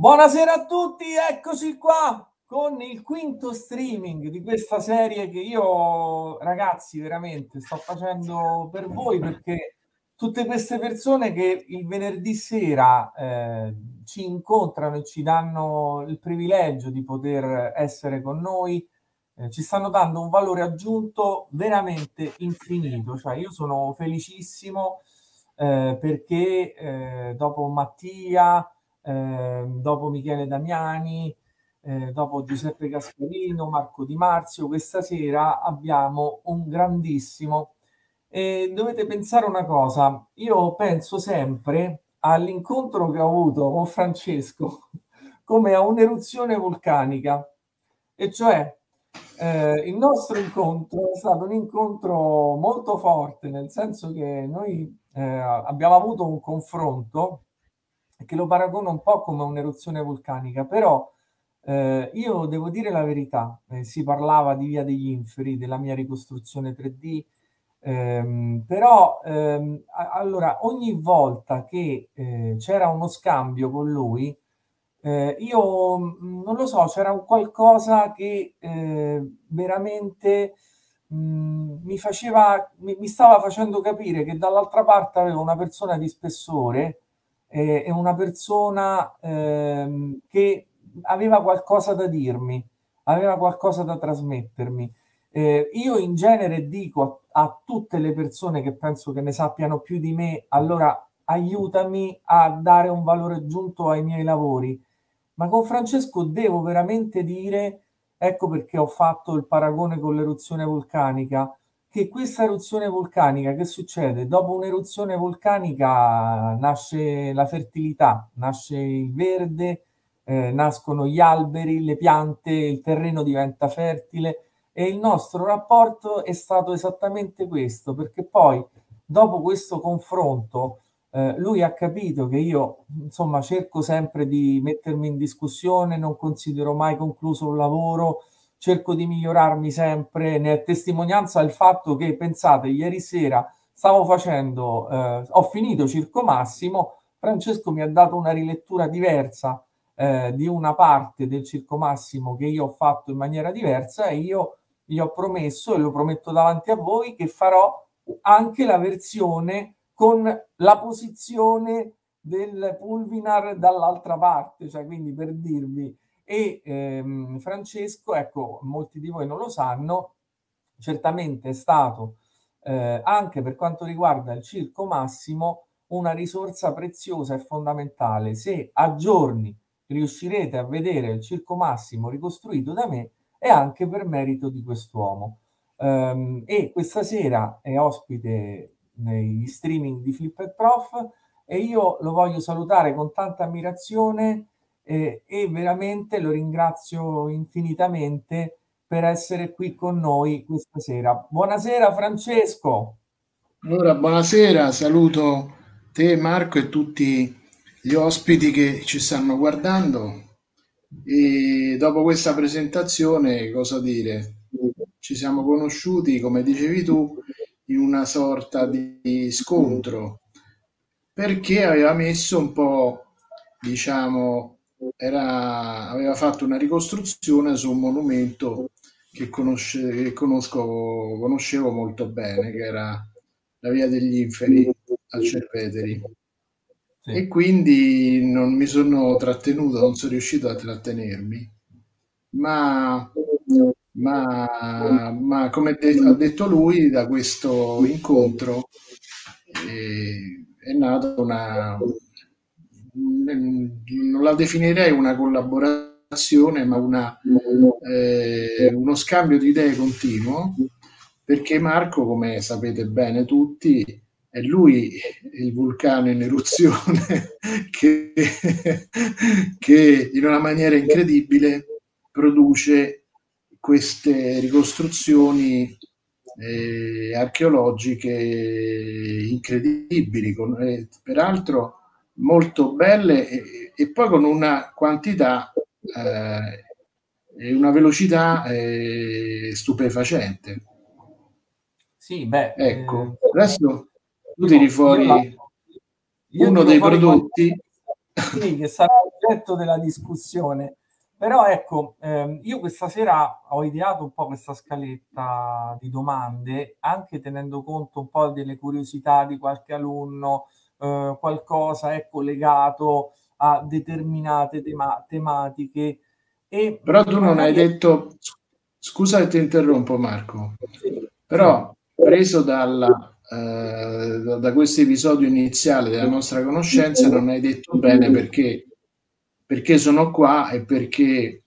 Buonasera a tutti, eccoci qua con il quinto streaming di questa serie che io, ragazzi, veramente sto facendo per voi perché tutte queste persone che il venerdì sera eh, ci incontrano e ci danno il privilegio di poter essere con noi, eh, ci stanno dando un valore aggiunto veramente infinito. Cioè, io sono felicissimo eh, perché eh, dopo Mattia, eh, dopo Michele Damiani, eh, dopo Giuseppe Gasparino, Marco Di Marzio, questa sera abbiamo un grandissimo. E dovete pensare una cosa, io penso sempre all'incontro che ho avuto con Francesco come a un'eruzione vulcanica, e cioè eh, il nostro incontro è stato un incontro molto forte, nel senso che noi eh, abbiamo avuto un confronto che lo paragono un po' come un'eruzione vulcanica, però eh, io devo dire la verità, eh, si parlava di Via degli Inferi, della mia ricostruzione 3D, ehm, però ehm, a- allora ogni volta che eh, c'era uno scambio con lui, eh, io mh, non lo so, c'era un qualcosa che eh, veramente mh, mi faceva, mi, mi stava facendo capire che dall'altra parte avevo una persona di spessore eh, è una persona ehm, che aveva qualcosa da dirmi, aveva qualcosa da trasmettermi. Eh, io in genere dico a, a, tutte le persone che penso che ne sappiano più di me, allora aiutami a dare un valore aggiunto ai miei lavori. Ma con Francesco devo veramente dire, ecco perché ho fatto il paragone con l'eruzione vulcanica, che questa eruzione vulcanica, che succede? Dopo un'eruzione vulcanica nasce la fertilità, nasce il verde, eh, nascono gli alberi, le piante, il terreno diventa fertile e il nostro rapporto è stato esattamente questo, perché poi dopo questo confronto eh, lui ha capito che io insomma cerco sempre di mettermi in discussione, non considero mai concluso un lavoro, cerco di migliorarmi sempre, ne è testimonianza il fatto che, pensate, ieri sera stavo facendo, eh, ho finito Circo Massimo, Francesco mi ha dato una rilettura diversa eh, di una parte del Circo Massimo che io ho fatto in maniera diversa e io gli ho promesso e lo prometto davanti a voi che farò anche la versione con la posizione del Pulvinar dall'altra parte, cioè quindi per dirvi e ehm, Francesco, ecco, molti di voi non lo sanno, certamente è stato eh, anche per quanto riguarda il Circo Massimo una risorsa preziosa e fondamentale. Se a giorni riuscirete a vedere il Circo Massimo ricostruito da me, è anche per merito di quest'uomo. Um, e questa sera è ospite negli streaming di Flipper Prof e io lo voglio salutare con tanta ammirazione eh, e veramente lo ringrazio infinitamente per essere qui con noi questa sera. Buonasera Francesco. Allora, buonasera, saluto te Marco e tutti gli ospiti che ci stanno guardando. E dopo questa presentazione, cosa dire? Ci siamo conosciuti, come dicevi tu, in una sorta di scontro perché aveva messo un po', diciamo, era, aveva fatto una ricostruzione su un monumento che, conosce, che conosco, conoscevo molto bene, che era la Via degli Inferi a Cerveteri. Sì. E quindi non mi sono trattenuto, non sono riuscito a trattenermi, ma, ma, ma come de- ha detto lui, da questo incontro eh, è nata una, non la definirei una collaborazione, ma una, eh, uno scambio di idee continuo, perché Marco, come sapete bene tutti, è lui il vulcano in eruzione che, che in una maniera incredibile produce queste ricostruzioni eh, archeologiche incredibili. Con, eh, peraltro molto belle e, e poi con una quantità eh, e una velocità eh, stupefacente. Sì, beh, ecco, eh, adesso tu tiri fuori io uno dei prodotti. Sì, che sarà oggetto della discussione. Però ecco, ehm, io questa sera ho ideato un po' questa scaletta di domande, anche tenendo conto un po' delle curiosità di qualche alunno, eh, qualcosa ecco, legato a determinate tema- tematiche. E Però tu non hai detto, scusa che ti interrompo Marco, sì, però preso dalla, eh, da questo episodio iniziale della nostra conoscenza non hai detto bene perché, perché sono qua e perché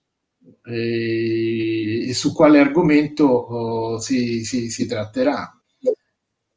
eh, e su quale argomento oh, si, si, si tratterà.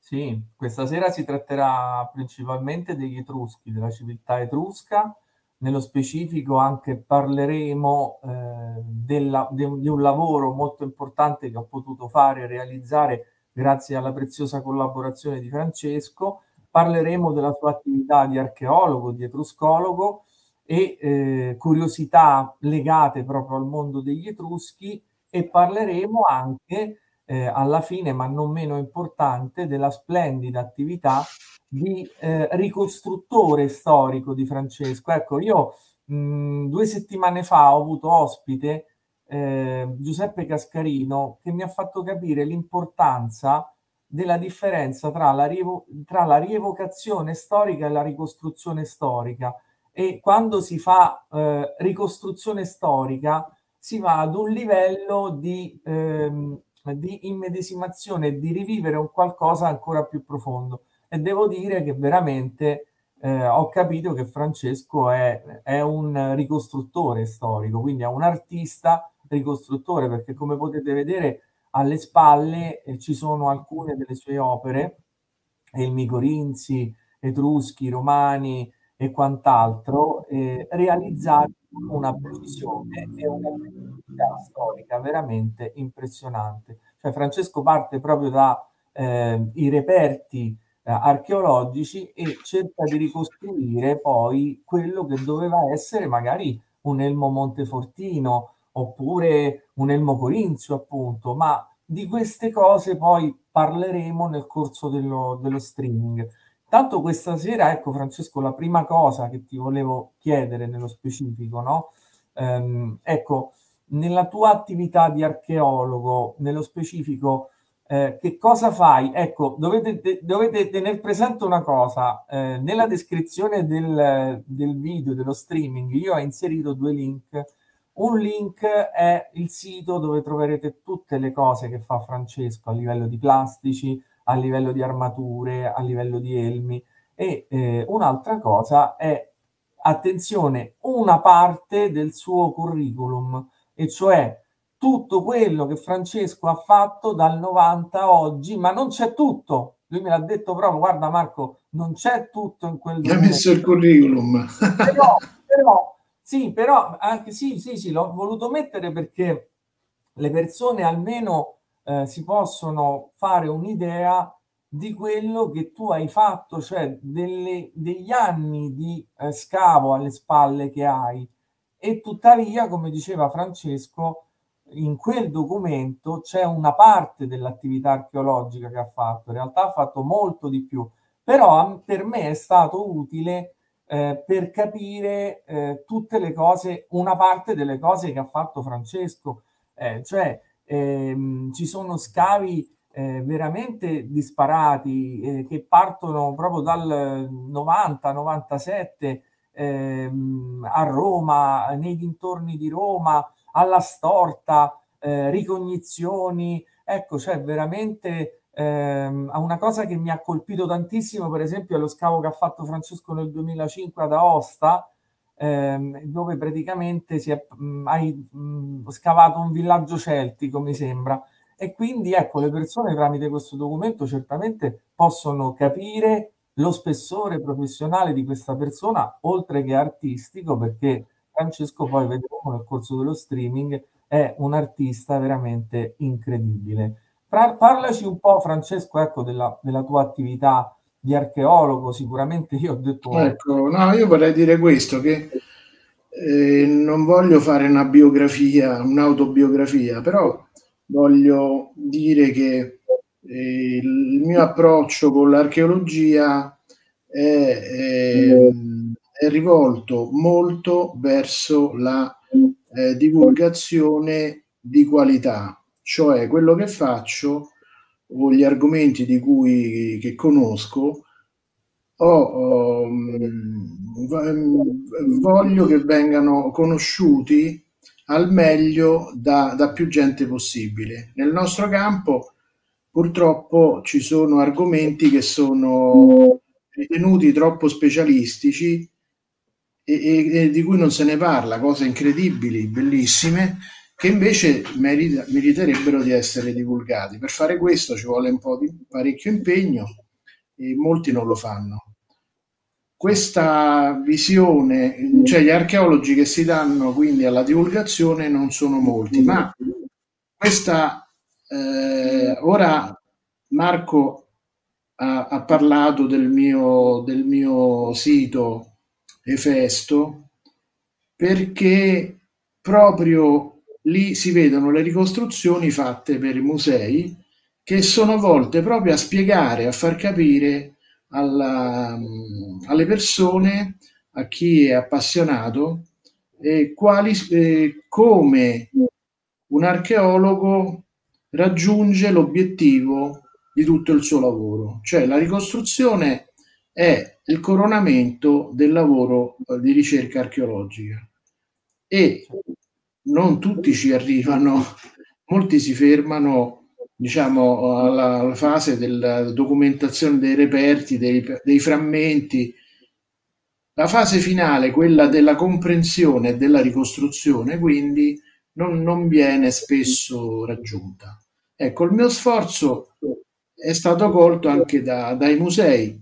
Sì, questa sera si tratterà principalmente degli Etruschi, della civiltà etrusca. Nello specifico anche parleremo eh, della, de, di un lavoro molto importante che ho potuto fare e realizzare grazie alla preziosa collaborazione di Francesco. Parleremo della sua attività di archeologo, di etruscologo e eh, curiosità legate proprio al mondo degli Etruschi e parleremo anche eh, alla fine, ma non meno importante, della splendida attività di eh, ricostruttore storico di Francesco. Ecco, io mh, due settimane fa ho avuto ospite eh, Giuseppe Cascarino che mi ha fatto capire l'importanza della differenza tra la, rievo- tra la rievocazione storica e la ricostruzione storica. E quando si fa eh, ricostruzione storica si va ad un livello di ehm, di immedesimazione e di rivivere un qualcosa ancora più profondo. E devo dire che veramente eh, ho capito che Francesco è, è, un ricostruttore storico, quindi è un artista ricostruttore, perché come potete vedere alle spalle eh, ci sono alcune delle sue opere, Elmi Corinzi, Etruschi, Romani e quant'altro, eh, realizzate una precisione e una storica veramente impressionante. Cioè Francesco parte proprio dai eh, reperti eh, archeologici e cerca di ricostruire poi quello che doveva essere magari un elmo Montefortino oppure un elmo Corinzio appunto, ma di queste cose poi parleremo nel corso dello, dello streaming. Tanto questa sera, ecco Francesco, la prima cosa che ti volevo chiedere nello specifico, no? Ehm, ecco, nella tua attività di archeologo, nello specifico, eh, che cosa fai? Ecco, dovete, de, dovete tenere presente una cosa, eh, nella descrizione del, del, video, dello streaming, io ho inserito due link. Un link è il sito dove troverete tutte le cose che fa Francesco a livello di plastici, a livello di armature, a livello di elmi e eh, un'altra cosa è, attenzione, una parte del suo curriculum e cioè tutto quello che Francesco ha fatto dal 90 a oggi, ma non c'è tutto. Lui me l'ha detto proprio, guarda Marco, non c'è tutto in quel... Mi ha messo il curriculum. però, però, sì, però anche sì, sì, sì, l'ho voluto mettere perché le persone almeno eh, si possono fare un'idea di quello che tu hai fatto, cioè delle, degli anni di eh, scavo alle spalle che hai. E tuttavia, come diceva Francesco, in quel documento c'è una parte dell'attività archeologica che ha fatto, in realtà ha fatto molto di più, però per me è stato utile eh, per capire eh, tutte le cose, una parte delle cose che ha fatto Francesco, eh, cioè ehm, ci sono scavi eh, veramente disparati eh, che partono proprio dal 90-97 ehm, a Roma, nei dintorni di Roma, alla storta, eh, ricognizioni. Ecco, cioè veramente ehm, una cosa che mi ha colpito tantissimo, per esempio, è lo scavo che ha fatto Francesco nel 2005 ad Aosta, ehm, dove praticamente si è, mh, hai mh, scavato un villaggio celtico, mi sembra. E quindi ecco, le persone tramite questo documento certamente possono capire lo spessore professionale di questa persona, oltre che artistico, perché Francesco poi vedremo nel corso dello streaming è un artista veramente incredibile. parlaci un po', Francesco, ecco, della, della, tua attività di archeologo. Sicuramente io ho detto. Ecco, no, io vorrei dire questo: che eh, non voglio fare una biografia, un'autobiografia, però voglio dire che il mio approccio con l'archeologia è, è, è rivolto molto verso la eh, divulgazione di qualità, cioè quello che faccio o gli argomenti di cui che conosco ho, um, voglio che vengano conosciuti al meglio da, da più gente possibile. Nel nostro campo purtroppo ci sono argomenti che sono ritenuti troppo specialistici e, e, e, di cui non se ne parla, cose incredibili, bellissime, che invece merita, meriterebbero di essere divulgati. Per fare questo ci vuole un po' di parecchio impegno e molti non lo fanno. Questa visione, cioè gli archeologi che si danno quindi alla divulgazione non sono molti, ma questa eh, ora Marco ha, ha parlato del mio, del mio sito Efesto perché proprio lì si vedono le ricostruzioni fatte per i musei che sono volte proprio a spiegare, a far capire alla, alle persone, a chi è appassionato, eh, quali, eh, come un archeologo raggiunge l'obiettivo di tutto il suo lavoro. Cioè la ricostruzione è il coronamento del lavoro eh, di ricerca archeologica e non tutti ci arrivano, molti si fermano diciamo alla, alla fase della documentazione dei reperti, dei, dei frammenti. La fase finale, quella della comprensione e della ricostruzione, quindi non, non viene spesso raggiunta. Ecco, il mio sforzo è stato colto anche da, dai musei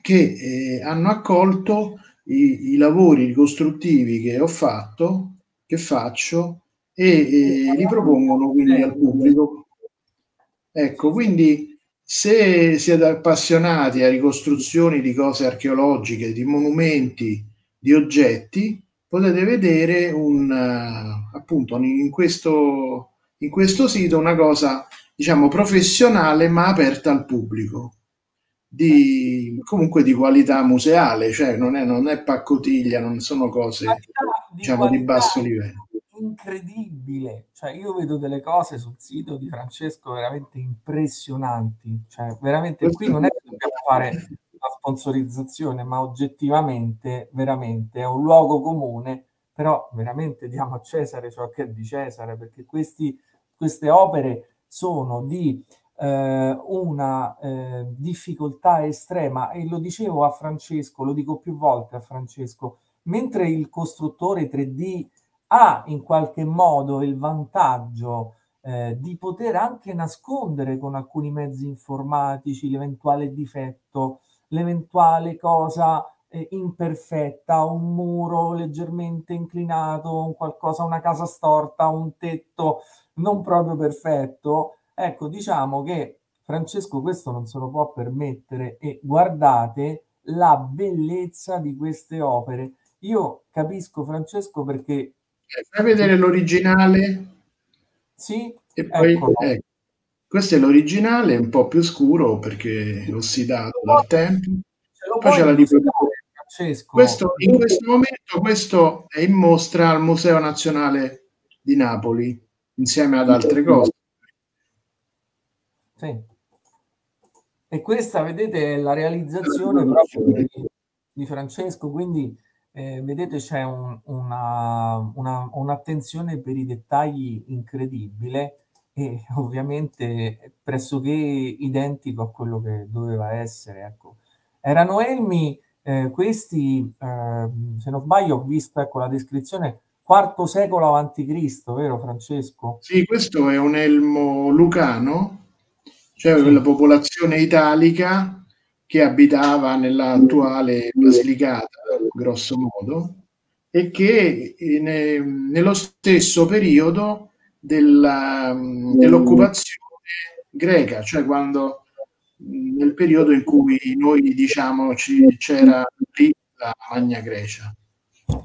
che eh, hanno accolto i, i, lavori ricostruttivi che ho fatto, che faccio, e eh, li propongono quindi al pubblico. Ecco, quindi se siete appassionati a ricostruzioni di cose archeologiche, di monumenti, di oggetti, potete vedere un, uh, appunto in questo, in questo sito una cosa diciamo professionale ma aperta al pubblico di, comunque di qualità museale, cioè non è, non è paccotiglia, non sono cose di, diciamo, di basso livello. Incredibile, cioè io vedo delle cose sul sito di Francesco veramente impressionanti, cioè veramente Questo qui non è che dobbiamo fare la sponsorizzazione, ma oggettivamente, veramente è un luogo comune, però veramente diamo a Cesare ciò che è di Cesare, perché questi, queste opere sono di eh, una eh, difficoltà estrema. E lo dicevo a Francesco, lo dico più volte a Francesco, mentre il costruttore 3D ha in qualche modo il vantaggio eh, di poter anche nascondere con alcuni mezzi informatici l'eventuale difetto, l'eventuale cosa eh, imperfetta, un muro leggermente inclinato, un qualcosa, una casa storta, un tetto non proprio perfetto, Ecco, diciamo che Francesco questo non se lo può permettere e guardate la bellezza di queste opere. Io capisco Francesco perché... Eh, fai vedere l'originale? Sì. E poi, ecco, questo è l'originale, un po' più scuro perché è ossidato dal tempo. Poi c'è la Francesco. Questo, in questo momento questo è in mostra al Museo Nazionale di Napoli insieme ad altre cose. Sì. E questa, vedete, è la realizzazione proprio di, di Francesco, quindi eh, vedete c'è un, una, una, un'attenzione per i dettagli incredibile e ovviamente pressoché identico a quello che doveva essere. Ecco. Erano elmi, eh, questi, eh, se non sbaglio, ho visto ecco, la descrizione, quarto secolo avanti Cristo, vero Francesco? Sì, questo è un elmo lucano cioè quella popolazione italica che abitava nell'attuale Basilicata, grosso modo, e che ne, nello stesso periodo della, dell'occupazione greca, cioè quando nel periodo in cui noi diciamo ci, c'era lì la Magna Grecia.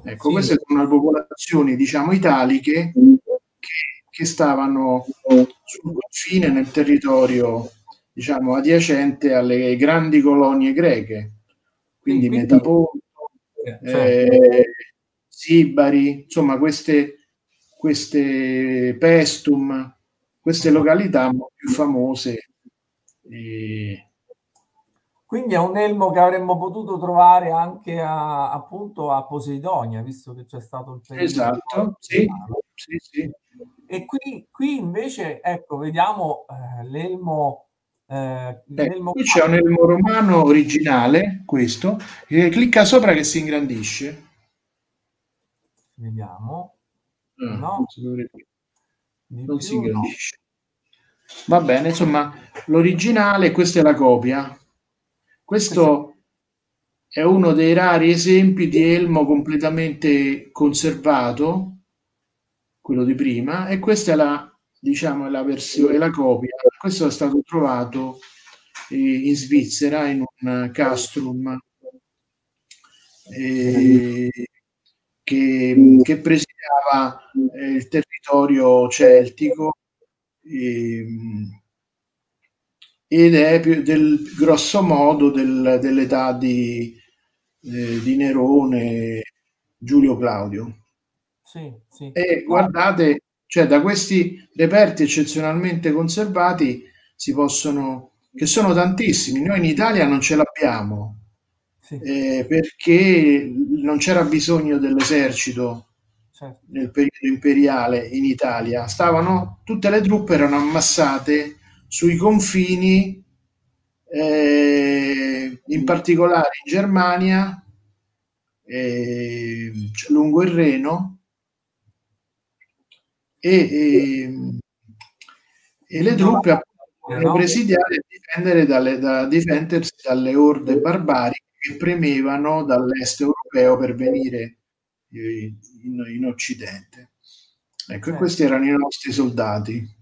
Ecco, sì. queste sono le popolazioni diciamo italiche che che stavano sul confine nel territorio diciamo adiacente alle grandi colonie greche quindi, quindi certo. Eh, Sibari, insomma queste, queste Pestum, queste località più famose. Eh, quindi è un elmo che avremmo potuto trovare anche a, appunto a Poseidonia, visto che c'è stato il periodo. Esatto, sì, sì, sì. E qui, qui invece, ecco, vediamo eh, l'elmo. Eh, Beh, qui c'è un elmo romano originale, questo, che clicca sopra che si ingrandisce. Vediamo. Ah, no. Non, si, non si ingrandisce. No. Va bene, insomma, l'originale, questa è la copia. Questo è uno dei rari esempi di elmo completamente conservato, quello di prima, e questa è la, diciamo, la versione, la copia. Questo è stato trovato eh, in Svizzera in un castrum eh, che, che, presidiava eh, il territorio celtico. Eh, ed è più del grosso modo del, dell'età di, eh, di, Nerone, Giulio Claudio. Sì, sì. E guardate, cioè da questi reperti eccezionalmente conservati si possono, che sono tantissimi, noi in Italia non ce l'abbiamo sì. eh, perché non c'era bisogno dell'esercito certo. nel periodo imperiale in Italia, stavano, tutte le truppe erano ammassate sui confini, eh, in particolare in Germania, eh, lungo il Reno, e, e, le truppe erano presidiare e difendere dalle, da, difendersi dalle orde barbariche che premevano dall'est europeo per venire in, in Occidente. Ecco, certo. questi erano i nostri soldati.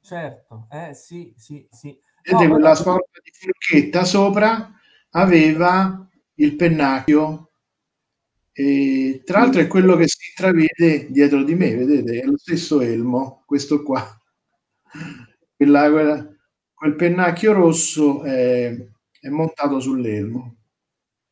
Certo, eh sì, sì, sì. Vedete no, quella sorta di forchetta sopra aveva il pennacchio e tra l'altro è quello che si intravede dietro di me, vedete, è lo stesso elmo, questo qua. Quella, quella, quel pennacchio rosso è, è montato sull'elmo.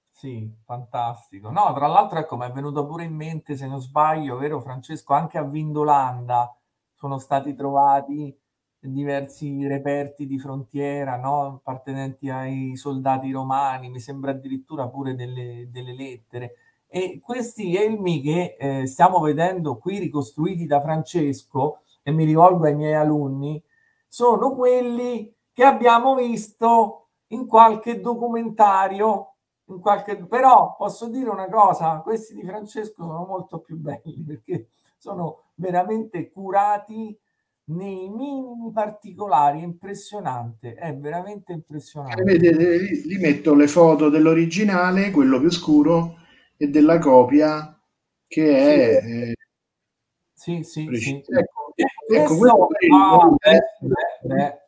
Sì, fantastico. No, tra l'altro, ecco, mi è venuto pure in mente, se non sbaglio, vero Francesco, anche a Vindolanda sono stati trovati diversi reperti di frontiera, no? appartenenti ai soldati romani, mi sembra addirittura pure delle, delle lettere. E questi elmi che eh, stiamo vedendo qui ricostruiti da Francesco, e mi rivolgo ai miei alunni, sono quelli che abbiamo visto in qualche documentario. In qualche... Però posso dire una cosa, questi di Francesco sono molto più belli perché sono veramente curati nei minimi particolari, impressionante, è veramente impressionante. vedete, lì metto le foto dell'originale, quello più scuro, e della copia che è... Sì, eh, sì, sì, sì. Ecco, ecco questo, ah, beh, beh,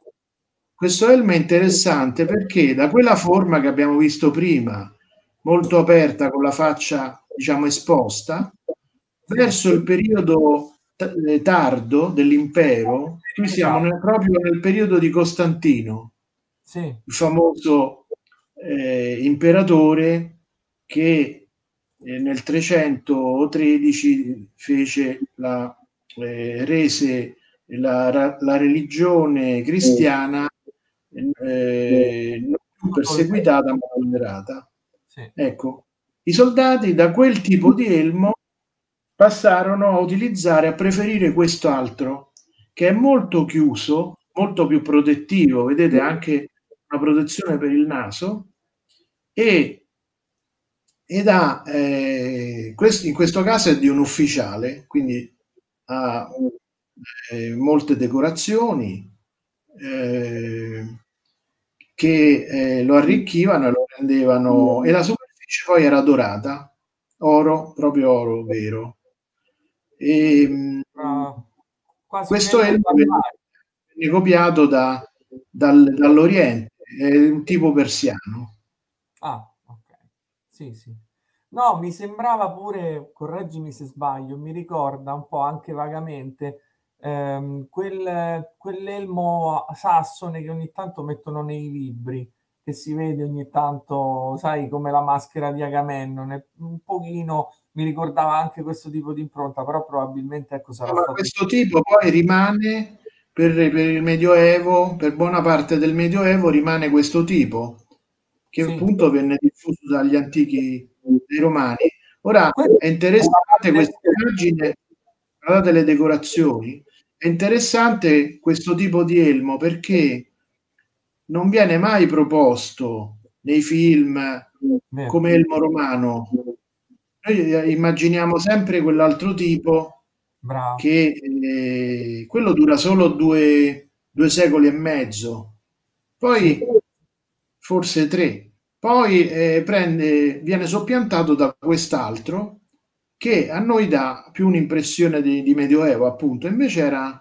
questo elmo è interessante perché da quella forma che abbiamo visto prima, molto aperta con la faccia diciamo esposta, verso il periodo eh, tardo dell'impero, qui siamo nel, proprio nel periodo di Costantino, sì. il famoso eh, imperatore che eh, nel 313 fece la, eh, rese la, la, religione cristiana eh, non più perseguitata ma tollerata. Sì. Ecco, i soldati da quel tipo di elmo passarono a utilizzare, a preferire quest'altro, che è molto chiuso, molto più protettivo, vedete anche una protezione per il naso, e, ed ha, eh, questo, in questo caso è di un ufficiale, quindi ha eh, molte decorazioni eh, che eh, lo arricchivano e lo rendevano, e la superficie poi era dorata, oro, proprio oro vero. E, uh, questo è venne copiato da, dal, dall'Oriente, è un tipo persiano. Ah. Sì, sì. No, mi sembrava pure, correggimi se sbaglio, mi ricorda un po' anche vagamente ehm, quel, quell'elmo sassone che ogni tanto mettono nei libri, che si vede ogni tanto, sai, come la maschera di Agamennone, un pochino mi ricordava anche questo tipo di impronta, però probabilmente ecco sarà no, stato... questo tipo poi rimane per, per, il Medioevo, per buona parte del Medioevo rimane questo tipo, che sì. appunto venne dagli antichi dei romani. Ora è interessante questa immagine, guardate le decorazioni, è interessante questo tipo di elmo perché non viene mai proposto nei film come elmo romano. Noi immaginiamo sempre quell'altro tipo Bravo. che eh, quello dura solo due, due, secoli e mezzo, poi forse tre, poi eh, prende, viene soppiantato da quest'altro che a noi dà più un'impressione di, di medioevo, appunto, invece era,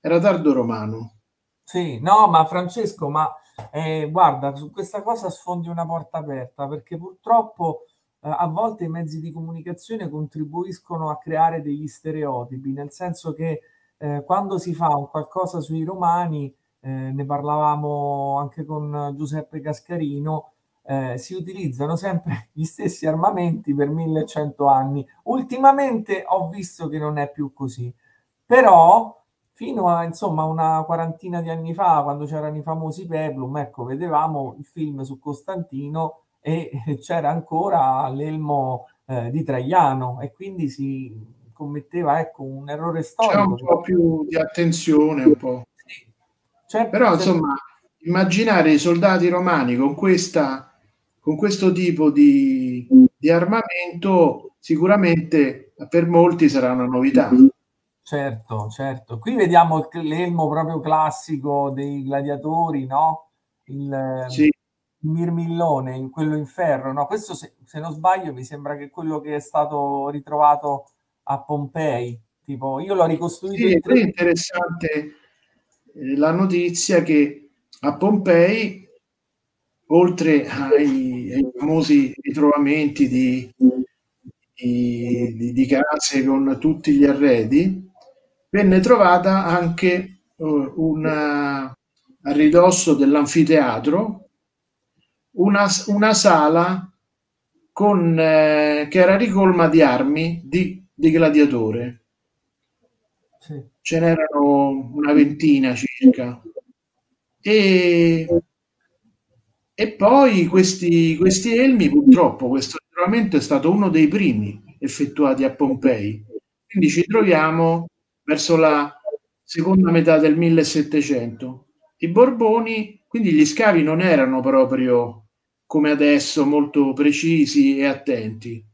era tardo romano. Sì, no, ma Francesco, ma eh, guarda, su questa cosa sfondi una porta aperta perché purtroppo eh, a volte i mezzi di comunicazione contribuiscono a creare degli stereotipi, nel senso che eh, quando si fa un qualcosa sui romani, eh, ne parlavamo anche con Giuseppe Cascarino, eh, si utilizzano sempre gli stessi armamenti per 1100 anni. Ultimamente ho visto che non è più così, però fino a insomma una quarantina di anni fa, quando c'erano i famosi Peplum, ecco, vedevamo il film su Costantino e c'era ancora l'elmo eh, di Traiano e quindi si commetteva ecco, un errore storico. C'è un po' più di attenzione, un po'. Sì. Certo, Però insomma, immaginare i soldati romani con, questa, con questo tipo di, di armamento sicuramente per molti sarà una novità. Certo, certo. Qui vediamo l'elmo proprio classico dei gladiatori, no? Il, sì mirmillone, in quello in ferro, no? Questo se, se, non sbaglio mi sembra che quello che è stato ritrovato a Pompei, tipo io l'ho ricostruito. Sì, tre... è interessante eh, la notizia che a Pompei, oltre ai, ai famosi ritrovamenti di, di, di, di, case con tutti gli arredi, venne trovata anche uh, una, a ridosso dell'anfiteatro una, una sala con, eh, che era ricolma di armi di, di gladiatore. Sì. Ce n'erano una ventina circa. E, e poi questi, questi elmi, purtroppo, questo ritrovamento è stato uno dei primi effettuati a Pompei. Quindi ci troviamo verso la seconda metà del 1700. I Borboni, quindi gli scavi non erano proprio come adesso molto precisi e attenti,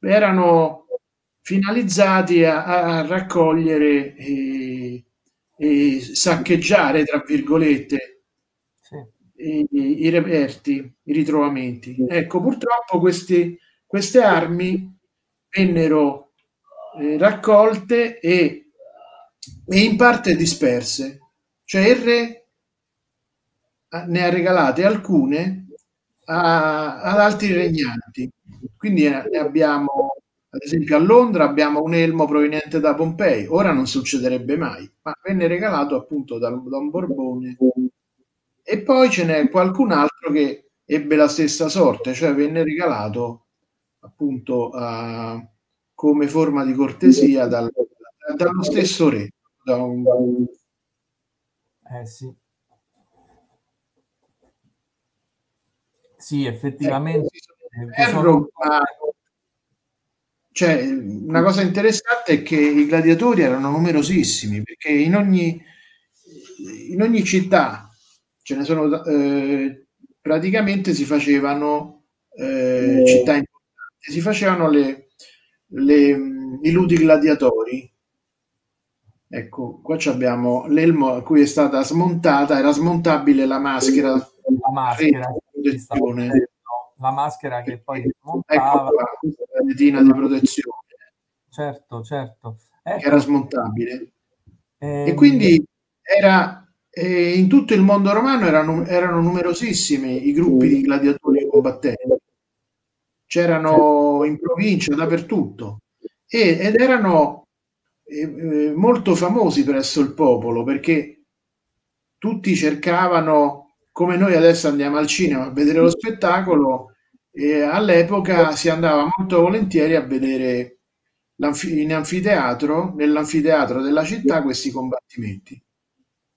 erano finalizzati a, a raccogliere e, e, saccheggiare, tra virgolette, i, i, reperti, i ritrovamenti. Ecco, purtroppo questi, queste armi vennero eh, raccolte e, e in parte disperse, cioè il re ne ha regalate alcune a, ad altri regnanti. Quindi eh, ne abbiamo, ad esempio a Londra abbiamo un elmo proveniente da Pompei, ora non succederebbe mai, ma venne regalato appunto da, da un Borbone. E poi ce n'è qualcun altro che ebbe la stessa sorte, cioè venne regalato appunto uh, come forma di cortesia dal, dallo stesso re. Da un... Eh sì. Sì, effettivamente. Eh, sono... cioè, una cosa interessante è che i gladiatori erano numerosissimi perché in ogni, in ogni città ce ne sono eh, praticamente si facevano eh, città importanti, si facevano le, le, i ludi gladiatori. Ecco, qua abbiamo l'elmo a cui è stata smontata, era smontabile la maschera. La maschera protezione. La maschera che poi si smontava. Ecco la retina di protezione. Certo, certo. Ecco. Era smontabile. Eh, e quindi era, eh, in tutto il mondo romano erano, erano numerosissimi i gruppi di gladiatori combattenti. C'erano in provincia, dappertutto. E, ed erano eh, molto famosi presso il popolo perché tutti cercavano come noi adesso andiamo al cinema a vedere lo spettacolo, e all'epoca si andava molto volentieri a vedere in anfiteatro, nell'anfiteatro della città questi combattimenti.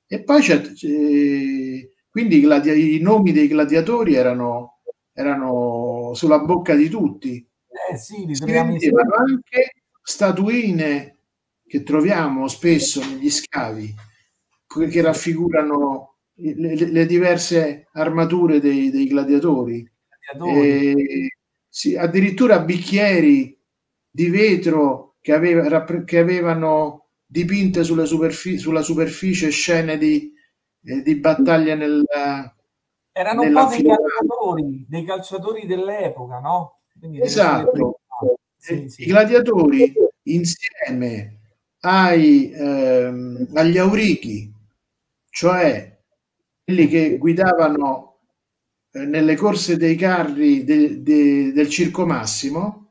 E poi c'è, eh, quindi i, i, nomi dei gladiatori erano, erano, sulla bocca di tutti. Eh sì, si vedevano anche statuine che troviamo spesso negli scavi che raffigurano le, le diverse armature dei, dei gladiatori. gladiatori. sì, addirittura bicchieri di vetro che, aveva, che avevano dipinte superfi- sulla superficie scene di, eh, di battaglia nel, erano un po' dei calciatori, dei calciatori dell'epoca, no? Quindi esatto. Sì, sì. I gladiatori insieme ai, ehm, agli aurichi, cioè quelli che guidavano eh, nelle corse dei carri de, de, del Circo Massimo,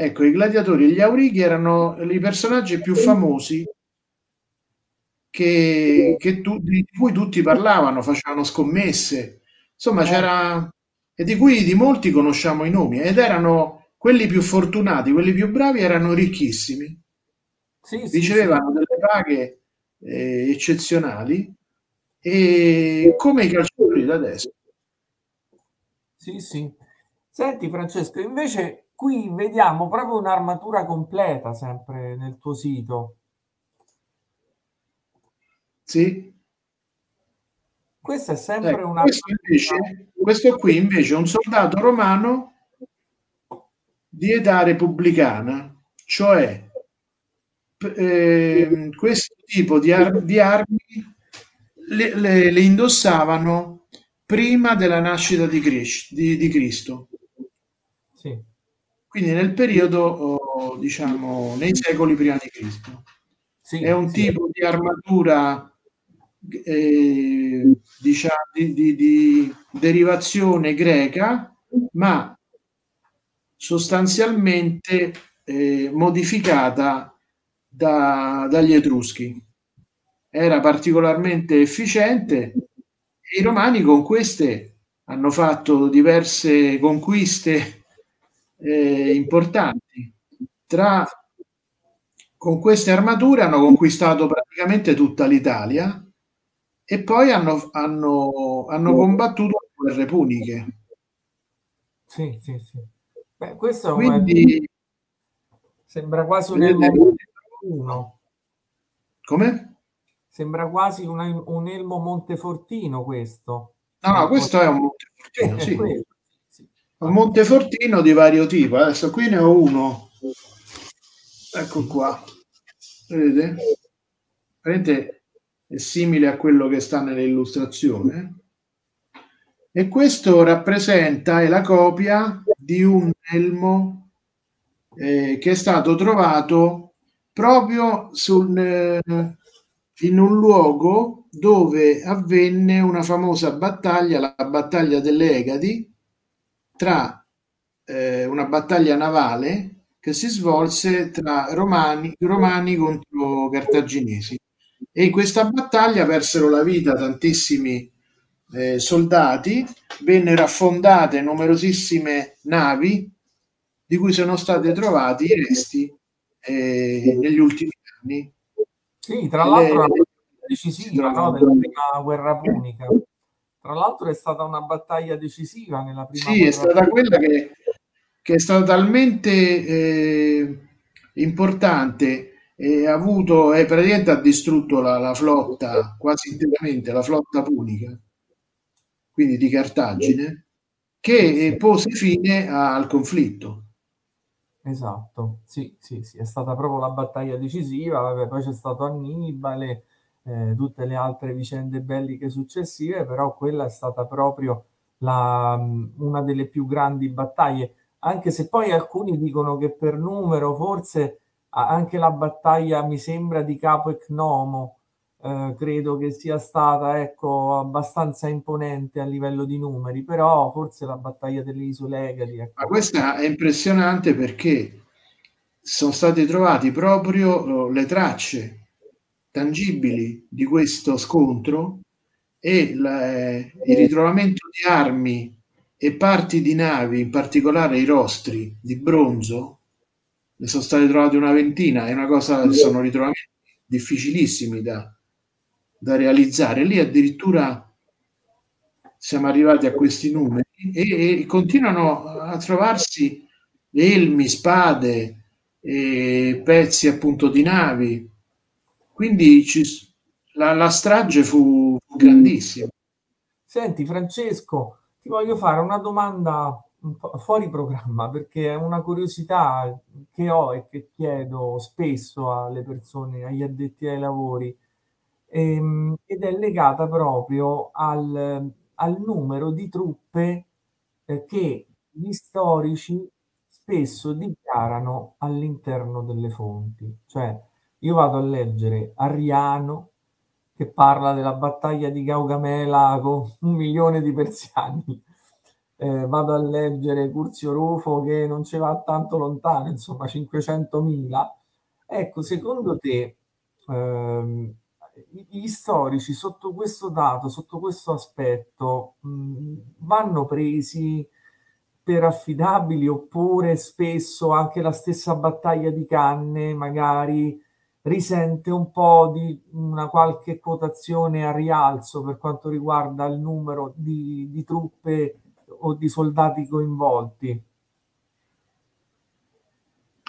Ecco, i gladiatori e gli aurichi erano i personaggi più famosi che, che tu, di cui tutti parlavano, facevano scommesse, insomma c'era e di cui di molti conosciamo i nomi ed erano quelli più fortunati, quelli più bravi erano ricchissimi, sì, ricevevano sì, delle paghe eh, eccezionali. E come i calciatori da adesso. Sì, sì. Senti Francesco, invece Qui vediamo proprio un'armatura completa sempre nel tuo sito. Sì. Questo è sempre ecco, una... Questo, invece, questo qui invece è un soldato romano di età repubblicana, cioè eh, questo tipo di, ar- di armi le, le, le, indossavano prima della nascita di, Cristo. Di, di Cristo. Sì quindi nel periodo, diciamo, nei secoli prima di Cristo. Sì, è un sì. tipo di armatura eh, diciamo, di, di, di, derivazione greca, ma sostanzialmente eh, modificata da, dagli Etruschi. Era particolarmente efficiente e i Romani con queste hanno fatto diverse conquiste eh, importanti. Tra, con queste armature hanno conquistato praticamente tutta l'Italia e poi hanno, hanno, hanno combattuto le guerre puniche. Sì, sì, sì. Beh, questo Quindi, sembra quasi un elmo. Come? Sembra quasi un, un elmo montefortino questo. No, questo è un montefortino, sì un Montefortino di vario tipo. Adesso qui ne ho uno. Ecco qua. Vedete? Vedete? È simile a quello che sta nell'illustrazione. E questo rappresenta, è la copia di un elmo eh, che è stato trovato proprio sul, eh, in un luogo dove avvenne una famosa battaglia, la battaglia delle Egadi, tra eh, una battaglia navale che si svolse tra romani, romani contro cartaginesi e in questa battaglia persero la vita tantissimi eh, soldati, vennero affondate numerosissime navi di cui sono state trovati i resti eh, negli ultimi anni. Sì, tra l'altro Le, decisiva no, della prima guerra punica. Tra l'altro è stata una battaglia decisiva nella prima Sì, è stata quella che, che, è stata talmente eh, importante e ha avuto, eh, praticamente ha distrutto la, la, flotta quasi interamente, la flotta punica, quindi di Cartagine, che pose fine al conflitto. Esatto, sì, sì, sì, è stata proprio la battaglia decisiva, vabbè, poi c'è stato Annibale, eh, tutte le altre vicende belliche successive, però quella è stata proprio la, una delle più grandi battaglie, anche se poi alcuni dicono che per numero forse anche la battaglia, mi sembra, di Capo e Cnomo, eh, credo che sia stata ecco, abbastanza imponente a livello di numeri, però forse la battaglia delle isole Egadi. Ecco. Ma questa è impressionante perché sono state trovate proprio le tracce tangibili di questo scontro e la, eh, il ritrovamento di armi e parti di navi, in particolare i rostri di bronzo, ne sono state trovate una ventina, è una cosa, sono ritrovamenti difficilissimi da, da realizzare. Lì addirittura siamo arrivati a questi numeri e, e continuano a trovarsi elmi, spade, pezzi appunto di navi. Quindi ci, la, la, strage fu, grandissima. Senti Francesco, ti voglio fare una domanda fuori programma perché è una curiosità che ho e che chiedo spesso alle persone, agli addetti ai lavori ehm, ed è legata proprio al, al numero di truppe eh, che gli storici spesso dichiarano all'interno delle fonti. Cioè, io vado a leggere Arriano che parla della battaglia di Gaugamela con un milione di persiani. Eh, vado a leggere Curzio Rufo che non ci va tanto lontano, insomma 500.000. Ecco, secondo te ehm, gli storici sotto questo dato, sotto questo aspetto, mh, vanno presi per affidabili oppure spesso anche la stessa battaglia di canne magari risente un po' di una qualche quotazione a rialzo per quanto riguarda il numero di, di truppe o di soldati coinvolti?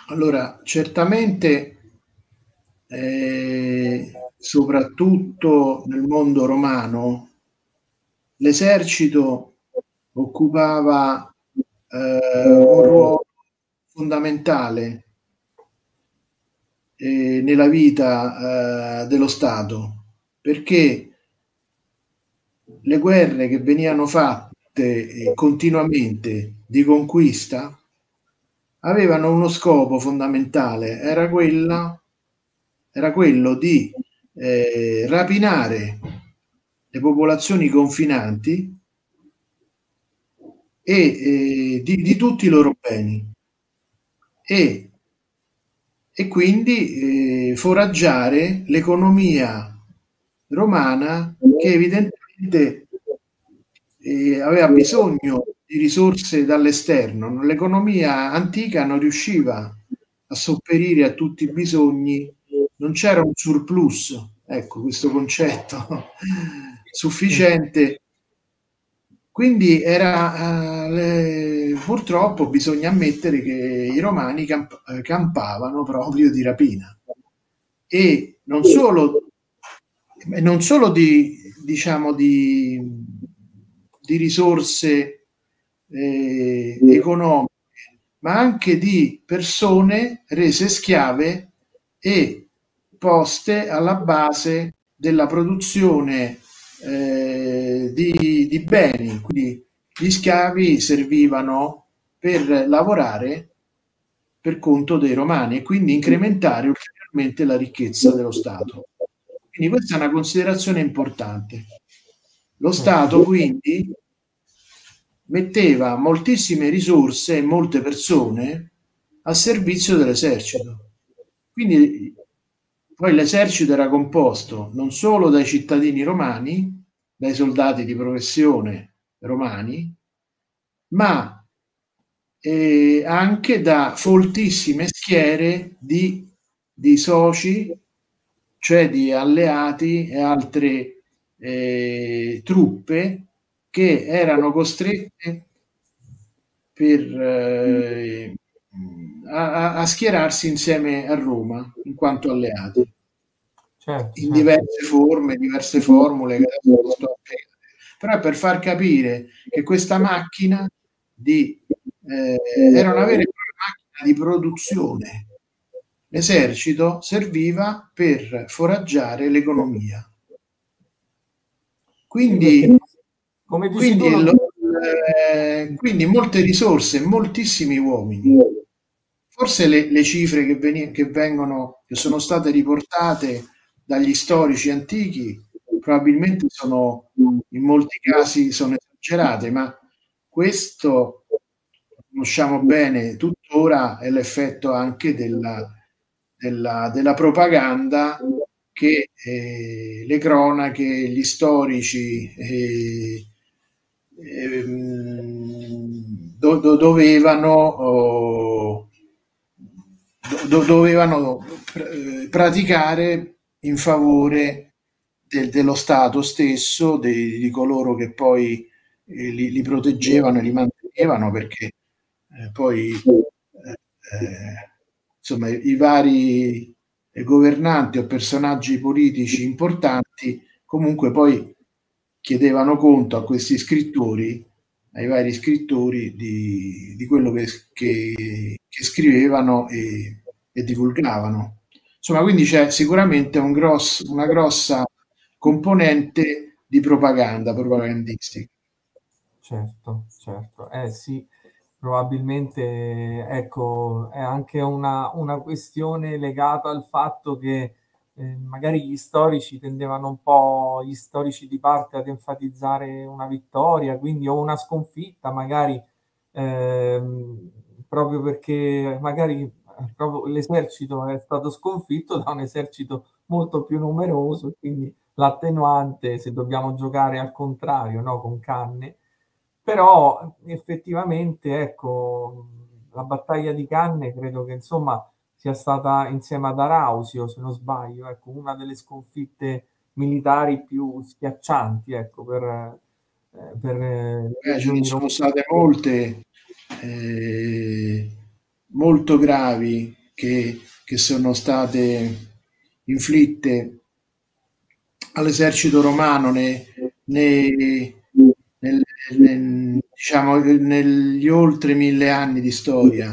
Allora, certamente eh, soprattutto nel mondo romano, l'esercito occupava eh, un ruolo fondamentale eh, nella vita eh, dello Stato, perché le guerre che venivano fatte eh, continuamente di conquista avevano uno scopo fondamentale, era, quella, era quello di eh, rapinare le popolazioni confinanti e eh, di, di, tutti i loro beni. E, e quindi eh, foraggiare l'economia romana che evidentemente eh, aveva bisogno di risorse dall'esterno. L'economia antica non riusciva a sopperire a tutti i bisogni non c'era un surplus, ecco questo concetto sufficiente. Quindi era, le, purtroppo bisogna ammettere che i romani camp- campavano proprio di rapina. E non solo, non solo di, diciamo, di, di risorse eh, economiche, ma anche di persone rese schiave e poste alla base della produzione eh, di, di beni. Quindi gli schiavi servivano per lavorare per conto dei romani e quindi incrementare ulteriormente la ricchezza dello Stato. Quindi questa è una considerazione importante. Lo Stato quindi metteva moltissime risorse e molte persone a servizio dell'esercito. Quindi poi l'esercito era composto non solo dai cittadini romani, dai soldati di professione romani, ma eh, anche da foltissime schiere di, di, soci, cioè di alleati e altre eh, truppe che erano costrette per, eh, a, a, schierarsi insieme a Roma in quanto alleati. Certo, in certo. diverse forme, diverse formule che adesso sto a Però per far capire che questa macchina di, eh, era una vera e propria macchina di produzione. L'esercito serviva per foraggiare l'economia. Quindi, quindi, lo, eh, quindi molte risorse, moltissimi uomini forse le, le cifre che, veni, che, vengono, che sono state riportate dagli storici antichi probabilmente sono in molti casi sono esagerate, ma questo conosciamo bene tuttora è l'effetto anche della, della, della propaganda che eh, le cronache, gli storici eh, ehm, do, do, dovevano, oh, do, dovevano pr- praticare in favore del, dello Stato stesso, dei, di coloro che poi eh, li, li, proteggevano e li mantenevano, perché eh, poi eh, eh, insomma i vari governanti o personaggi politici importanti comunque poi chiedevano conto a questi scrittori, ai vari scrittori, di, di quello che, che, che scrivevano e, e, divulgavano. Insomma, quindi c'è sicuramente un gross, una grossa componente di propaganda, propagandistica. Certo, certo. Eh sì, probabilmente ecco, è anche una, una questione legata al fatto che eh, magari gli storici tendevano un po', gli storici di parte ad enfatizzare una vittoria, quindi o una sconfitta, magari ehm, proprio perché magari proprio l'esercito è stato sconfitto da un esercito molto più numeroso, quindi l'attenuante se dobbiamo giocare al contrario, no? con canne, però effettivamente ecco, la battaglia di Canne credo che insomma sia stata insieme ad Arausio, se non sbaglio, ecco, una delle sconfitte militari più schiaccianti ecco, per, eh, per eh, ce ne sono state molte eh, molto gravi che, che sono state inflitte all'esercito romano nei, nei, nel, nel, diciamo, negli oltre mille anni di storia.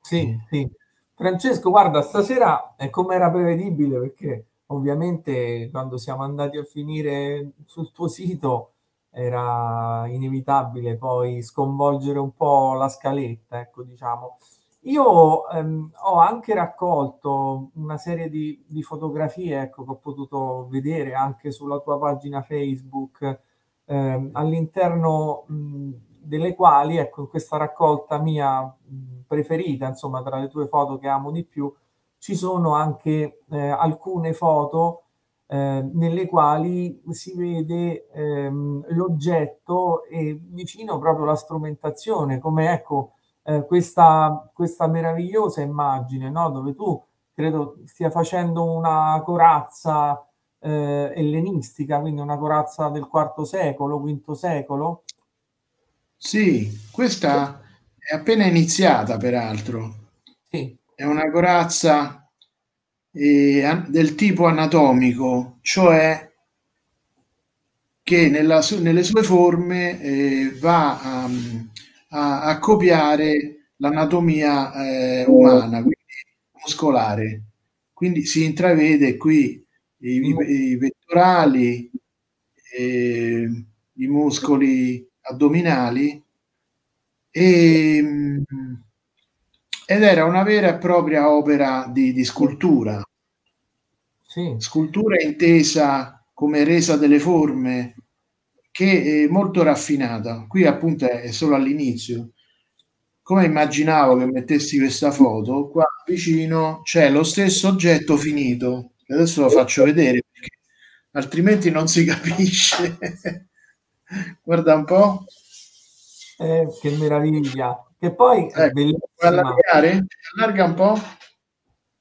Sì, sì. Francesco, guarda, stasera è come era prevedibile perché ovviamente quando siamo andati a finire sul tuo sito era inevitabile poi sconvolgere un po' la scaletta, ecco, diciamo. Io ehm, ho anche raccolto una serie di, di fotografie, ecco, che ho potuto vedere anche sulla tua pagina Facebook eh, all'interno mh, delle quali, ecco, questa raccolta mia mh, preferita, insomma, tra le tue foto che amo di più, ci sono anche eh, alcune foto eh, nelle quali si vede ehm, l'oggetto e vicino proprio la strumentazione, come ecco eh, questa, questa meravigliosa immagine, no? dove tu credo stia facendo una corazza eh, ellenistica, quindi una corazza del IV secolo, V secolo. Sì, questa è appena iniziata, peraltro. Sì. È una corazza eh, del tipo anatomico, cioè che nella, nelle sue forme eh, va a, a, a, copiare l'anatomia eh, umana, quindi muscolare. Quindi si intravede qui i, i, i pettorali, eh, i muscoli addominali e, ed era una vera e propria opera di, di scultura. Sì. Scultura intesa come resa delle forme che è molto raffinata. Qui appunto è solo all'inizio. Come immaginavo che mettessi questa foto, qua vicino c'è lo stesso oggetto finito Adesso lo faccio vedere perché altrimenti non si capisce. Guarda un po'. Eh, che meraviglia. Che poi ecco, bellissima. Allargare? Allarga un po'.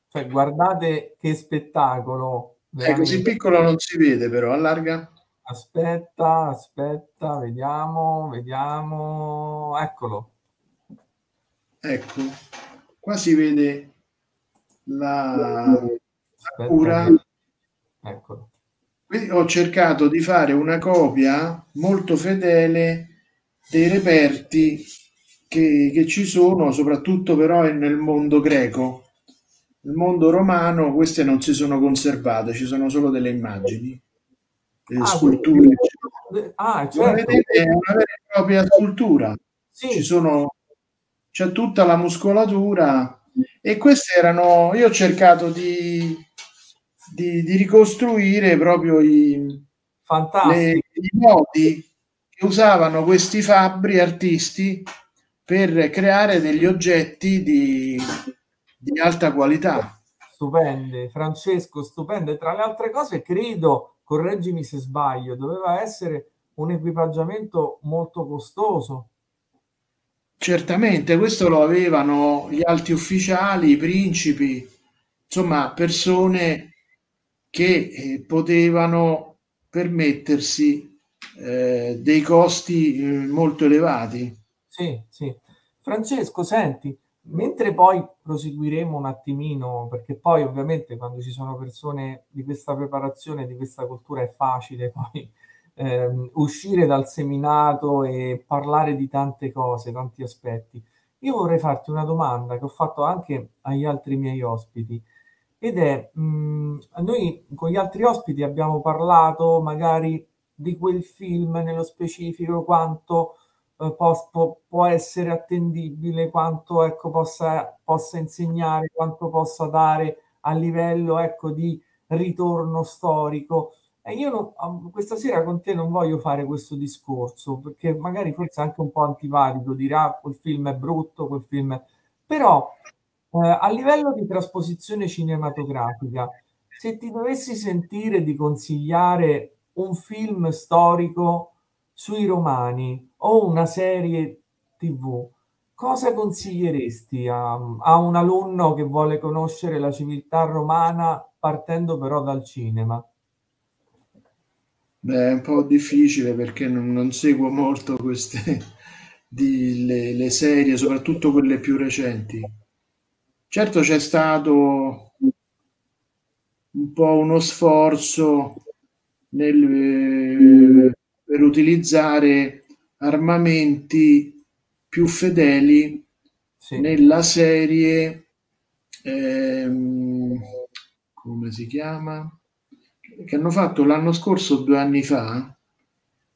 Cioè, guardate che spettacolo. È così piccolo non si vede però, allarga. Aspetta, aspetta, vediamo, vediamo. Eccolo. Ecco, qua si vede la, cura. Eccolo. Quindi ho cercato di fare una copia molto fedele dei reperti che, che ci sono, soprattutto però nel mondo greco. Nel mondo romano queste non si sono conservate, ci sono solo delle immagini, delle ah, sculture. Ah, certo. Vedete, è una vera e propria scultura. Sì. Ci sono, c'è tutta la muscolatura e queste erano, io ho cercato di, di, di ricostruire proprio i, le, i modi che usavano questi fabbri artisti per creare degli oggetti di, di alta qualità. stupende, Francesco, stupende. Tra le altre cose, credo, correggimi se sbaglio, doveva essere un equipaggiamento molto costoso. Certamente, questo lo avevano gli alti ufficiali, i principi, insomma, persone che eh, potevano permettersi eh, dei costi eh, molto elevati. Sì, sì. Francesco, senti, mentre poi proseguiremo un attimino, perché poi ovviamente quando ci sono persone di questa preparazione, di questa cultura è facile poi ehm, uscire dal seminato e parlare di tante cose, tanti aspetti. Io vorrei farti una domanda che ho fatto anche agli altri miei ospiti ed è, mh, mm, noi con gli altri ospiti abbiamo parlato magari di quel film nello specifico, quanto eh, può, può, essere attendibile, quanto ecco, possa, possa insegnare, quanto possa dare a livello ecco, di ritorno storico. E io non, questa sera con te non voglio fare questo discorso, perché magari forse è anche un po' antipatico, dirà ah, quel film è brutto, quel film è... Però eh, a livello di trasposizione cinematografica, se ti dovessi sentire di consigliare un film storico sui romani o una serie tv, cosa consiglieresti a, a un alunno che vuole conoscere la civiltà romana partendo però dal cinema? Beh, è un po' difficile perché non, non seguo molto queste di, le, le serie, soprattutto quelle più recenti. Certo c'è stato un po' uno sforzo nel, per utilizzare armamenti più fedeli sì. nella serie ehm, come si chiama? Che hanno fatto l'anno scorso, due anni fa.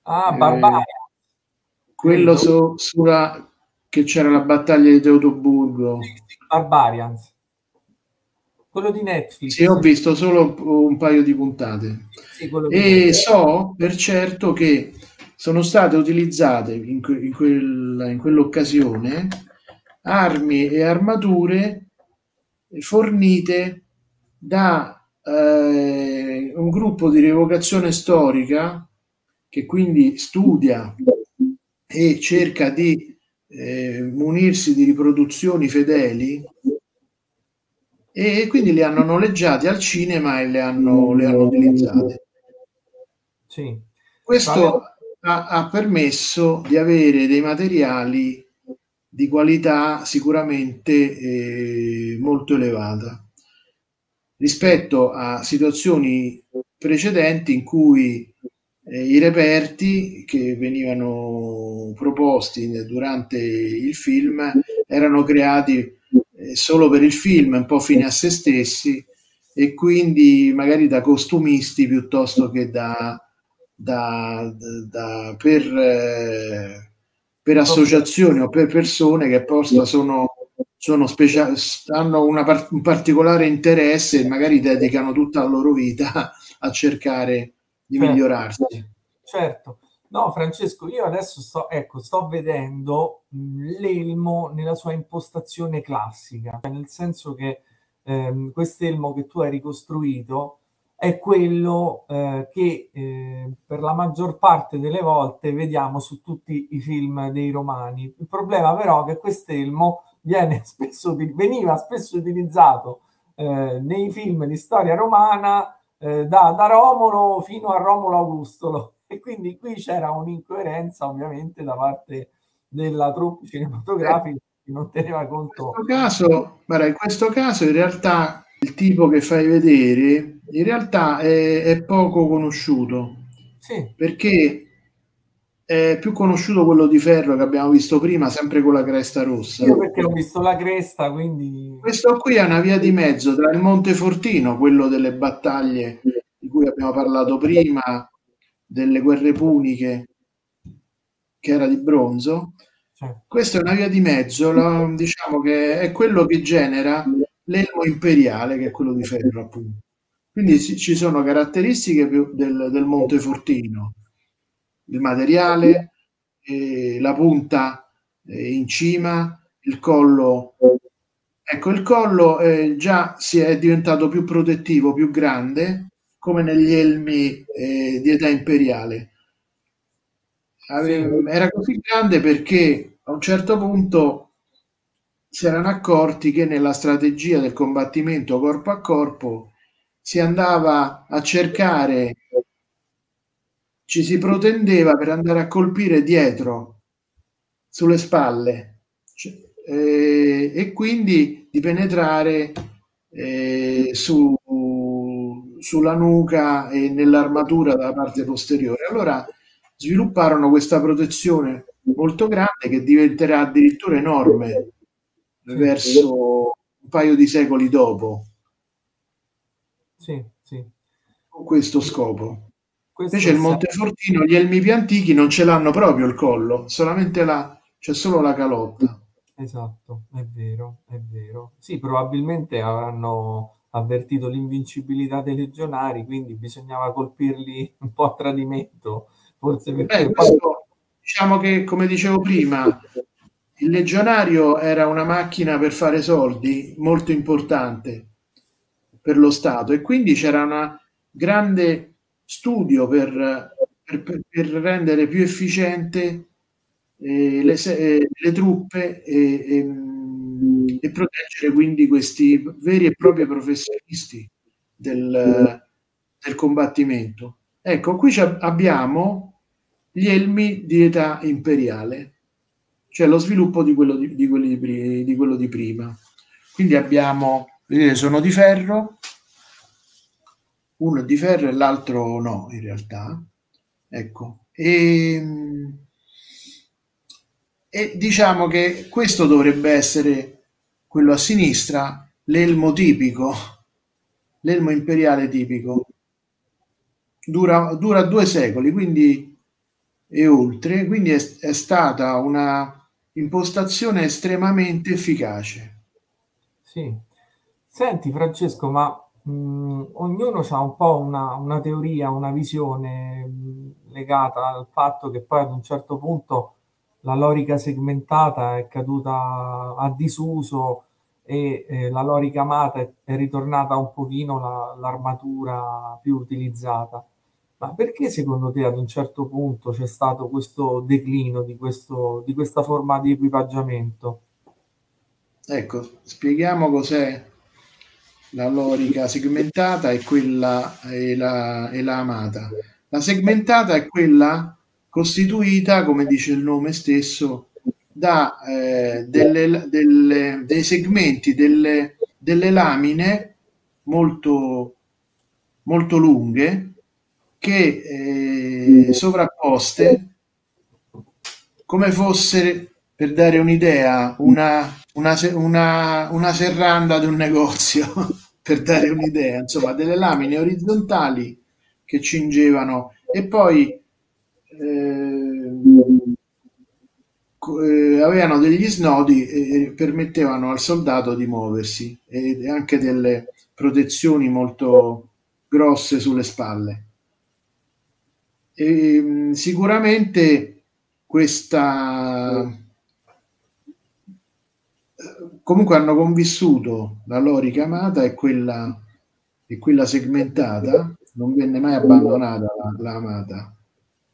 Ah, Barbaria. Eh, quello su, sulla, che c'era la battaglia di Teutoburgo. Barbarians. Quello di Netflix. Sì, ho visto solo un paio di puntate. Sì, e di so per certo che sono state utilizzate in, que- in, quel- in quell'occasione armi e armature fornite da eh, un gruppo di rievocazione storica che quindi studia e cerca di eh, munirsi di riproduzioni fedeli e quindi li hanno noleggiati al cinema e le hanno, le hanno utilizzate. Sì. Questo ha, ha permesso di avere dei materiali di qualità sicuramente eh, molto elevata. Rispetto a situazioni precedenti in cui eh, i reperti che venivano proposti durante il film erano creati eh, solo per il film, un po' fine a se stessi e quindi magari da costumisti piuttosto che da, da, da per, eh, per, associazioni o per persone che apposta sono, sono speciali, hanno una, un particolare interesse e magari dedicano tutta la loro vita a cercare di certo. migliorarsi. Certo. No, Francesco, io adesso sto, ecco, sto vedendo l'elmo nella sua impostazione classica, nel senso che ehm, quest'elmo che tu hai ricostruito è quello eh, che eh, per la maggior parte delle volte vediamo su tutti i film dei romani. Il problema però è che quest'elmo viene spesso, veniva spesso utilizzato eh, nei film di storia romana eh, da, da Romolo fino a Romolo Augustolo e quindi qui c'era un'incoerenza ovviamente da parte della troupe cinematografica che non teneva conto. In questo caso, guarda, in questo caso in realtà il tipo che fai vedere in realtà è, è poco conosciuto. Sì. Perché è più conosciuto quello di ferro che abbiamo visto prima, sempre con la cresta rossa. Io perché ho visto la cresta, quindi... Questo qui è una via di mezzo tra il Monte Fortino, quello delle battaglie di cui abbiamo parlato prima, delle guerre puniche che era di bronzo. Certo. Questa è una via di mezzo, la, diciamo che è quello che genera l'elmo imperiale, che è quello di ferro, appunto. Quindi ci sono caratteristiche del, del Monte Fortino, il materiale, eh, la punta eh, in cima, il collo. Ecco, il collo eh, già si è diventato più protettivo, più grande, come negli elmi eh, di età imperiale. Ave- Sì, era così grande perché a un certo punto si erano accorti che nella strategia del combattimento corpo a corpo si andava a cercare, ci si protendeva per andare a colpire dietro, sulle spalle, Cioè, eh, e quindi di penetrare eh, su, sulla nuca e nell'armatura dalla parte posteriore. Allora svilupparono questa protezione molto grande che diventerà addirittura enorme verso un paio di secoli dopo sì, sì. con questo scopo. Questo Invece il. Montefortino, gli elmi più antichi non ce l'hanno proprio il collo, solamente la, c'è solo la calotta. Esatto, è vero, è vero. Sì, probabilmente avranno avvertito l'invincibilità dei legionari, quindi bisognava colpirli un po' a tradimento, forse Beh, perché poi... questo diciamo che, come dicevo prima, il legionario era una macchina per fare soldi molto importante per lo Stato e quindi c'era un grande studio per, per- per rendere più efficiente eh, le, eh, le truppe e, e, mh, e proteggere quindi questi veri e propri professionisti del, del combattimento. Ecco, qui abbiamo gli elmi di età imperiale, cioè lo sviluppo di quello di, di di, di quello di prima. Quindi abbiamo, vedete, sono di ferro, uno è di ferro e l'altro no, in realtà. Ecco, e, e diciamo che questo dovrebbe essere quello a sinistra, l'elmo tipico, l'elmo imperiale tipico. Dura, dura due secoli, quindi e oltre, quindi è, è stata una impostazione estremamente efficace. Sì. Senti Francesco, ma mh, ognuno ha un po' una, una teoria, una visione mh, legata al fatto che poi ad un certo punto la lorica segmentata è caduta a disuso e eh, la lorica amata è, è ritornata un pochino la- l'armatura più utilizzata. Ma perché secondo te ad un certo punto c'è stato questo declino di questo, di questa forma di equipaggiamento? Ecco, spieghiamo cos'è la lorica segmentata e quella e la, e la amata. La segmentata è quella costituita, come dice il nome stesso, da eh, delle, delle- dei segmenti, delle, delle lamine molto, molto lunghe che eh, sovrapposte come fosse, per dare un'idea, una, una, una, una serranda di un negozio, per dare un'idea, insomma, delle lamine orizzontali che cingevano e poi eh, eh, avevano degli snodi e permettevano al soldato di muoversi e anche delle protezioni molto grosse sulle spalle. E, mh, sicuramente questa comunque hanno convissuto la lorica amata e quella, e quella segmentata, non venne mai abbandonata la, amata.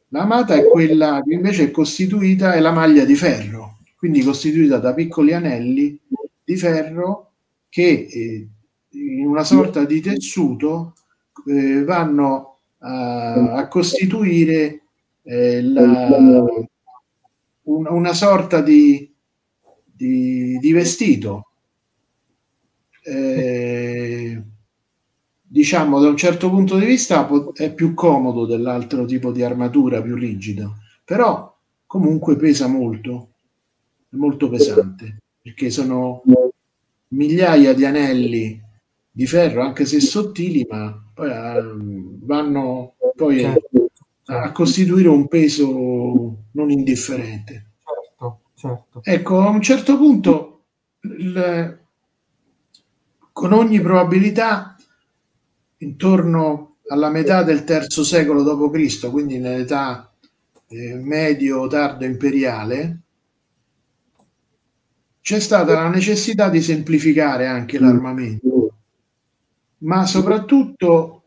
La amata è quella che invece è costituita, è la maglia di ferro, quindi costituita da piccoli anelli di ferro che eh, in una sorta di tessuto eh, vanno a, a costituire eh, la- un- una sorta di, di- di vestito. Eh, diciamo, da un certo punto di vista è più comodo dell'altro tipo di armatura, più rigido, però comunque pesa molto, è molto pesante, perché sono migliaia di anelli di ferro, anche se sottili, ma poi ah, vanno poi a certo, costituire un peso non indifferente. Certo. Ecco, a un certo punto, il- con ogni probabilità, intorno alla metà del terzo secolo d.C., quindi nell'età eh, medio-tardo imperiale, c'è stata la necessità di semplificare anche l'armamento, ma soprattutto,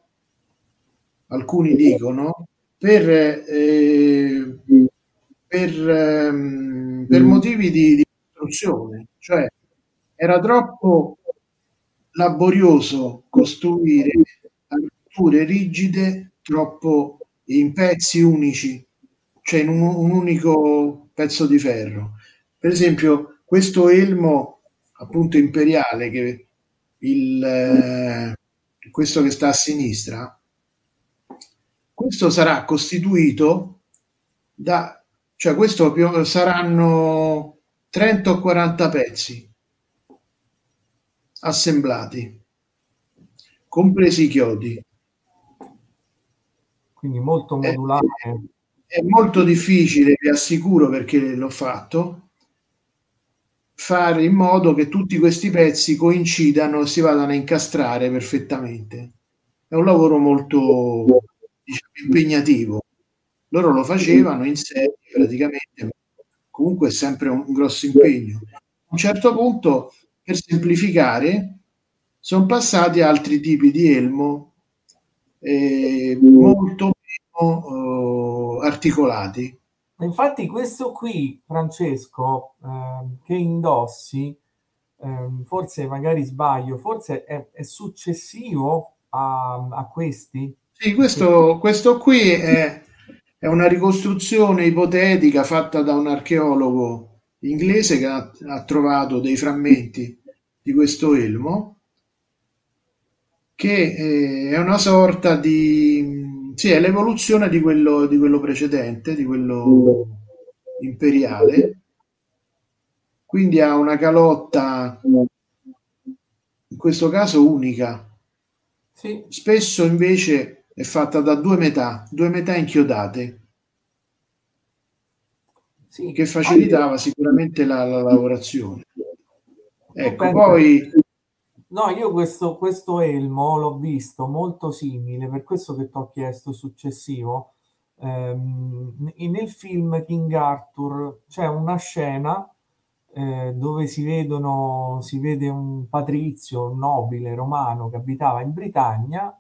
alcuni dicono, per, eh, per, ehm, per motivi di, di costruzione, cioè era troppo laborioso costruire armature rigide troppo in pezzi unici, cioè in un, un unico pezzo di ferro. Per esempio, questo elmo appunto imperiale che il, eh, questo che sta a sinistra questo sarà costituito da cioè questo più, saranno 30 o 40 pezzi assemblati compresi i chiodi quindi molto modulare è, è molto difficile vi assicuro perché l'ho fatto fare in modo che tutti questi pezzi coincidano e si vadano a incastrare perfettamente. È un lavoro molto diciamo, impegnativo. Loro lo facevano in serie praticamente, comunque è sempre un, un grosso impegno. A un certo punto, per semplificare, sono passati altri tipi di elmo eh, molto meno eh, articolati Infatti questo qui, Francesco, eh, che indossi, eh, forse magari sbaglio, forse è, è successivo a, a, questi? Sì, questo, questo qui è, è, una ricostruzione ipotetica fatta da un archeologo inglese che ha, ha trovato dei frammenti di questo elmo, che eh, è una sorta di sì, è l'evoluzione di quello, di quello precedente, di quello imperiale. Quindi ha una calotta, in questo caso unica. Sì. Spesso invece è fatta da due metà, due metà inchiodate, sì. che facilitava sicuramente la, la lavorazione. Ecco, poi No, io questo, questo elmo l'ho visto molto simile, per questo che ti ho chiesto successivo. Ehm, nel film King Arthur c'è una scena eh, dove si vedono, si vede un patrizio, un nobile romano che abitava in Britannia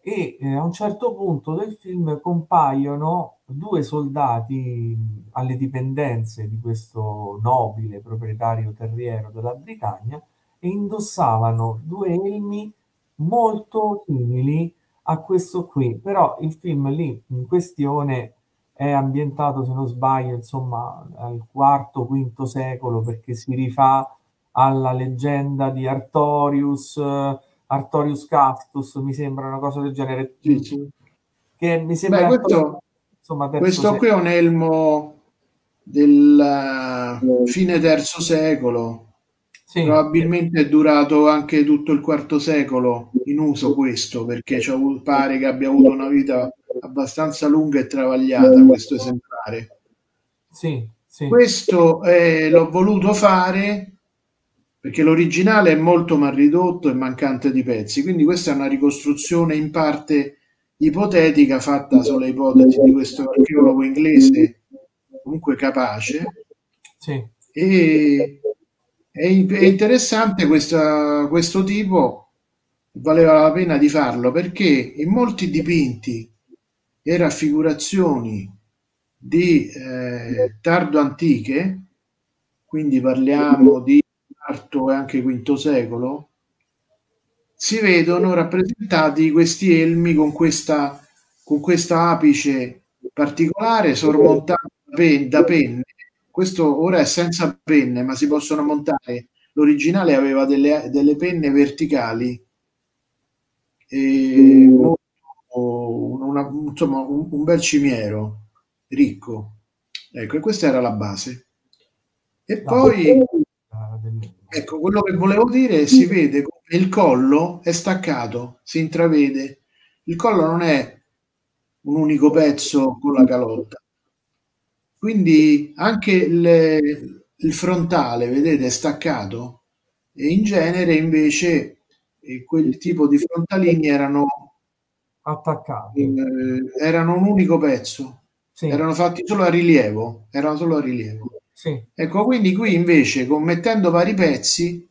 e eh, a un certo punto del film compaiono due soldati alle dipendenze di questo nobile proprietario terriero della Britannia e indossavano due elmi molto simili a questo qui, però il film lì in questione è ambientato, se non sbaglio, insomma, al quarto, quinto secolo, perché si rifà alla leggenda di Artorius, Artorius Castus, mi sembra una cosa del genere. Sì, sì. Che mi sembra Beh, questo, insomma, questo qui è un elmo del uh, fine terzo secolo sì. Probabilmente è durato anche tutto il quarto secolo in uso questo, perché pare che abbia avuto una vita abbastanza lunga e travagliata questo esemplare. Sì, sì. Questo eh, l'ho voluto fare perché l'originale è molto mal ridotto e mancante di pezzi, quindi questa è una ricostruzione in parte ipotetica fatta sulle ipotesi di questo archeologo inglese comunque capace. Sì. E è, è interessante questa, questo tipo, valeva la pena di farlo perché in molti dipinti e raffigurazioni di eh, tardo antiche, quindi parliamo di quarto e anche quinto secolo, si vedono rappresentati questi elmi con questa, con questa apice particolare sormontata da penne questo ora è senza penne, ma si possono montare. L'originale aveva delle, delle penne verticali, e una, insomma un, un, bel cimiero ricco. Ecco, e questa era la base. E poi, ecco, quello che volevo dire, si vede come il collo è staccato, si intravede. Il collo non è un unico pezzo con la calotta, quindi anche il, il frontale, vedete, è staccato e in genere invece eh, quel tipo di frontalini erano attaccati. Eh, erano un unico pezzo, sì. erano fatti solo a rilievo, erano solo a rilievo. Sì. Ecco, quindi qui invece, commettendo vari pezzi,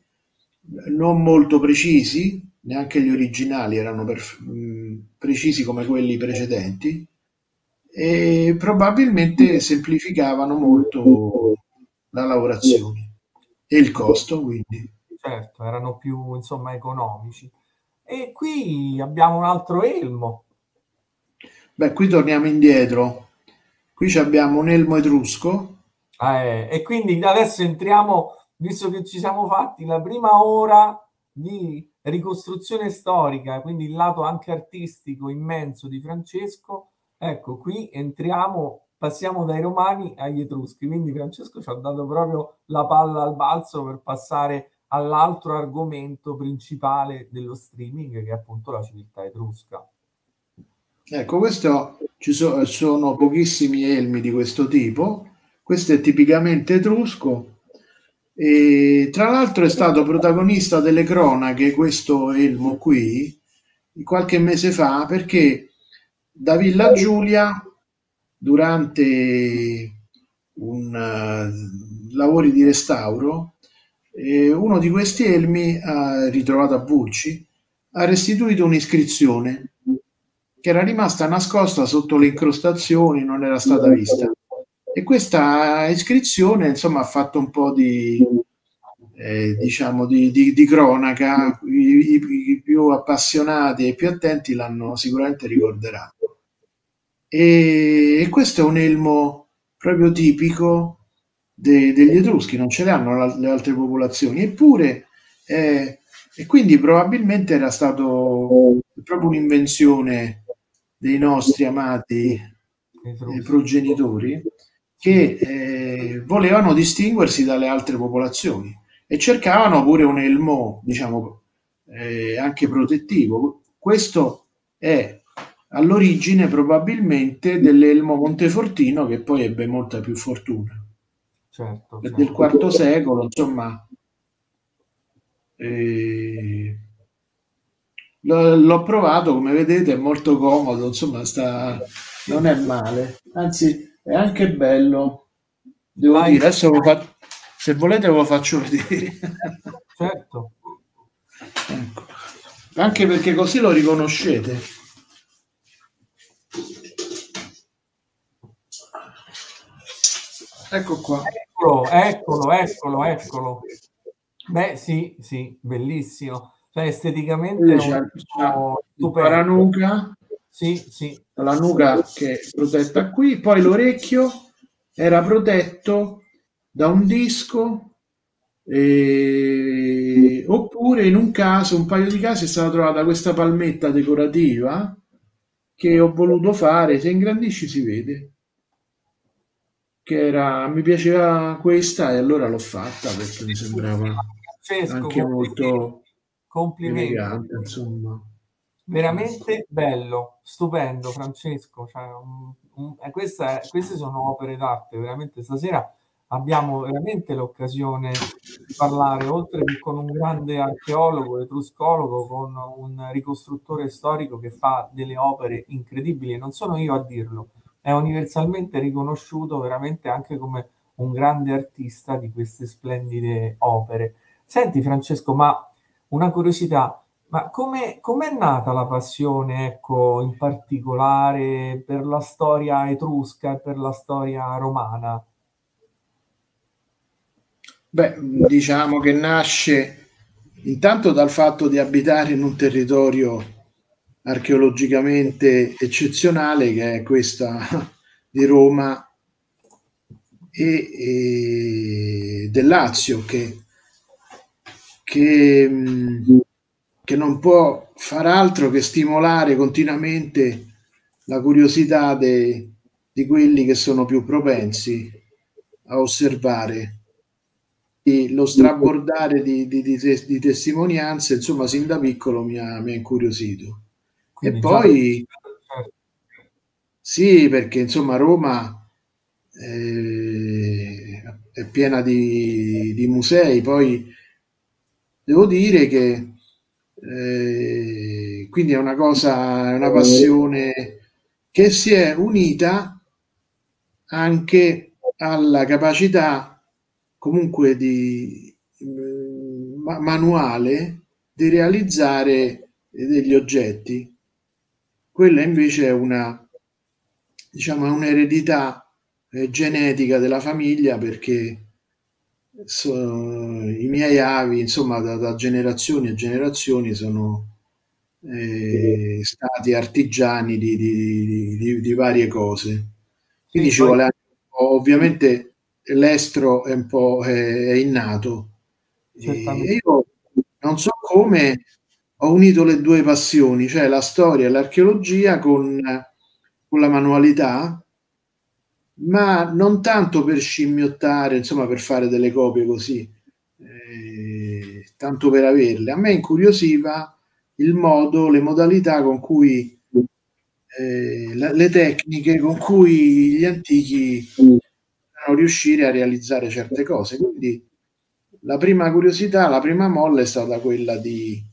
non molto precisi, neanche gli originali erano perf- mh, precisi come quelli precedenti, e probabilmente semplificavano molto la lavorazione e il costo, quindi. Certo, erano più insomma economici. E qui abbiamo un altro elmo. Beh, qui torniamo indietro. Qui abbiamo un elmo etrusco. Ah, eh. E quindi adesso entriamo, visto che ci siamo fatti la prima ora di ricostruzione storica, quindi il lato anche artistico immenso di Francesco, ecco, qui entriamo, passiamo dai romani agli etruschi, quindi Francesco ci ha dato proprio la palla al balzo per passare all'altro argomento principale dello streaming, che è appunto la civiltà etrusca. Ecco, questo ci so, sono pochissimi elmi di questo tipo. Questo è tipicamente etrusco. E, tra l'altro è stato protagonista delle cronache questo elmo qui qualche mese fa perché da Villa Giulia durante un uh, lavori di restauro eh, uno di questi elmi ha ritrovato a Bulci ha restituito un'iscrizione che era rimasta nascosta sotto le incrostazioni, non era stata vista. E questa iscrizione, insomma, ha fatto un po' di, eh, diciamo, di, di, di cronaca. I, i, I, più appassionati e più attenti l'hanno sicuramente ricorderanno. E, e questo è un elmo proprio tipico de, degli Etruschi, non ce le hanno la, le altre popolazioni. Eppure, eh, e quindi probabilmente era stato proprio un'invenzione dei nostri amati progenitori che eh, volevano distinguersi dalle altre popolazioni e cercavano pure un elmo, diciamo, eh, anche protettivo. Questo è all'origine probabilmente dell'elmo montefortino che poi ebbe molta più fortuna. Certo, certo. Del IV secolo, insomma, eh, l'ho provato, come vedete, è molto comodo, insomma, sta, non è male, anzi è anche bello. Devo Vai. dire, adesso fa... se volete ve lo faccio vedere. Certo. Ecco. Anche perché così lo riconoscete. Ecco qua. Eccolo, eccolo, eccolo, eccolo. Beh, sì, sì, bellissimo. Cioè, esteticamente c'è, il paranuca, sì, sì. la nuca che è protetta qui, poi l'orecchio era protetto da un disco e... oppure in un caso, un paio di casi è stata trovata questa palmetta decorativa che ho voluto fare, se ingrandisci si vede che era mi piaceva questa e allora l'ho fatta perché mi sembrava anche molto Complimenti. Elegante, insomma. Veramente bello, stupendo Francesco. Cioè, un, un, eh, questa, queste sono opere d'arte, veramente stasera abbiamo veramente l'occasione di parlare, oltre che con un grande archeologo, etruscologo, con un ricostruttore storico che fa delle opere incredibili, e non sono io a dirlo, è universalmente riconosciuto veramente anche come un grande artista di queste splendide opere. Senti Francesco, ma una curiosità, ma come è nata la passione, ecco, in particolare per la storia etrusca e per la storia romana? Beh, diciamo che nasce intanto dal fatto di abitare in un territorio archeologicamente eccezionale che è questa di Roma e, e del Lazio che che, mm, che non può far altro che stimolare continuamente la curiosità de, di quelli che sono più propensi a osservare e lo strabordare di, di, di, di, testimonianze, insomma, sin da piccolo mi ha, mi ha incuriosito. Quindi e poi, sì, perché insomma Roma eh, è piena di, di musei, poi devo dire che eh, quindi è una cosa, è una passione che si è unita anche alla capacità comunque di mm, ma- manuale di realizzare degli oggetti. Quella invece è una, diciamo, un'eredità eh, genetica della famiglia perché so, i miei avi, insomma, da, da generazioni e generazioni sono eh, stati artigiani di, di, di, di, varie cose. Quindi sì, ci poi... vuole anche, ovviamente l'estro è un po' è, è innato. Io non so come ho unito le due passioni, cioè la storia e l'archeologia con, con la manualità, ma non tanto per scimmiottare, insomma, per fare delle copie così, eh, tanto per averle. A me incuriosiva il modo, le modalità con cui eh, la, le tecniche con cui gli antichi potevano riuscire a realizzare certe cose. Quindi la prima curiosità, la prima molla è stata quella di,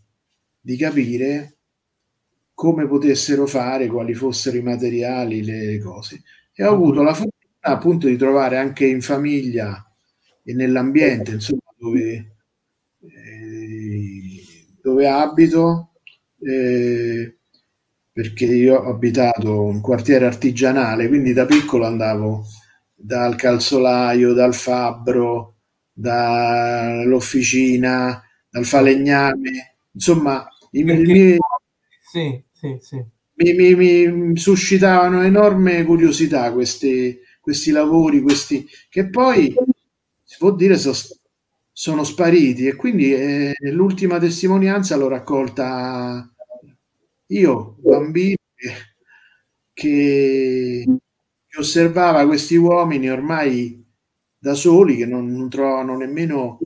di capire come potessero fare, quali fossero i materiali, le cose. E ho avuto la fortuna appunto di trovare anche in famiglia e nell'ambiente, insomma, dove, eh, dove abito, eh, perché io ho abitato un quartiere artigianale, quindi da piccolo andavo dal calzolaio, dal fabbro, dall'officina, dal falegname, insomma, i miei, sì, sì, sì. Mi, mi, mi, suscitavano enorme curiosità questi, questi lavori, questi, che poi si può dire so, sono spariti e quindi eh, l'ultima testimonianza l'ho raccolta io, bambino, che, che osservava questi uomini ormai da soli, che non, non trovavano nemmeno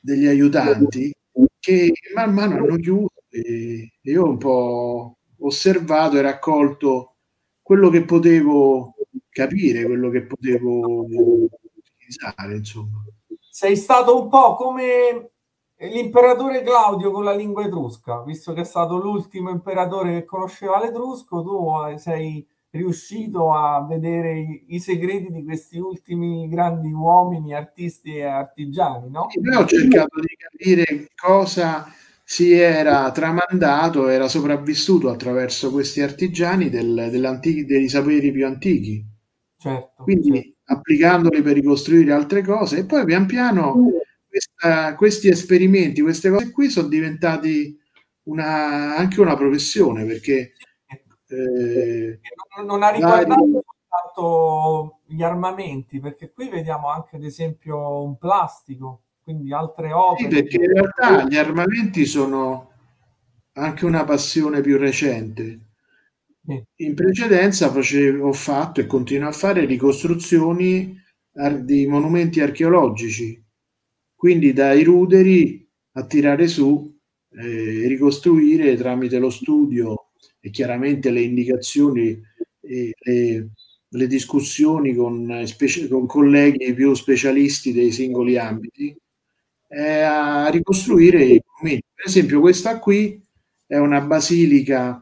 degli aiutanti, che man mano hanno chiuso e io ho un po' osservato e raccolto quello che potevo capire, quello che potevo utilizzare, insomma. Sei stato un po' come l'imperatore Claudio con la lingua etrusca, visto che è stato l'ultimo imperatore che conosceva l'etrusco, tu sei riuscito a vedere i, i segreti di questi ultimi grandi uomini, artisti e artigiani, no? Io ho cercato di capire cosa si era tramandato, era sopravvissuto attraverso questi artigiani del, dei saperi più antichi. Certo, Quindi certo. applicandoli per ricostruire altre cose e poi pian piano questa, questi esperimenti, queste cose qui sono diventati una, anche una professione perché eh, non, non, ha riguardato vari... soltanto gli armamenti perché qui vediamo anche ad esempio un plastico quindi altre opere. Sì, perché in realtà gli armamenti sono anche una passione più recente in precedenza facevo, ho fatto e continuo a fare ricostruzioni di monumenti archeologici quindi dai ruderi a tirare su e eh, ricostruire tramite lo studio e chiaramente le indicazioni e le, le discussioni con, specie, con, colleghi più specialisti dei singoli ambiti eh, a ricostruire i monumenti. Per esempio questa qui è una basilica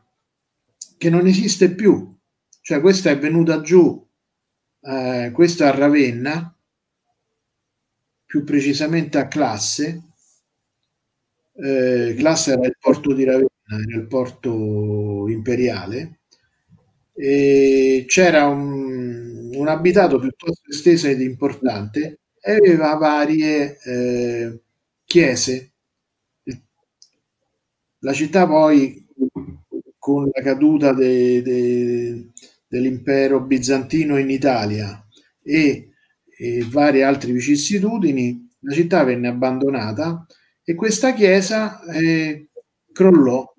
che non esiste più, cioè questa è venuta giù, eh, questa a Ravenna, più precisamente a Classe. Eh, Classe era il porto di Ravenna, era il porto imperiale. E c'era un, un abitato piuttosto esteso ed importante e aveva varie eh, chiese. La città poi, con la caduta de, de, dell'impero bizantino in Italia e e varie altre vicissitudini, la città venne abbandonata e questa chiesa eh, crollò,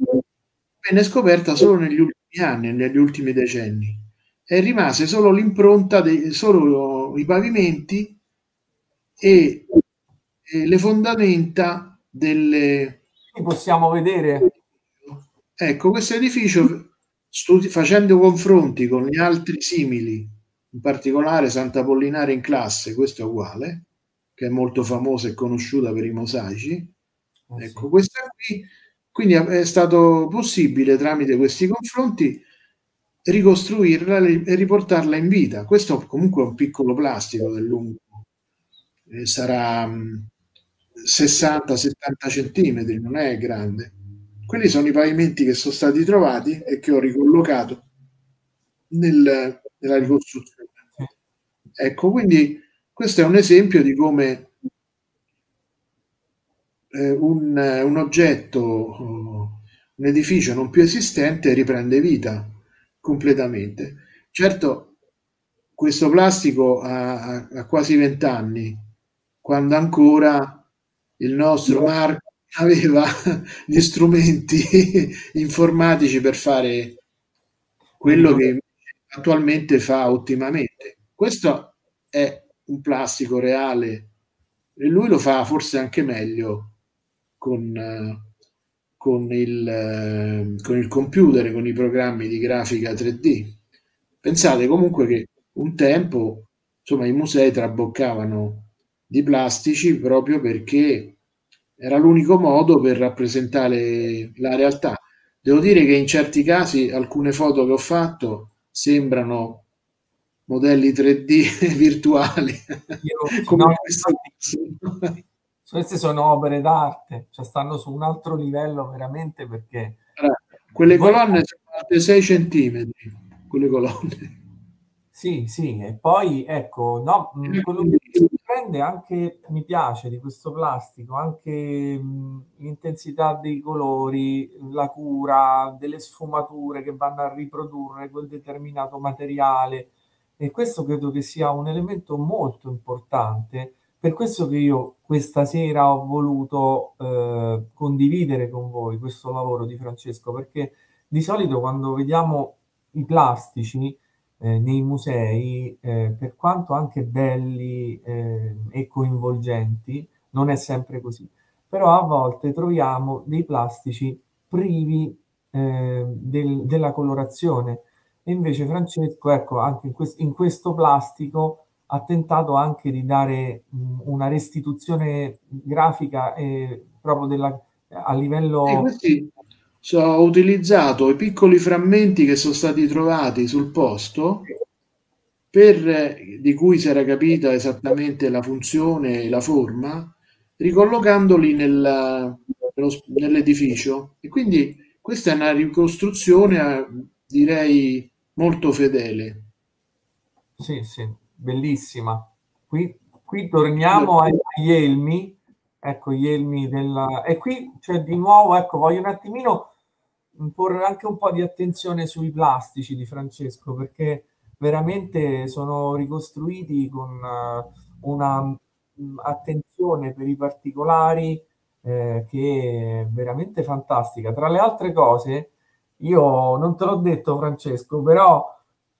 venne scoperta solo negli ultimi anni, negli ultimi decenni, e rimase solo l'impronta, dei, solo i pavimenti e, e le fondamenta delle... Possiamo vedere. Ecco, questo edificio, studi- facendo confronti con gli altri simili in particolare Sant'Apollinare in classe, questo è uguale, che è molto famosa e conosciuta per i mosaici. Oh, ecco, sì. questa qui, quindi è stato possibile tramite questi confronti ricostruirla e riportarla in vita. Questo comunque è un piccolo plastico del lungo. eh, sarà 60-70 centimetri, non è grande. Quelli sono i pavimenti che sono stati trovati e che ho ricollocato nel, nella ricostruzione. Ecco, quindi questo è un esempio di come eh, un, un, oggetto, un edificio non più esistente riprende vita completamente. Certo, questo plastico ha, ha quasi vent'anni, quando ancora il nostro Marco aveva gli strumenti informatici per fare quello che attualmente fa ottimamente. Questo è un plastico reale e lui lo fa forse anche meglio con, con, il, con il computer, con i programmi di grafica 3D. Pensate comunque che un tempo insomma, i musei traboccavano di plastici proprio perché era l'unico modo per rappresentare la realtà. Devo dire che in certi casi alcune foto che ho fatto sembrano modelli 3D virtuali. Io, Come no, infatti, queste sono opere d'arte, cioè stanno su un altro livello veramente perché... quelle colonne sono alte 6 centimetri, quelle colonne. Sì, sì, e poi ecco, no, quello che mi sorprende anche, mi piace di questo plastico, anche mh, l'intensità dei colori, la cura delle sfumature che vanno a riprodurre quel determinato materiale e questo credo che sia un elemento molto importante. Per questo che io questa sera ho voluto eh, condividere con voi questo lavoro di Francesco, perché di solito quando vediamo i plastici, eh, nei musei, eh, per quanto anche belli eh, e coinvolgenti, non è sempre così. Però a volte troviamo dei plastici privi eh, del, della colorazione. E invece Francesco, ecco, anche in, quest- in, questo plastico ha tentato anche di dare mh, una restituzione grafica proprio della, a livello... Eh, questi, so, ho utilizzato i piccoli frammenti che sono stati trovati sul posto per, di cui si era capita esattamente la funzione e la forma, ricollocandoli nel, nell'edificio. E quindi questa è una ricostruzione, direi, molto fedele. Sì, sì, bellissima. Qui, qui torniamo agli elmi, ecco gli elmi della... E qui, cioè, di nuovo, ecco, voglio un attimino porre anche un po' di attenzione sui plastici di Francesco perché veramente sono ricostruiti con uh, una um, attenzione per i particolari eh, che è veramente fantastica. Tra le altre cose, io non te l'ho detto Francesco, però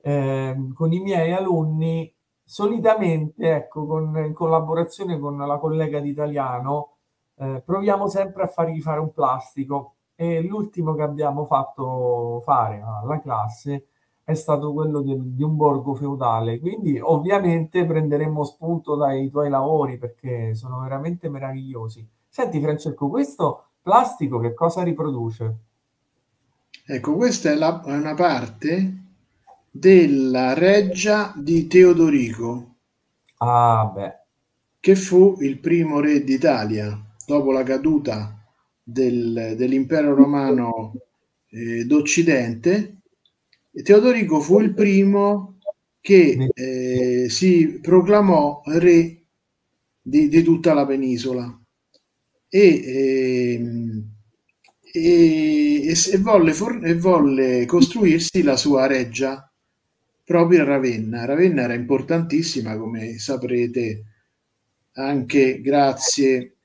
eh, con i miei alunni solitamente, ecco, con, in collaborazione con la collega di italiano, eh, proviamo sempre a fargli fare un plastico e l'ultimo che abbiamo fatto fare alla classe è stato quello del, di un borgo feudale. Quindi ovviamente prenderemo spunto dai tuoi lavori perché sono veramente meravigliosi. Senti Francesco, questo plastico che cosa riproduce? Ecco, questa è, la, è una parte della reggia di Teodorico. Ah, beh. Che fu il primo re d'Italia dopo la caduta del, dell'impero romano eh, d'Occidente, Teodorico fu il primo che eh, si proclamò re di, di, tutta la penisola e, ehm, e, e, volle for, e, volle costruirsi la sua reggia proprio a Ravenna. Ravenna era importantissima, come saprete, anche grazie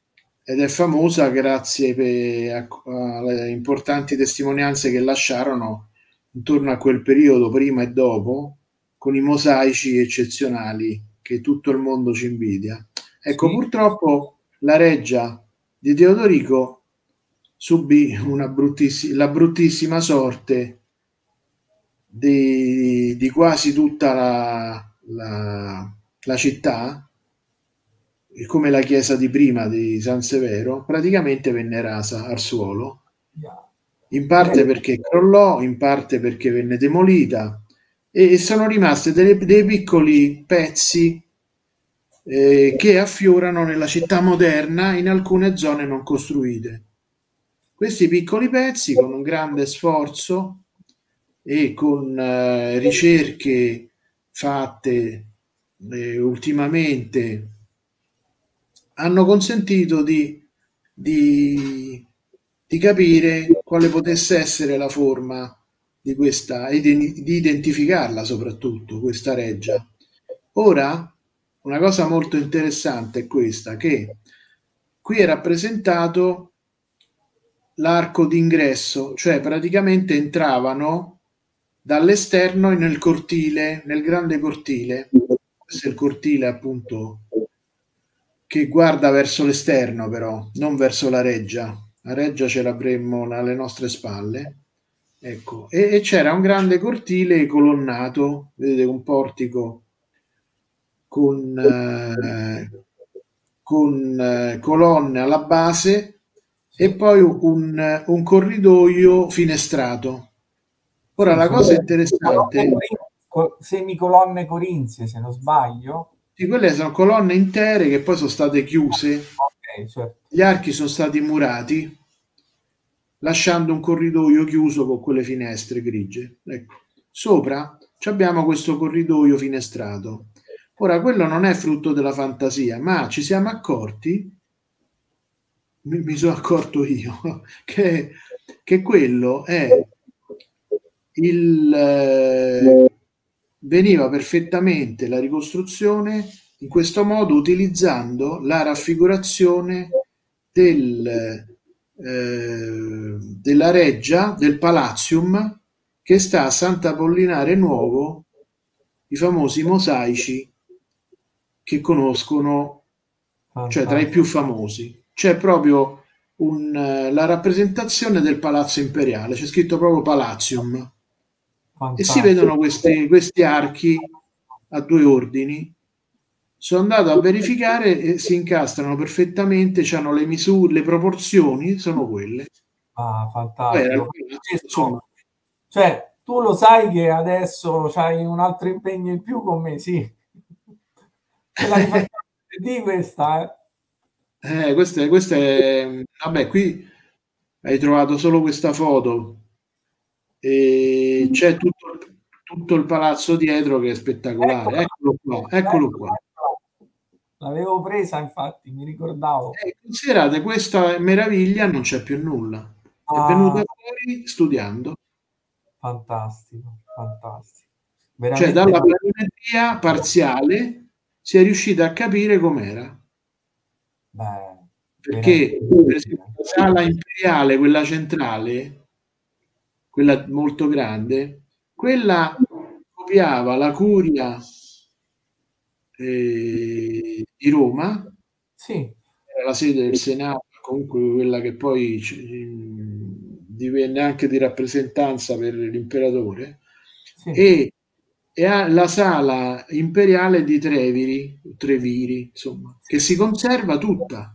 ed è famosa grazie a, alle importanti testimonianze che lasciarono intorno a quel periodo, prima e dopo, con i mosaici eccezionali che tutto il mondo ci invidia. Ecco, sì. purtroppo la reggia di Teodorico subì una bruttiss- la bruttissima sorte di, di quasi tutta la, la, la città come la chiesa di prima di San Severo, praticamente venne rasa al suolo, in parte perché crollò, in parte perché venne demolita e sono rimaste delle, dei piccoli pezzi eh, che affiorano nella città moderna in alcune zone non costruite. Questi piccoli pezzi, con un grande sforzo e con eh, ricerche fatte eh, ultimamente, hanno consentito di, di, di capire quale potesse essere la forma di questa e di, identificarla soprattutto, questa reggia. Ora, una cosa molto interessante è questa, che qui è rappresentato l'arco d'ingresso, cioè praticamente entravano dall'esterno nel cortile, nel grande cortile. Questo è il cortile appunto che guarda verso l'esterno però, non verso la reggia. La reggia ce l'avremmo alle nostre spalle. Ecco, e, e c'era un grande cortile colonnato, vedete un portico con, eh, con eh, colonne alla base e poi un, un corridoio finestrato. Ora la cosa interessante... Semicolonne corinzie, se non sbaglio. Sì, quelle sono colonne intere che poi sono state chiuse. Okay, certo. Gli archi sono stati murati, lasciando un corridoio chiuso con quelle finestre grigie. Ecco. Sopra abbiamo questo corridoio finestrato. Ora, quello non è frutto della fantasia, ma ci siamo accorti, mi, mi sono accorto io, che, che quello è il... Eh, veniva perfettamente la ricostruzione in questo modo utilizzando la raffigurazione del, eh, della reggia del Palatium che sta a Sant'Apollinare Nuovo, i famosi mosaici che conoscono, cioè tra i più famosi. C'è proprio un, la rappresentazione del palazzo imperiale, c'è scritto proprio Palatium. Fantastico. E si vedono questi, questi archi a due ordini. Sono andato a verificare e si incastrano perfettamente, hanno le misure, le proporzioni sono quelle. Ah, fantastico. Insomma, cioè, tu lo sai che adesso hai un altro impegno in più con me, sì di questa, eh. Eh, questa, questa è... Vabbè, qui hai trovato solo questa foto e c'è tutto, tutto il palazzo dietro che è spettacolare. Eccolo qua, eccolo qua. L'avevo presa, infatti, mi ricordavo. Eh, considerate, questa meraviglia non c'è più nulla. Ah. È venuta fuori studiando. Fantastico, fantastico. Cioè, Veramente cioè, dalla planimetria parziale si è riuscita a capire com'era. Beh, Perché per esempio, la sala imperiale, quella centrale, quella molto grande, quella copiava la curia eh, di Roma, sì. era la sede del Senato, comunque quella che poi divenne anche di rappresentanza per l'imperatore, sì. e e ha la sala imperiale di Treviri, Treviri, insomma, che si conserva tutta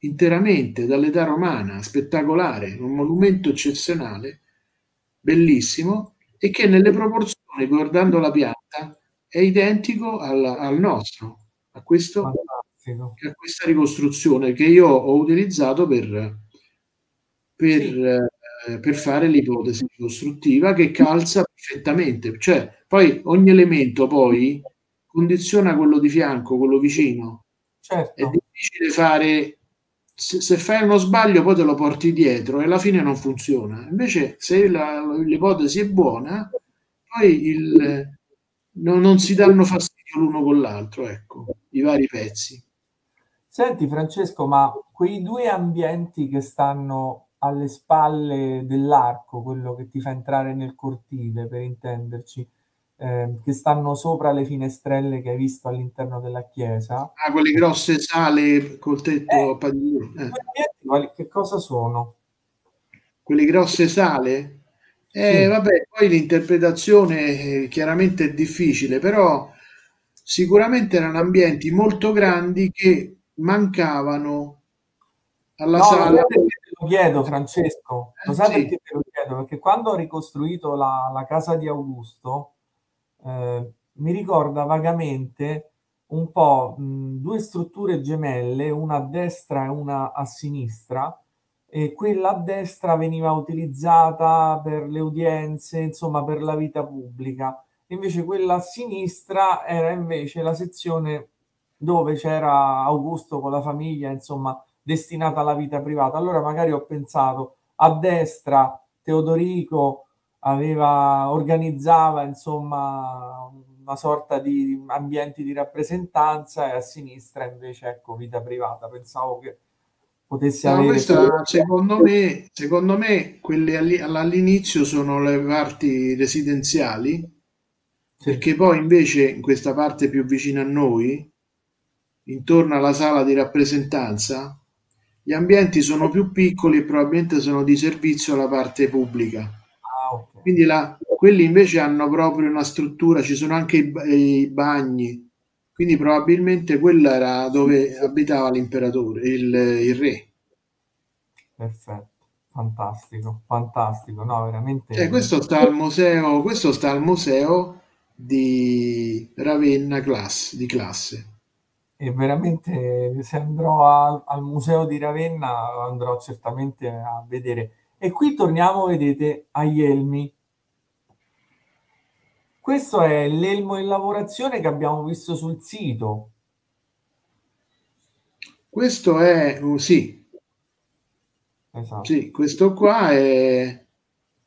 interamente dall'età romana, spettacolare, un monumento eccezionale, bellissimo, e che nelle proporzioni, guardando la pianta, è identico al, al nostro, a, questo, a, questa ricostruzione che io ho utilizzato per, per sì. eh, per fare l'ipotesi costruttiva che calza perfettamente. Cioè, poi ogni elemento poi condiziona quello di fianco, quello vicino. Certo. È difficile fare se, se, fai uno sbaglio poi te lo porti dietro e alla fine non funziona. Invece se la, l'ipotesi è buona, poi il, no, non si danno fastidio l'uno con l'altro, ecco, i vari pezzi. Senti Francesco, ma quei due ambienti che stanno alle spalle dell'arco, quello che ti fa entrare nel cortile, per intenderci, eh, che stanno sopra le finestrelle che hai visto all'interno della chiesa. Ah, quelle grosse sale col tetto eh, a padiglione. Eh. Che cosa sono? Quelle grosse sale? Eh, sì. Vabbè, poi l'interpretazione eh, chiaramente è difficile, però sicuramente erano ambienti molto grandi che mancavano alla no, sala lo chiedo, Francesco. Lo sai sì. perché te lo chiedo? Perché quando ho ricostruito la, la casa di Augusto, eh, mi ricorda vagamente un po' mh, due strutture gemelle, una a destra e una a sinistra, e quella a destra veniva utilizzata per le udienze, insomma per la vita pubblica, invece quella a sinistra era invece la sezione dove c'era Augusto con la famiglia, insomma, destinata alla vita privata. Allora magari ho pensato a destra Teodorico aveva, organizzava insomma una sorta di ambienti di rappresentanza e a sinistra invece ecco vita privata. Pensavo che potesse no, avere... Questa, secondo, me, secondo me quelle all'inizio sono le parti residenziali sì. perché poi invece in questa parte più vicina a noi intorno alla sala di rappresentanza gli ambienti sono più piccoli e probabilmente sono di servizio alla parte pubblica. Quindi la, quelli invece hanno proprio una struttura, ci sono anche i, i, bagni, quindi probabilmente quella era dove abitava l'imperatore, il, il re. Perfetto, fantastico, fantastico, no, veramente. Eh, questo sta al museo, questo sta al museo di Ravenna class, di classe e veramente se andrò a, al museo di Ravenna andrò certamente a vedere. E qui torniamo, vedete, agli elmi. Questo è l'elmo in lavorazione che abbiamo visto sul sito. Questo è, uh, sì. Esatto. Sì, questo qua è,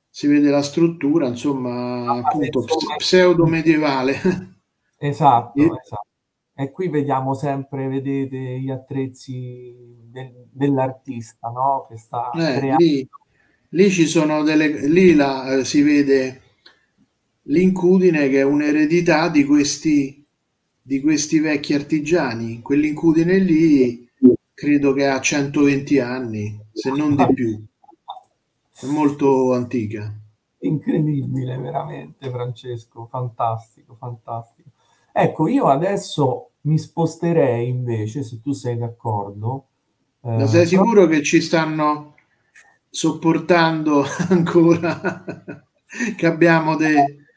si vede la struttura, insomma, ah, appunto, insomma, pseudo medievale. Esatto, e, esatto. E qui vediamo sempre, vedete, gli attrezzi del, dell'artista, no? Che sta eh, creando. Lì, lì, ci sono delle... Lì la, eh, si vede l'incudine che è un'eredità di questi, di questi vecchi artigiani. Quell'incudine lì credo che ha 120 anni, se non di più. È molto antica. Incredibile, veramente, Francesco. Fantastico, fantastico. Ecco, io adesso mi sposterei invece, se tu sei d'accordo. Eh, Ma sei sicuro che ci stanno sopportando ancora, che abbiamo de,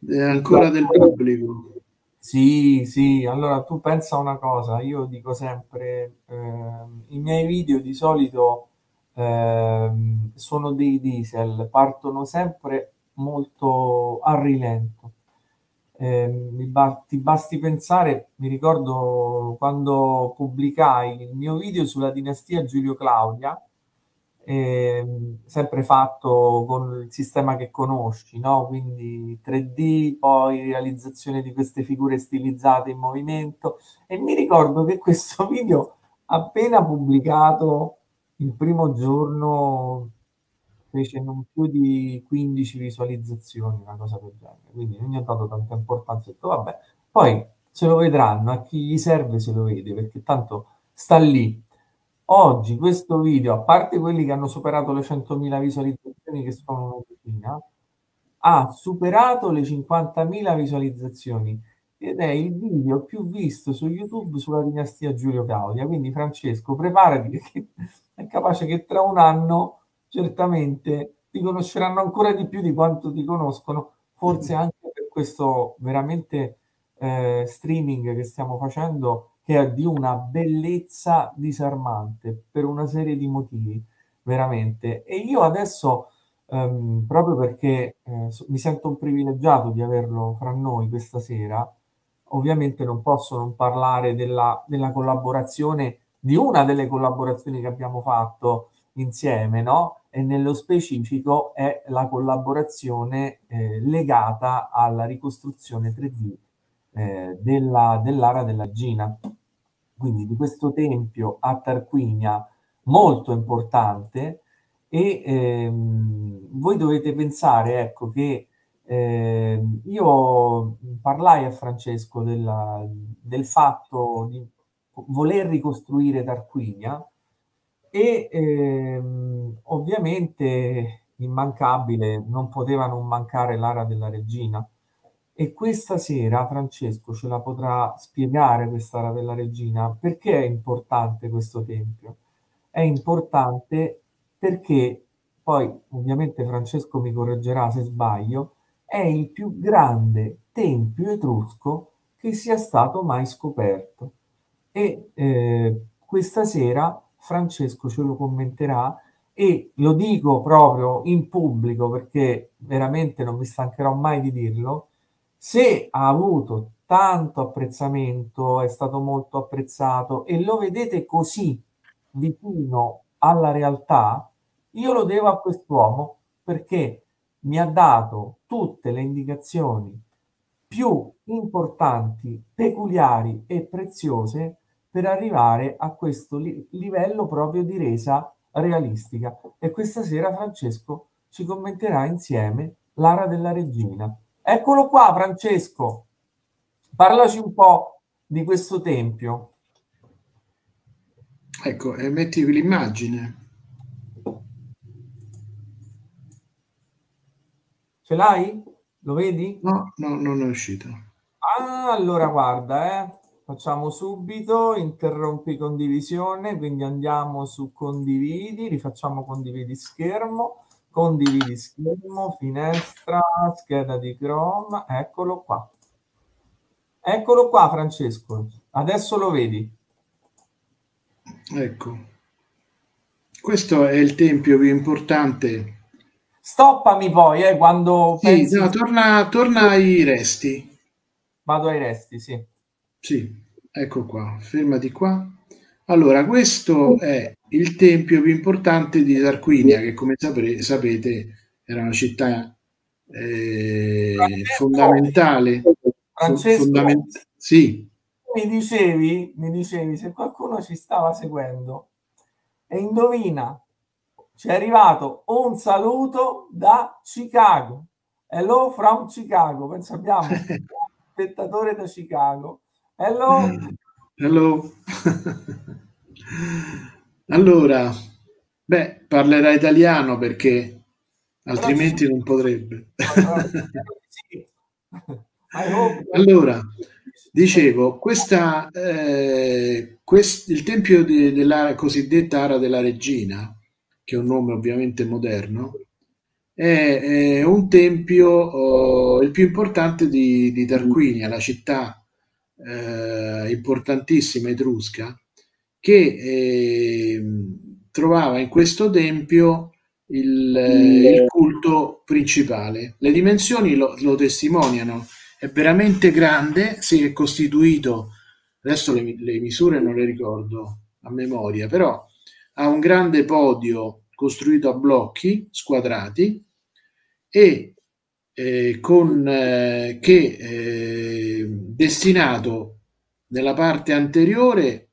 de ancora del pubblico? Sì, sì, allora tu pensa una cosa, io dico sempre, eh, i miei video di solito eh, sono dei diesel, partono sempre molto a rilento. Eh, ba- ti basti pensare, mi ricordo quando pubblicai il mio video sulla dinastia Giulio Claudia, eh, sempre fatto con il sistema che conosci, no? quindi 3D, poi realizzazione di queste figure stilizzate in movimento e mi ricordo che questo video appena pubblicato il primo giorno fece non più di 15 visualizzazioni, una cosa del genere, quindi non gli ha dato tanta importanza, ho detto vabbè, poi se lo vedranno, a chi gli serve se lo vede, perché tanto sta lì. Oggi questo video, a parte quelli che hanno superato le 100.000 visualizzazioni, che sono una decina, ha superato le 50.000 visualizzazioni ed è il video più visto su YouTube sulla dinastia Giulio Claudia. Quindi Francesco, preparati perché è capace che tra un anno certamente ti conosceranno ancora di più di quanto ti conoscono, forse anche per questo veramente eh, streaming che stiamo facendo, che è di una bellezza disarmante per una serie di motivi, veramente. E io adesso, ehm, proprio perché eh, mi sento un privilegiato di averlo fra noi questa sera, ovviamente non posso non parlare della, della collaborazione, di una delle collaborazioni che abbiamo fatto insieme, no? e nello specifico è la collaborazione eh, legata alla ricostruzione 3D eh, della, dell'area della Gina, quindi di questo tempio a Tarquinia molto importante e ehm, voi dovete pensare ecco che eh, io parlai a Francesco della, del fatto di voler ricostruire Tarquinia e ehm, ovviamente immancabile, non poteva non mancare l'ara della regina. E questa sera Francesco ce la potrà spiegare questa ara della regina. Perché è importante questo tempio? È importante perché, poi ovviamente Francesco mi correggerà se sbaglio, è il più grande tempio etrusco che sia stato mai scoperto. E eh, questa sera Francesco ce lo commenterà e lo dico proprio in pubblico perché veramente non mi stancherò mai di dirlo, se ha avuto tanto apprezzamento, è stato molto apprezzato e lo vedete così vicino alla realtà, io lo devo a quest'uomo perché mi ha dato tutte le indicazioni più importanti, peculiari e preziose per arrivare a questo li- livello proprio di resa realistica. E questa sera Francesco ci commenterà insieme l'ara della regina. Eccolo qua, Francesco. Parlaci un po' di questo tempio. Ecco, e metti l'immagine. Ce l'hai? Lo vedi? No, no, non è uscito. Ah, allora guarda, eh. Facciamo subito, interrompi condivisione, quindi andiamo su condividi, rifacciamo condividi schermo, condividi schermo, finestra, scheda di Chrome, eccolo qua. Eccolo qua Francesco, adesso lo vedi. Ecco, questo è il tempio più importante. Stoppami poi, eh, quando Sì, pensi... no, torna, torna ai resti. Vado ai resti, sì. Sì, ecco qua, fermati qua. Allora, questo è il tempio più importante di Tarquinia, che come sapre- sapete era una città eh, Francesco, fondamentale. fo- Francesco, fondament- sì, mi dicevi, mi dicevi se qualcuno ci stava seguendo e indovina, ci è arrivato un saluto da Chicago. Hello from Chicago. Penso abbiamo un spettatore da Chicago. Hello. Hello. Allora, beh, parlerà italiano perché altrimenti non potrebbe. Hope- Allora, dicevo, questa, eh, quest- il tempio di- della cosiddetta Ara della Regina, che è un nome ovviamente moderno, è, è un tempio, oh, il più importante di, di Tarquinia, la città eh, importantissima etrusca, che eh, trovava in questo tempio il, il culto principale. Le dimensioni lo, lo testimoniano, è veramente grande, si è costituito, adesso le, le misure non le ricordo a memoria, però ha un grande podio costruito a blocchi squadrati e eh, con, eh, che eh, destinato nella parte anteriore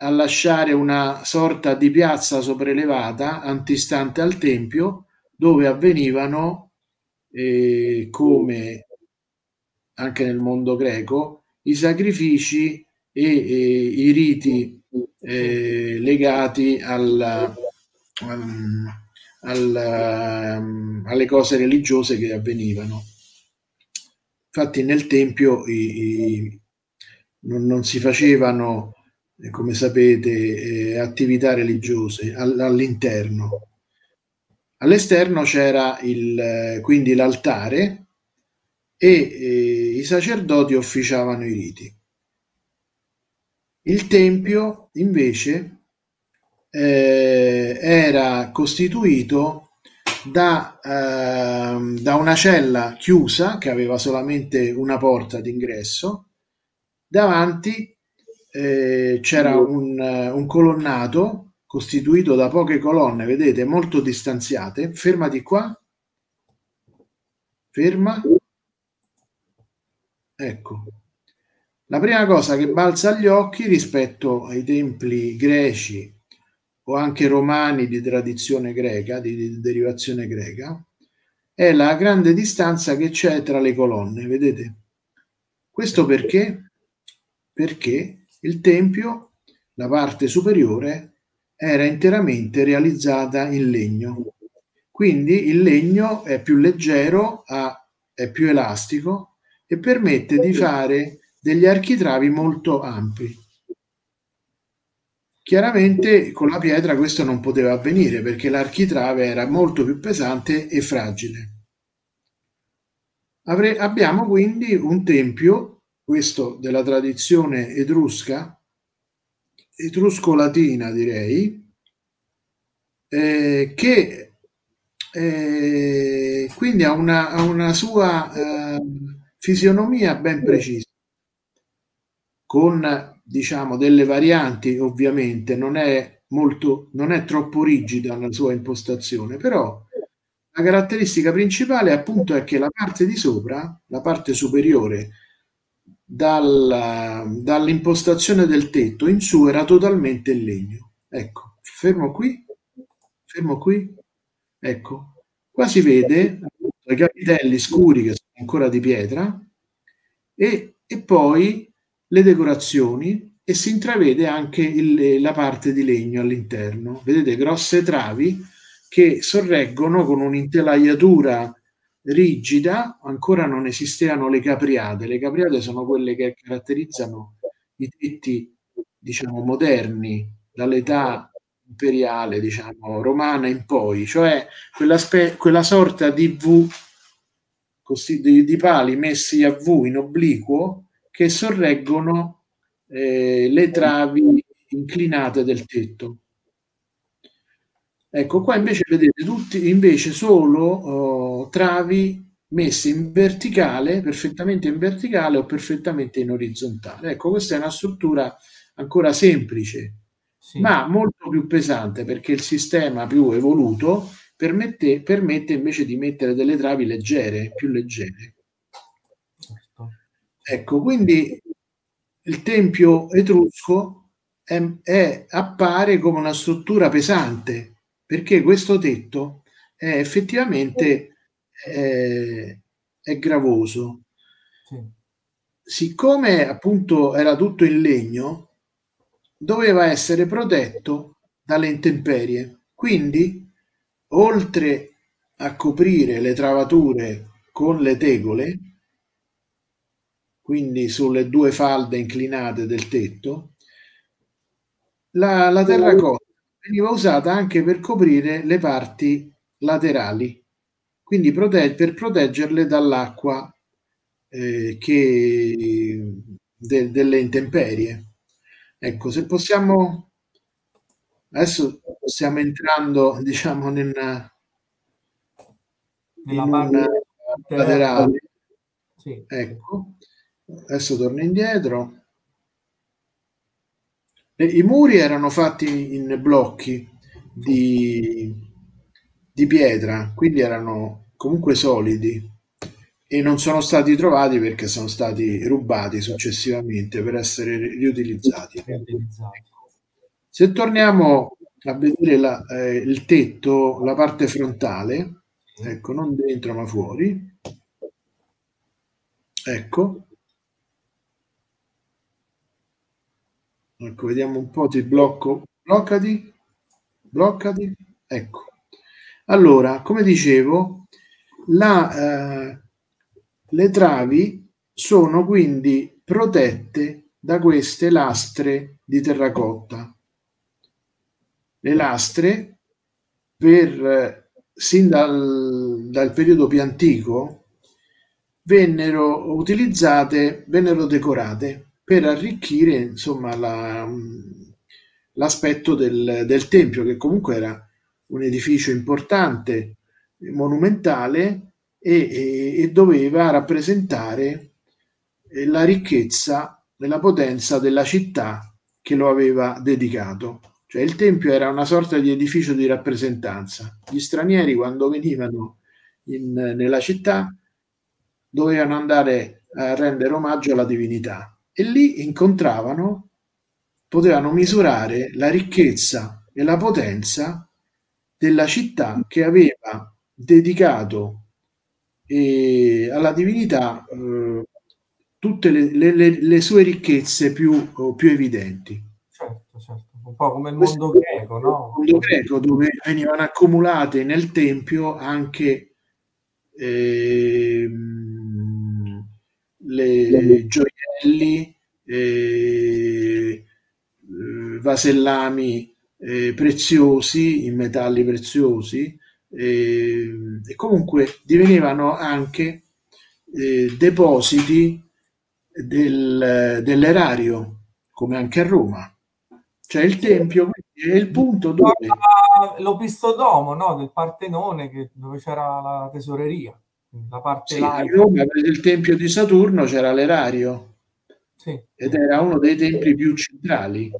a lasciare una sorta di piazza sopraelevata antistante al tempio dove avvenivano eh, come anche nel mondo greco i sacrifici e, e i riti eh, legati al, um, al, alle cose religiose che avvenivano. Infatti nel tempio i, i, non, non, si facevano, come sapete, eh, attività religiose all, all'interno. All'esterno c'era il, quindi l'altare e eh, i sacerdoti officiavano i riti. Il tempio invece eh, era costituito da, eh, da, una cella chiusa che aveva solamente una porta d'ingresso. Davanti eh, c'era un, un, colonnato costituito da poche colonne, vedete, molto distanziate. Fermati qua. Ferma. Ecco. La prima cosa che balza agli occhi rispetto ai templi greci o anche romani di tradizione greca, di, di derivazione greca, è la grande distanza che c'è tra le colonne, vedete? Questo perché? Perché il tempio, la parte superiore, era interamente realizzata in legno. Quindi il legno è più leggero, è più elastico e permette di fare degli architravi molto ampi. Chiaramente con la pietra questo non poteva avvenire perché l'architrave era molto più pesante e fragile. Avre- abbiamo quindi un tempio questo della tradizione etrusca, etrusco-latina direi, eh, che eh, quindi ha una, ha una sua eh, fisionomia ben precisa, con diciamo delle varianti ovviamente, non è molto, non è troppo rigida la sua impostazione, però la caratteristica principale appunto è che la parte di sopra, la parte superiore dal, dall'impostazione del tetto in su era totalmente in legno. Ecco, fermo qui, fermo qui, ecco, qua si vede i capitelli scuri che sono ancora di pietra e, e poi le decorazioni e si intravede anche il, la parte di legno all'interno. Vedete grosse travi che sorreggono con un'intelaiatura rigida, ancora non esistevano le capriate. Le capriate sono quelle che caratterizzano i tetti, diciamo, moderni, dall'età imperiale, diciamo, romana in poi, cioè quella, spe- quella sorta di V, così, di, di, pali messi a V in obliquo che sorreggono eh, le travi inclinate del tetto. Ecco, qua invece vedete tutti invece solo oh, travi messe in verticale, perfettamente in verticale o perfettamente in orizzontale. Ecco, questa è una struttura ancora semplice, sì. ma molto più pesante perché il sistema più evoluto permette, permette invece di mettere delle travi leggere, più leggere. Certo. Ecco, quindi il tempio etrusco è, è, appare come una struttura pesante perché questo tetto è effettivamente è, è gravoso. Sì. Siccome appunto era tutto in legno, doveva essere protetto dalle intemperie. Quindi, oltre a coprire le travature con le tegole, quindi sulle due falde inclinate del tetto, la, la terracotta veniva usata anche per coprire le parti laterali, quindi prote- per proteggerle dall'acqua eh, che, de- delle intemperie. Ecco, se possiamo, adesso stiamo entrando, diciamo, nella, nella parte laterale. Sì. Ecco, adesso torno indietro. I muri erano fatti in blocchi di, di pietra, quindi erano comunque solidi e non sono stati trovati perché sono stati rubati successivamente per essere riutilizzati. Se torniamo a vedere la, eh, il tetto, la parte frontale, ecco, non dentro ma fuori, ecco, Ecco, vediamo un po', ti blocco. Bloccati, bloccati. Ecco. Allora, come dicevo, la, eh, le travi sono quindi protette da queste lastre di terracotta. Le lastre, per, sin dal, dal periodo più antico, vennero utilizzate, vennero decorate per arricchire insomma la, l'aspetto del, del, tempio, che comunque era un edificio importante, monumentale e, e, e doveva rappresentare eh, la ricchezza e la potenza della città che lo aveva dedicato. Cioè il tempio era una sorta di edificio di rappresentanza. Gli stranieri quando venivano in, nella città dovevano andare a rendere omaggio alla divinità e lì incontravano, potevano misurare la ricchezza e la potenza della città che aveva dedicato eh, alla divinità eh, tutte le, le, le, sue ricchezze più, più evidenti. Certo, certo. Un po' come il mondo Questo greco, no? Il mondo greco dove venivano accumulate nel tempio anche eh, le gioielli, eh, vasellami eh, preziosi, in metalli preziosi, eh, e comunque divenivano anche depositi del, dell'erario, come anche a Roma. Cioè il Tempio è il punto dove... L'Opistodomo, no? Del Partenone, che, dove c'era la tesoreria. La parte sì, a Roma, il Tempio di Saturno, c'era l'erario. Sì. Ed era uno dei templi più centrali.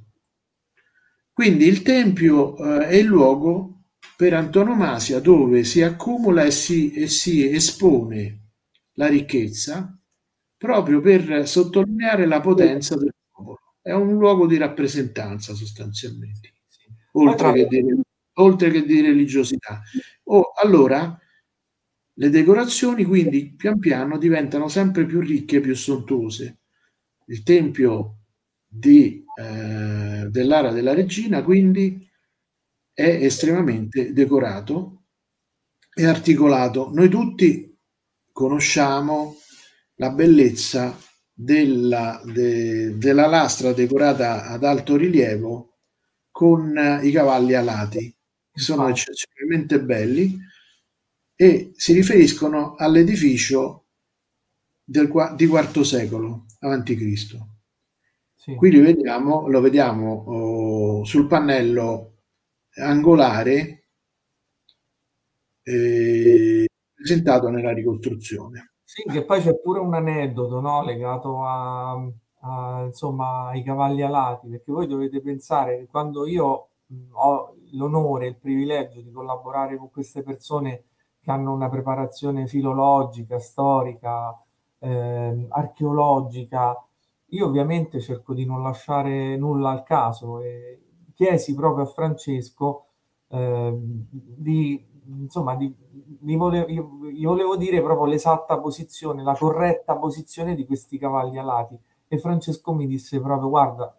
Quindi il Tempio eh, è il luogo per antonomasia dove si accumula e si, e si espone la ricchezza proprio per sottolineare la potenza del è un luogo di rappresentanza sostanzialmente, oltre che di, oltre che di religiosità. Oh, allora, le decorazioni quindi pian piano diventano sempre più ricche e più sontuose. Il tempio di, eh, dell'Ara della Regina quindi è estremamente decorato e articolato. Noi tutti conosciamo la bellezza della, de, della lastra decorata ad alto rilievo con eh, i cavalli alati, che sono eccezionalmente belli e si riferiscono all'edificio del, di IV secolo avanti Cristo. Sì. Qui lo vediamo, lo vediamo oh, sul pannello angolare eh, presentato nella ricostruzione. Sì, che poi c'è pure un aneddoto no? legato a, a, insomma, ai cavalli alati, perché voi dovete pensare che quando io ho l'onore, il privilegio di collaborare con queste persone che hanno una preparazione filologica, storica, eh, archeologica, io ovviamente cerco di non lasciare nulla al caso e chiesi proprio a Francesco eh, di insomma, di, di volevo, gli volevo dire proprio l'esatta posizione, la corretta posizione di questi cavalli alati. E Francesco mi disse proprio, guarda,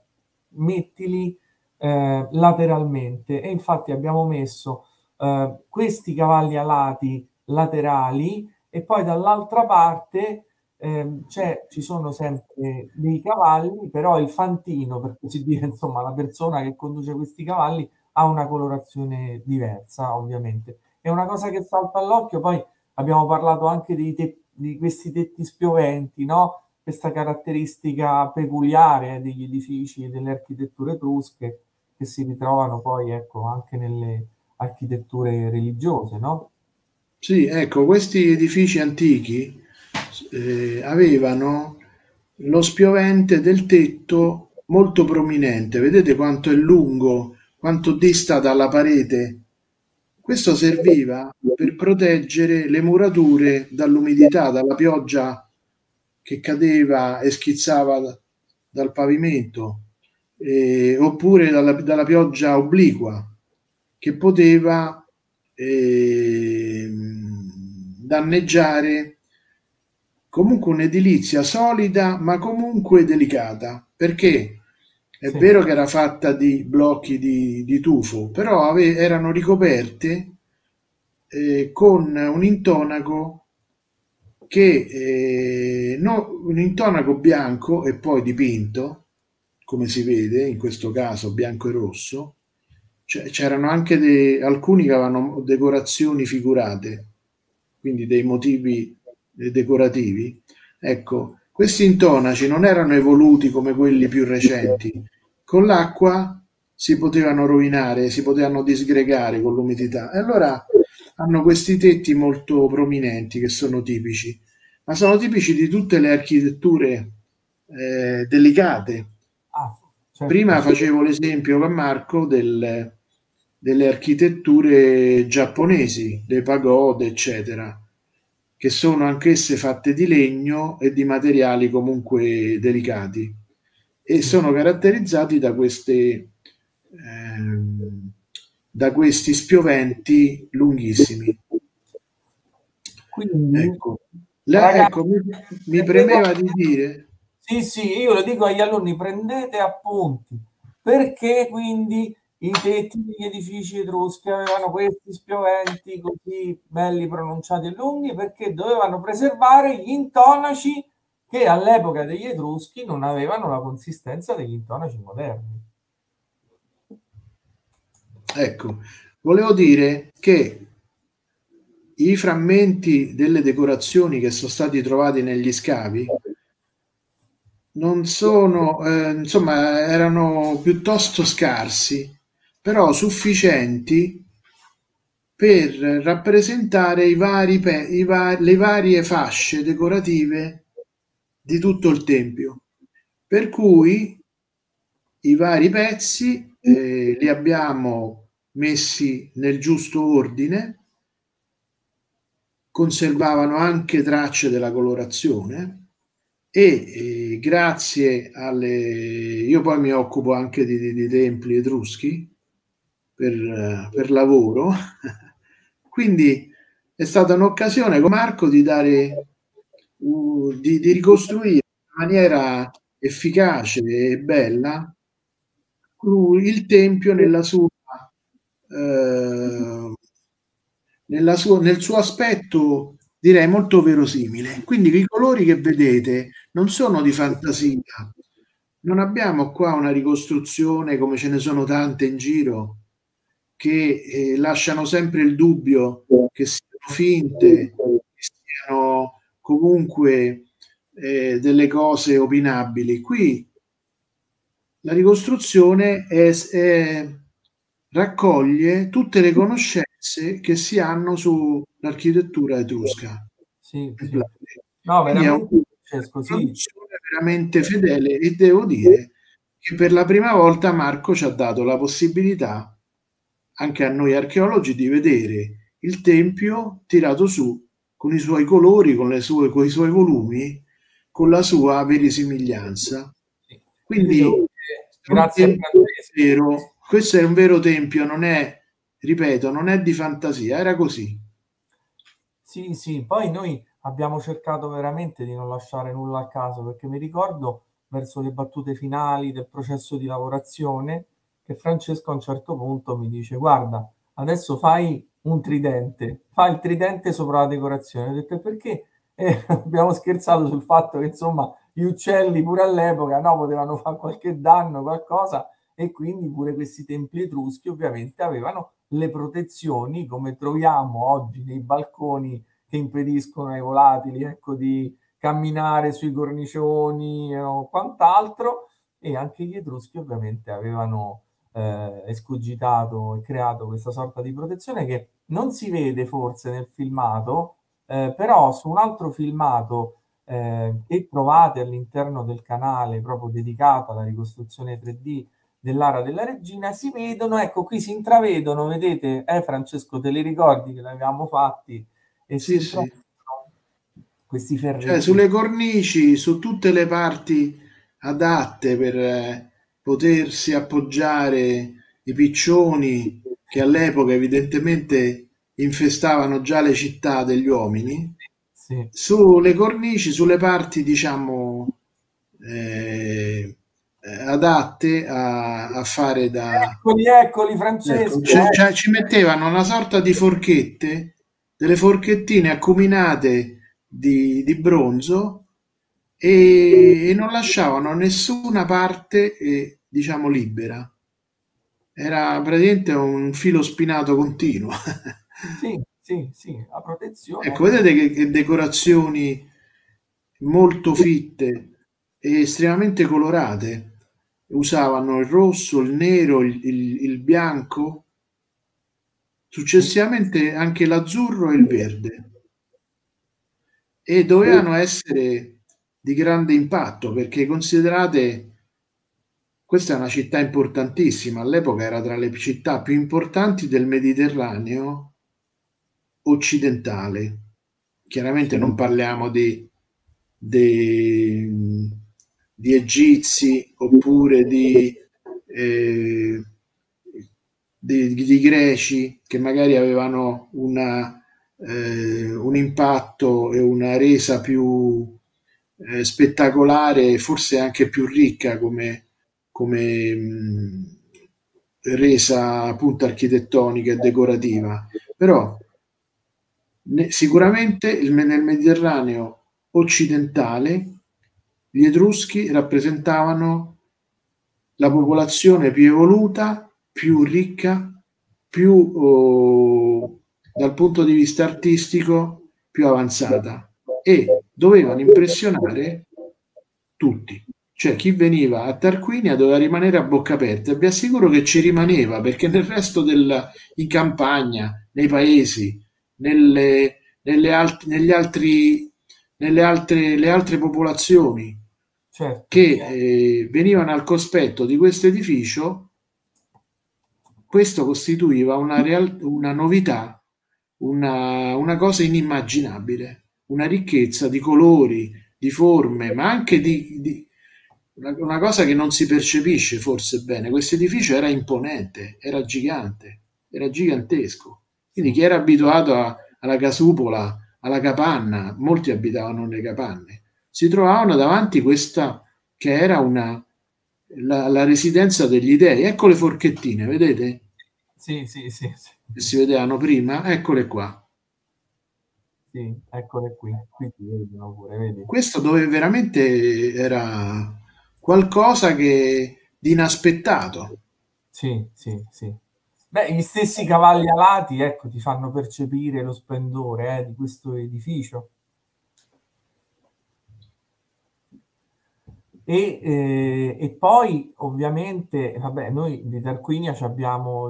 mettili eh, lateralmente. E infatti abbiamo messo eh, questi cavalli alati laterali e poi dall'altra parte eh, ci sono sempre dei cavalli, però il fantino, per così dire, insomma, la persona che conduce questi cavalli ha una colorazione diversa, ovviamente è una cosa che salta all'occhio. Poi abbiamo parlato anche te- di questi tetti spioventi, no? questa caratteristica peculiare degli edifici e delle architetture etrusche che si ritrovano poi ecco, anche nelle architetture religiose. No? Sì, ecco, questi edifici antichi eh, avevano lo spiovente del tetto molto prominente. Vedete quanto è lungo, quanto dista dalla parete questo serviva per proteggere le murature dall'umidità, dalla pioggia che cadeva e schizzava dal pavimento, eh, oppure dalla, dalla, pioggia obliqua che poteva eh, danneggiare comunque un'edilizia solida ma comunque delicata perché è sì. vero che era fatta di blocchi di, di tufo, però ave- erano ricoperte eh, con un intonaco che eh, no, un intonaco bianco e poi dipinto, come si vede in questo caso bianco e rosso. Cioè, c'erano anche de- alcuni che avevano decorazioni figurate, quindi dei motivi eh, decorativi. Ecco, questi intonaci non erano evoluti come quelli più recenti. Con l'acqua si potevano rovinare, si potevano disgregare con l'umidità. E allora hanno questi tetti molto prominenti che sono tipici, ma sono tipici di tutte le architetture eh, delicate. Ah, certo. Prima facevo l'esempio con Marco del, delle architetture giapponesi, le pagode, eccetera che sono anch'esse fatte di legno e di materiali comunque delicati e sono caratterizzati da queste eh, da questi spioventi lunghissimi. Quindi, ecco, La, ragazzi, ecco mi, mi premeva di dire. Sì, sì, io lo dico agli alunni, prendete appunti, perché quindi i tetti degli edifici etruschi avevano questi spioventi così belli pronunciati e lunghi perché dovevano preservare gli intonaci che all'epoca degli etruschi non avevano la consistenza degli intonaci moderni. Ecco, volevo dire che i frammenti delle decorazioni che sono stati trovati negli scavi non sono, eh, insomma, erano piuttosto scarsi, però sufficienti per rappresentare i vari i va- le varie fasce decorative di tutto il tempio. Per cui i vari pezzi eh, li abbiamo messi nel giusto ordine, conservavano anche tracce della colorazione e eh, grazie alle... io poi mi occupo anche di, di, di templi etruschi per, per lavoro, quindi è stata un'occasione con Marco di dare, di, di ricostruire in maniera efficace e bella il tempio nella sua, eh, nella sua, nel suo aspetto direi molto verosimile. Quindi i colori che vedete non sono di fantasia. Non abbiamo qua una ricostruzione come ce ne sono tante in giro che eh, lasciano sempre il dubbio che siano finte, che siano comunque eh, delle cose opinabili. Qui la ricostruzione è, è, raccoglie tutte le conoscenze che si hanno sull'architettura etrusca. Sì, sì. No, veramente, una veramente fedele e devo dire che per la prima volta Marco ci ha dato la possibilità anche a noi archeologi di vedere il tempio tirato su con i suoi colori, con, le sue, con i suoi volumi, con la sua verisimiglianza. Quindi, grazie vero, questo è un vero tempio, non è, ripeto, non è di fantasia, era così. Sì, sì, poi noi abbiamo cercato veramente di non lasciare nulla a caso, perché mi ricordo verso le battute finali del processo di lavorazione che Francesco a un certo punto mi dice guarda, adesso fai un tridente, fai il tridente sopra la decorazione. Ho detto perché? E abbiamo scherzato sul fatto che insomma gli uccelli pure all'epoca no, potevano fare qualche danno, qualcosa, e quindi pure questi templi etruschi ovviamente avevano le protezioni come troviamo oggi nei balconi che impediscono ai volatili ecco, di camminare sui cornicioni o quant'altro e anche gli etruschi ovviamente avevano eh, escogitato e creato questa sorta di protezione che non si vede forse nel filmato, eh, però su un altro filmato eh, che trovate all'interno del canale proprio dedicato alla ricostruzione 3D dell'ara della regina si vedono, ecco qui si intravedono, vedete, eh Francesco, te li ricordi che l'avevamo fatti? E sì, sì. questi ferri. Cioè, sulle cornici, su tutte le parti adatte per eh, potersi appoggiare i piccioni che all'epoca evidentemente infestavano già le città degli uomini, sì. sulle cornici, sulle parti diciamo eh, adatte a, a, fare da... Eccoli, eccoli Francesco! Cioè, cioè, ci mettevano una sorta di forchette, delle forchettine accuminate di, di bronzo e, e, non lasciavano nessuna parte eh, diciamo libera. Era praticamente un filo spinato continuo. Sì, sì, sì, la protezione. Ecco, vedete che, che decorazioni molto fitte e estremamente colorate. Usavano il rosso, il nero, il, il, il bianco, successivamente anche l'azzurro e il verde. E dovevano essere di grande impatto perché considerate questa è una città importantissima, all'epoca era tra le città più importanti del Mediterraneo occidentale. Chiaramente non parliamo di, di, di egizi oppure di, eh, di, greci che magari avevano una, eh, un impatto e una resa più eh, spettacolare, forse anche più ricca come come mh, resa appunto architettonica e decorativa, però ne, sicuramente il, nel Mediterraneo occidentale gli Etruschi rappresentavano la popolazione più evoluta, più ricca, più oh, dal punto di vista artistico più avanzata. E dovevano impressionare tutti Cioè chi veniva a Tarquinia doveva rimanere a bocca aperta e vi assicuro che ci rimaneva perché nel resto del, in campagna, nei paesi, nelle, nelle alt- negli altri, nelle altre, le altre popolazioni certo. che eh, venivano al cospetto di questo edificio, questo costituiva una, real- una novità, una, una cosa inimmaginabile, una ricchezza di colori, di forme, ma anche di, di una cosa che non si percepisce forse bene, questo edificio era imponente, era gigante, era gigantesco. Quindi chi era abituato a, alla casupola, alla capanna, molti abitavano nelle capanne, si trovavano davanti questa che era una, la, la residenza degli dei. Ecco le forchettine, vedete? Sì, sì, sì. sì. Che si vedevano prima, eccole qua. Sì, eccole qui. qui pure, vedi? Questo dove veramente era qualcosa che di inaspettato. Sì, sì, sì. Beh, gli stessi cavalli alati, ecco, ti fanno percepire lo splendore eh, di questo edificio. E, eh, e, poi ovviamente, vabbè, noi di Tarquinia abbiamo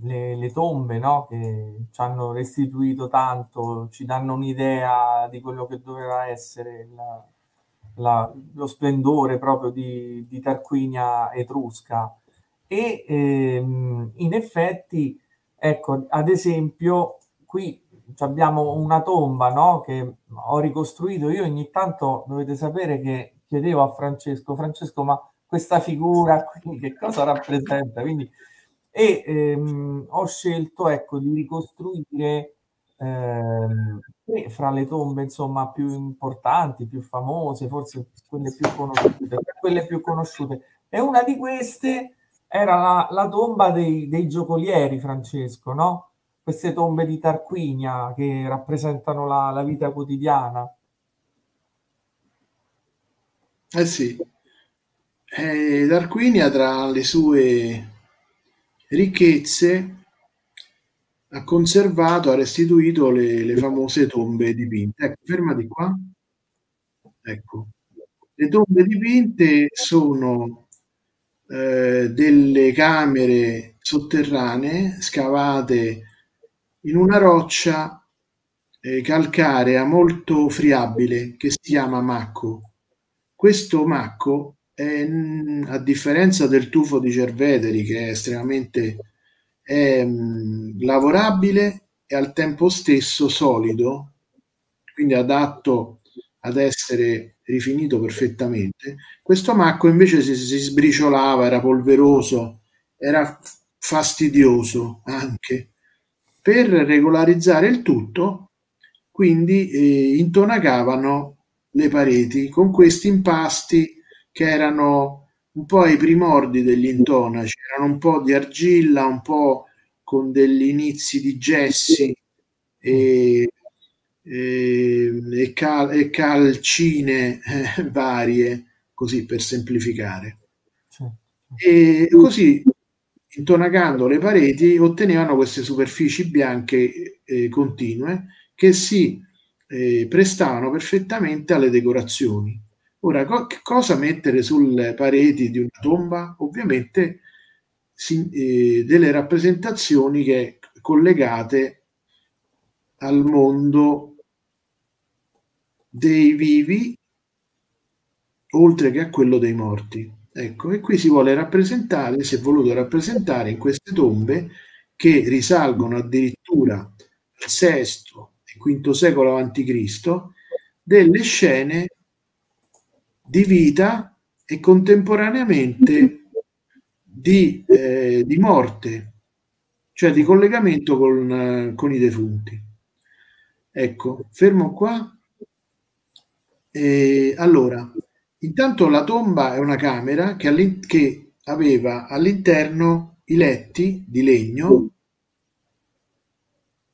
le, le tombe no? che ci hanno restituito tanto, ci danno un'idea di quello che doveva essere la, la, lo splendore proprio di, di Tarquinia etrusca. E ehm, in effetti, ecco, ad esempio, qui abbiamo una tomba no? che ho ricostruito. Io ogni tanto dovete sapere che chiedevo a Francesco, Francesco, ma questa figura qui che cosa rappresenta? Quindi, e ehm, ho scelto ecco, di ricostruire ehm, fra le tombe insomma più importanti, più famose, forse quelle più conosciute, quelle più conosciute. E una di queste era la, la tomba dei, dei, giocolieri, Francesco, no? Queste tombe di Tarquinia che rappresentano la, la vita quotidiana. Eh sì, eh, Tarquinia tra le sue ricchezze ha conservato, ha restituito le, le famose tombe dipinte. Ecco, fermati qua. Ecco, le tombe dipinte sono eh, delle camere sotterranee scavate in una roccia eh, calcarea molto friabile che si chiama macco. Questo macco, è, a differenza del tufo di Cerveteri, che è estremamente è, mh, lavorabile e al tempo stesso solido, quindi adatto ad essere rifinito perfettamente. Questo macco invece si, si sbriciolava, era polveroso, era fastidioso anche. Per regolarizzare il tutto, quindi eh, intonacavano le pareti con questi impasti che erano un po' ai primordi degli intonaci, erano un po' di argilla, un po' con degli inizi di gessi e, e, e, cal, e calcine eh, varie, così per semplificare. E così, intonacando le pareti, ottenevano queste superfici bianche eh, continue che si eh, prestavano perfettamente alle decorazioni. Ora, co- cosa mettere sulle pareti di una tomba? Ovviamente si, eh, delle rappresentazioni che collegate al mondo dei vivi oltre che a quello dei morti. Ecco, e qui si vuole rappresentare, si è voluto rappresentare in queste tombe che risalgono addirittura al VI e V secolo a.C., delle scene di vita e contemporaneamente di, eh, di morte, cioè di collegamento con, con, i defunti. Ecco, fermo qua. E, allora, intanto la tomba è una camera che, che aveva all'interno i letti di legno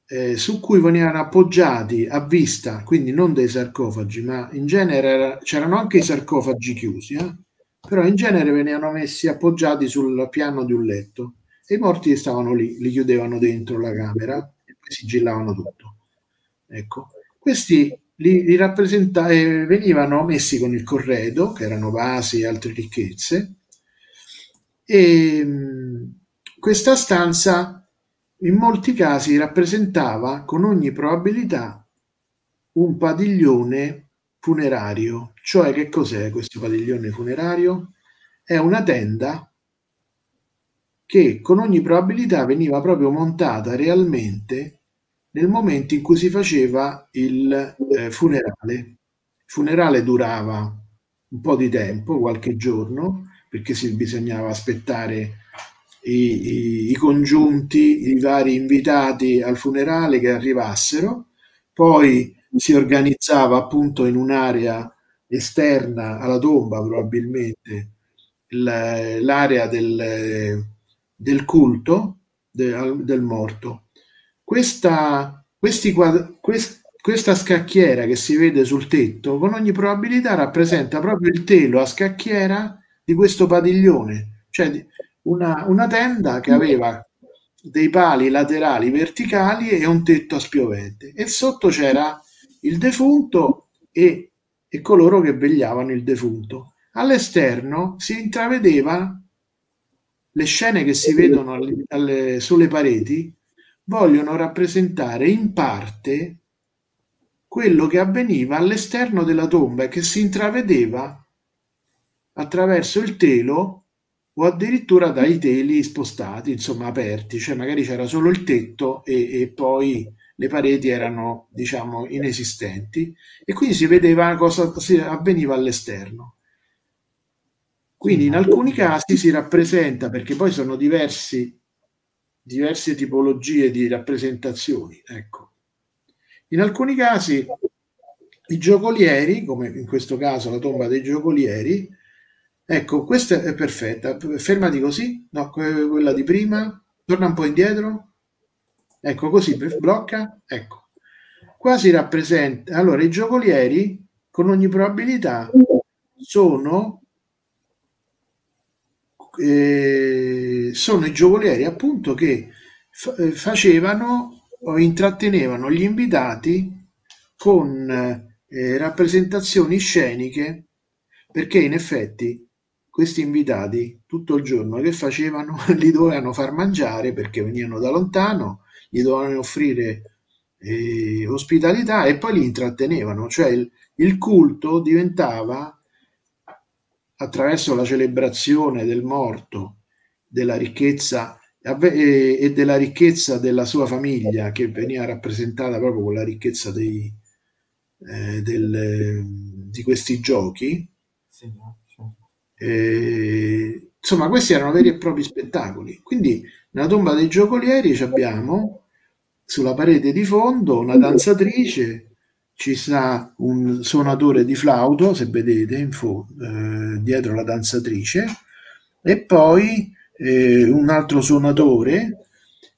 eh, su cui venivano appoggiati a vista, quindi non dei sarcofagi, ma in genere era, c'erano anche i sarcofagi chiusi, eh? però in genere venivano messi appoggiati sul piano di un letto e i morti stavano lì, li chiudevano dentro la camera e poi sigillavano tutto. Ecco, questi li, li rappresenta- eh, venivano messi con il corredo, che erano vasi e altre ricchezze, e mh, questa stanza in molti casi rappresentava con ogni probabilità un padiglione funerario. Cioè, che cos'è questo padiglione funerario? È una tenda che con ogni probabilità veniva proprio montata realmente nel momento in cui si faceva il eh, funerale. Il funerale durava un po' di tempo, qualche giorno, perché si bisognava aspettare i, i, i congiunti, i vari invitati al funerale che arrivassero, poi si organizzava appunto in un'area esterna alla tomba probabilmente l'area del, del culto del, del morto. Questa, questi, quest, questa scacchiera che si vede sul tetto con ogni probabilità rappresenta proprio il telo a scacchiera di questo padiglione, cioè una, una tenda che aveva dei pali laterali verticali e un tetto a spiovente e sotto c'era il defunto e, e coloro che vegliavano il defunto. All'esterno si intravedeva le scene che si vedono alle, alle, sulle pareti vogliono rappresentare in parte quello che avveniva all'esterno della tomba e che si intravedeva attraverso il telo o addirittura dai teli spostati, insomma aperti, cioè magari c'era solo il tetto e, e poi le pareti erano diciamo inesistenti e quindi si vedeva cosa avveniva all'esterno. Quindi in alcuni casi si rappresenta, perché poi sono diversi, diverse tipologie di rappresentazioni, ecco. In alcuni casi i giocolieri, come in questo caso la tomba dei giocolieri, ecco, questa è perfetta, fermati così, no, quella di prima, torna un po' indietro, ecco così, blocca, ecco. Qua si rappresenta, allora i giocolieri con ogni probabilità sono eh, sono i giocolieri appunto che fa- facevano o intrattenevano gli invitati con eh, rappresentazioni sceniche perché in effetti questi invitati tutto il giorno che facevano li dovevano far mangiare perché venivano da lontano gli dovevano offrire eh, ospitalità e poi li intrattenevano cioè il, il culto diventava attraverso la celebrazione del morto, della ricchezza e della ricchezza della sua famiglia che veniva rappresentata proprio con la ricchezza dei, eh, del, di questi giochi. Insomma, questi erano veri e propri spettacoli. Quindi nella tomba dei giocolieri abbiamo sulla parete di fondo una danzatrice ci sta un suonatore di flauto, se vedete, in fo- eh, dietro la danzatrice, e poi eh, un altro suonatore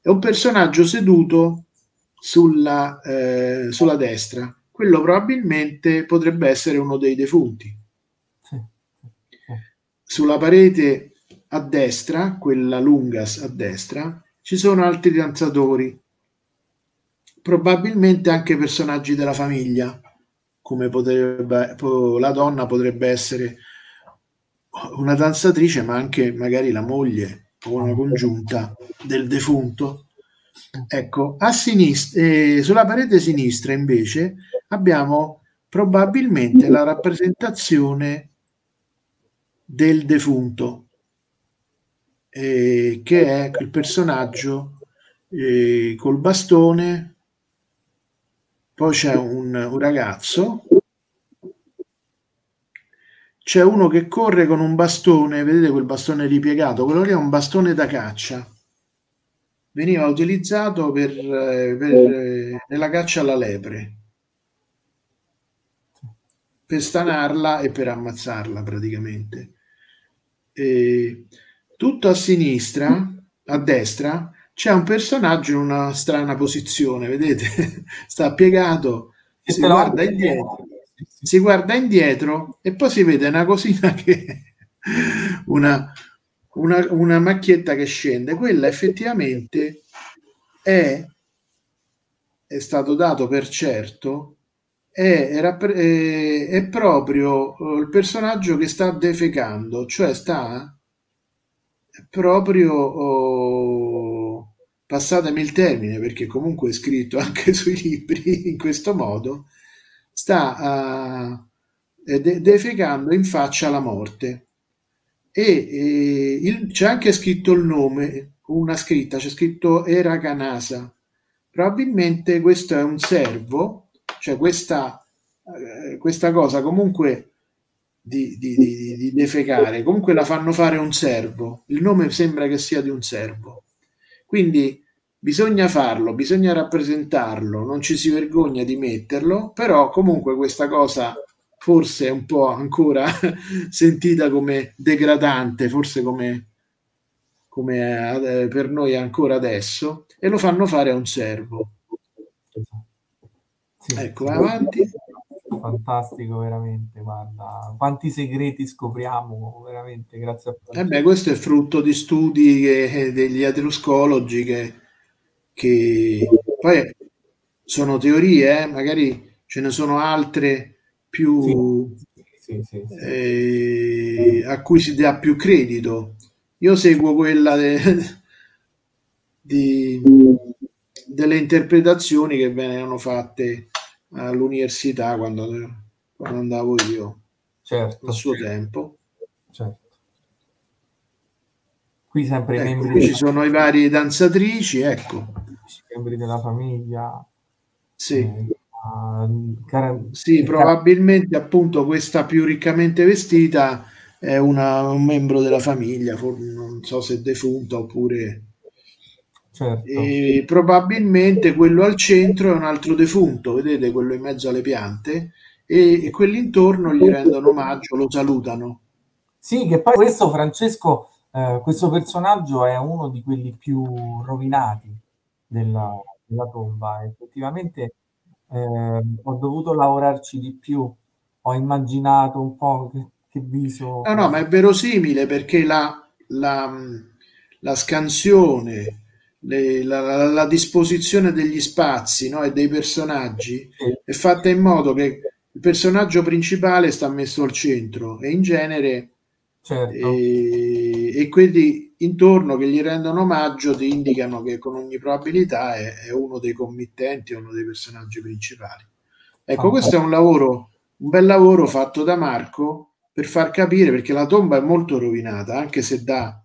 e un personaggio seduto sulla, eh, sulla destra. Quello probabilmente potrebbe essere uno dei defunti. Sulla parete a destra, quella lunga a destra, ci sono altri danzatori probabilmente anche personaggi della famiglia, come potrebbe, la donna potrebbe essere una danzatrice, ma anche magari la moglie o una congiunta del defunto. Ecco, a sinistra, eh, sulla parete sinistra invece abbiamo probabilmente la rappresentazione del defunto, eh, che è il personaggio eh, col bastone. Poi c'è un, un ragazzo, c'è uno che corre con un bastone, vedete quel bastone ripiegato, quello lì è un bastone da caccia, veniva utilizzato per, per, nella caccia alla lepre, per stanarla e per ammazzarla praticamente. E tutto a sinistra, a destra, c'è un personaggio in una strana posizione, vedete? Sta piegato, si guarda indietro, si guarda indietro e poi si vede una cosina che una, una, una macchietta che scende. Quella effettivamente è, è stato dato per certo è, è, è proprio eh, il personaggio che sta defecando, cioè sta proprio, oh, passatemi il termine, perché comunque è scritto anche sui libri in questo modo, sta uh, de- defecando in faccia la morte. E, e il, c'è anche scritto il nome, una scritta, c'è scritto Era Canasa. Probabilmente questo è un servo, cioè questa, eh, questa cosa comunque di, di, di, di, defecare, comunque la fanno fare un servo. Il nome sembra che sia di un servo. Quindi bisogna farlo, bisogna rappresentarlo, non ci si vergogna di metterlo, però comunque questa cosa forse è un po' ancora sentita come degradante, forse come, come eh, per noi ancora adesso, e lo fanno fare a un servo. Sì, ecco, sì. avanti fantastico veramente, guarda, quanti segreti scopriamo veramente grazie a te. Eh beh, questo è frutto di studi che, degli etruscologi che, che poi sono teorie, eh? magari ce ne sono altre più sì, sì, sì, eh, a cui si dà più credito. Io seguo quella de, di, delle interpretazioni che venivano fatte all'università quando, quando andavo io certo, al suo tempo. Certo. Qui sempre ecco, membri qui ci sono i vari danzatrici, ecco. Membri della famiglia. Sì. Eh, uh, car- sì, probabilmente appunto questa più riccamente vestita è una, un membro della famiglia, non so se defunta oppure Certo. E probabilmente quello al centro è un altro defunto, vedete quello in mezzo alle piante, e, e quelli intorno gli rendono omaggio, lo salutano. Sì, che poi questo Francesco, eh, questo personaggio è uno di quelli più rovinati della, della tomba. Effettivamente eh, ho dovuto lavorarci di più, ho immaginato un po' che, che viso. No, no, ma è verosimile perché la, la, la scansione le, la, la, disposizione degli spazi no, e dei personaggi è fatta in modo che il personaggio principale sta messo al centro e in genere certo. e, e, quelli intorno che gli rendono omaggio ti indicano che con ogni probabilità è, è uno dei committenti, uno dei personaggi principali. Ecco, questo è un lavoro, un bel lavoro fatto da Marco per far capire perché la tomba è molto rovinata, anche se dà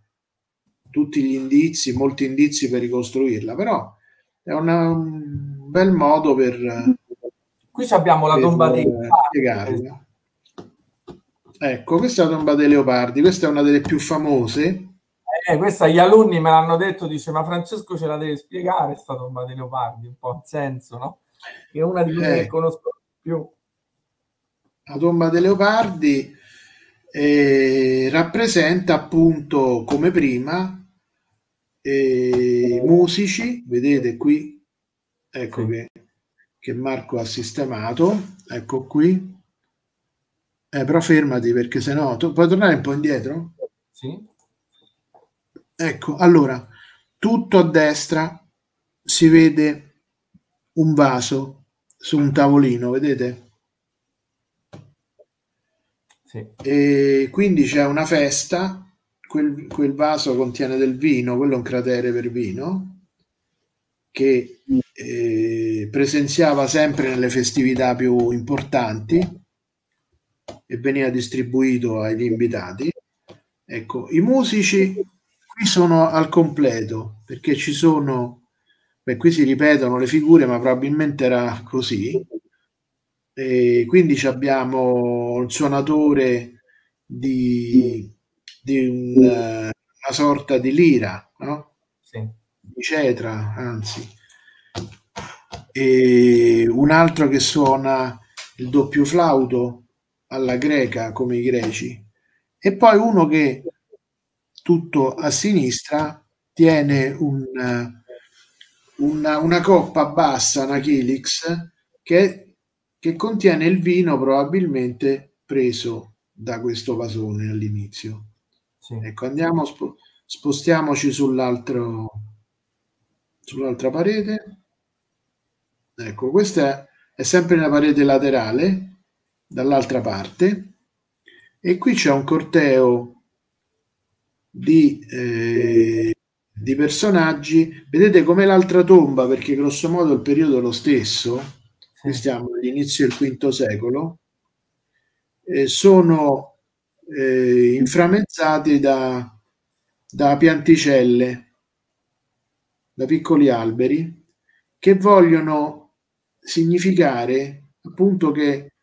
tutti gli indizi, molti indizi per ricostruirla, però è una, un bel modo per... Qui abbiamo la tomba dei leopardi. Ecco, questa è la tomba dei leopardi, questa è una delle più famose. Eh, questa gli alunni me l'hanno detto, dice, ma Francesco ce la deve spiegare, questa tomba dei leopardi, un po' in senso, no? Che è una di quelle eh, che conosco più. La tomba dei leopardi eh, rappresenta appunto come prima e musici, vedete qui, ecco che, che Marco ha sistemato, ecco qui. Eh, però fermati perché se no, tu puoi tornare un po' indietro? Sì. Ecco, allora, tutto a destra si vede un vaso su un tavolino, vedete? Sì. E quindi c'è una festa quel, quel vaso contiene del vino, quello è un cratere per vino, che eh, presenziava sempre nelle festività più importanti e veniva distribuito agli invitati. Ecco, i musici qui sono al completo perché ci sono, beh, qui si ripetono le figure, ma probabilmente era così. E quindi abbiamo il suonatore di di un, uh, una sorta di lira, no? Sì. Di cetra, anzi. E un altro che suona il doppio flauto alla greca come i greci e poi uno che tutto a sinistra tiene un, una, una coppa bassa, una Chilix, che, che contiene il vino probabilmente preso da questo vasone all'inizio. Sì. Ecco, andiamo, sp- spostiamoci sull'altro, sull'altra parete. Ecco, questa è, sempre la parete laterale, dall'altra parte, e qui c'è un corteo di, eh, di personaggi. Vedete come l'altra tomba, perché grosso modo il periodo è lo stesso, sì. stiamo all'inizio del V secolo, eh, sono eh, inframmezzati da, da pianticelle, da piccoli alberi, che vogliono significare appunto che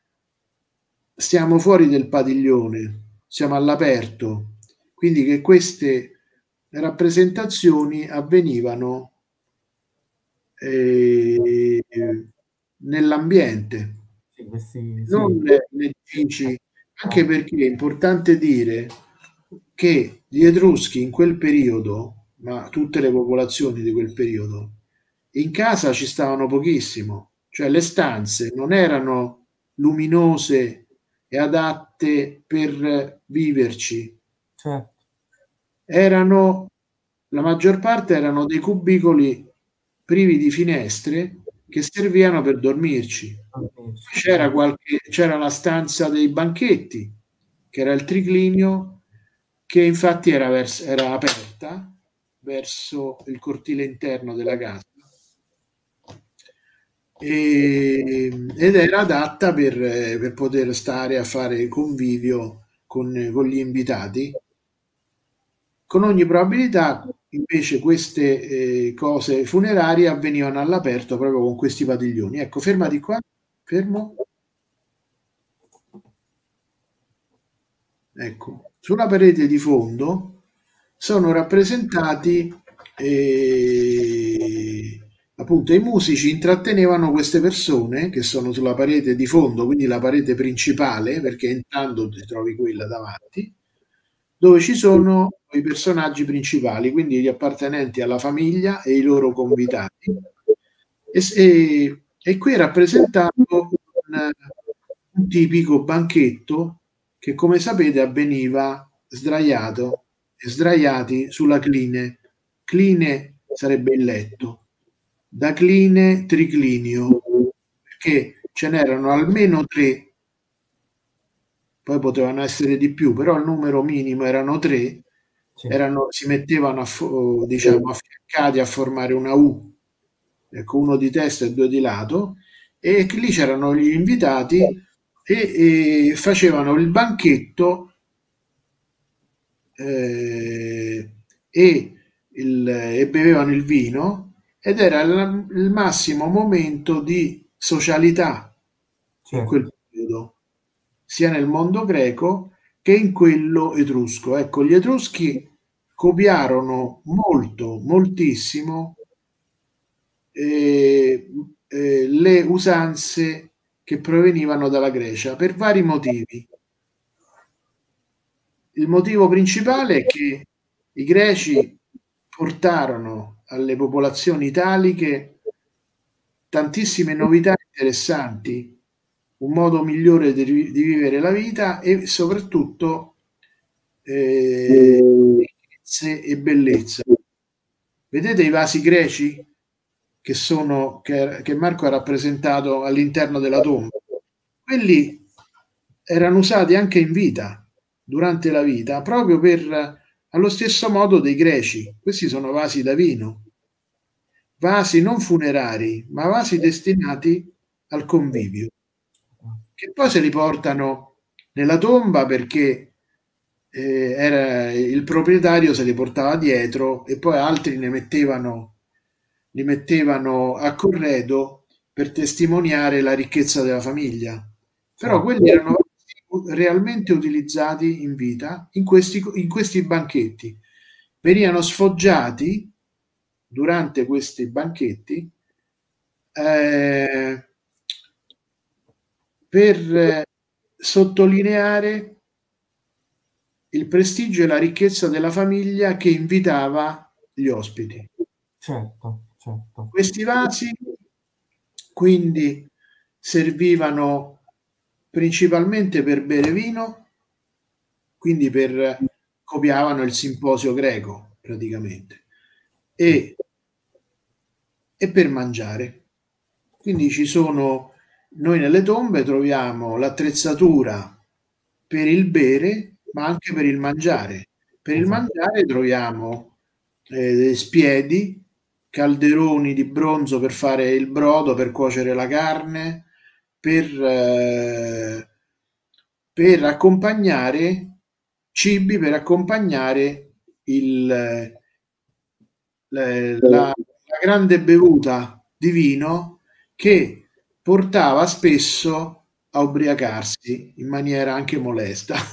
stiamo fuori del padiglione, siamo all'aperto, quindi che queste rappresentazioni avvenivano eh, nell'ambiente, sì, non sì. negli edifici, anche perché è importante dire che gli Etruschi in quel periodo, ma tutte le popolazioni di quel periodo, in casa ci stavano pochissimo, cioè le stanze non erano luminose e adatte per viverci. Certo. Erano, la maggior parte erano dei cubicoli privi di finestre che servivano per dormirci. C'era, qualche, c'era la stanza dei banchetti, che era il triclinio, che infatti era, vers- era aperta verso il cortile interno della casa e, ed era adatta per, per, poter stare a fare convivio con, con gli invitati. Con ogni probabilità invece queste eh, cose funerarie avvenivano all'aperto proprio con questi padiglioni. Ecco, fermati qua, fermo. Ecco, sulla parete di fondo sono rappresentati eh, appunto i musici intrattenevano queste persone che sono sulla parete di fondo, quindi la parete principale, perché entrando ti trovi quella davanti, dove ci sono i personaggi principali, quindi gli appartenenti alla famiglia e i loro convitati. E, e, e qui è rappresentato un, un tipico banchetto che, come sapete, avveniva sdraiato e sdraiati sulla cline. Cline sarebbe il letto da cline triclinio, perché ce n'erano almeno tre, poi potevano essere di più, però il numero minimo erano tre, sì. erano, si mettevano a, diciamo, affiancati a formare una U, ecco, uno di testa e due di lato, e lì c'erano gli invitati e, e facevano il banchetto eh, e, il, e bevevano il vino ed era il, il massimo momento di socialità. Certo. quel sia nel mondo greco che in quello etrusco. Ecco, gli etruschi copiarono molto, moltissimo eh, eh, le usanze che provenivano dalla Grecia per vari motivi. Il motivo principale è che i greci portarono alle popolazioni italiche tantissime novità interessanti, un modo migliore di, di vivere la vita e soprattutto eh, e bellezza. Vedete i vasi greci che, sono, che, che Marco ha rappresentato all'interno della tomba? Quelli erano usati anche in vita, durante la vita, proprio per allo stesso modo dei greci, questi sono vasi da vino, vasi non funerari, ma vasi destinati al convivio, che poi si riportano nella tomba perché eh, era, il proprietario se li portava dietro e poi altri ne mettevano, li mettevano a corredo per testimoniare la ricchezza della famiglia. Però quelli erano realmente utilizzati in vita in questi, in questi banchetti. Venivano sfoggiati durante questi banchetti eh, per sottolineare il prestigio e la ricchezza della famiglia che invitava gli ospiti. Certo, certo. Questi vasi quindi servivano principalmente per bere vino, quindi per copiavano il simposio greco praticamente, e, e per mangiare. Quindi ci sono noi nelle tombe troviamo l'attrezzatura per il bere, ma anche per il mangiare. Per il Esatto. mangiare troviamo eh, spiedi, calderoni di bronzo per fare il brodo, per cuocere la carne, per, eh, per accompagnare cibi, per accompagnare il, la, la, la grande bevuta di vino che portava spesso a ubriacarsi in maniera anche molesta.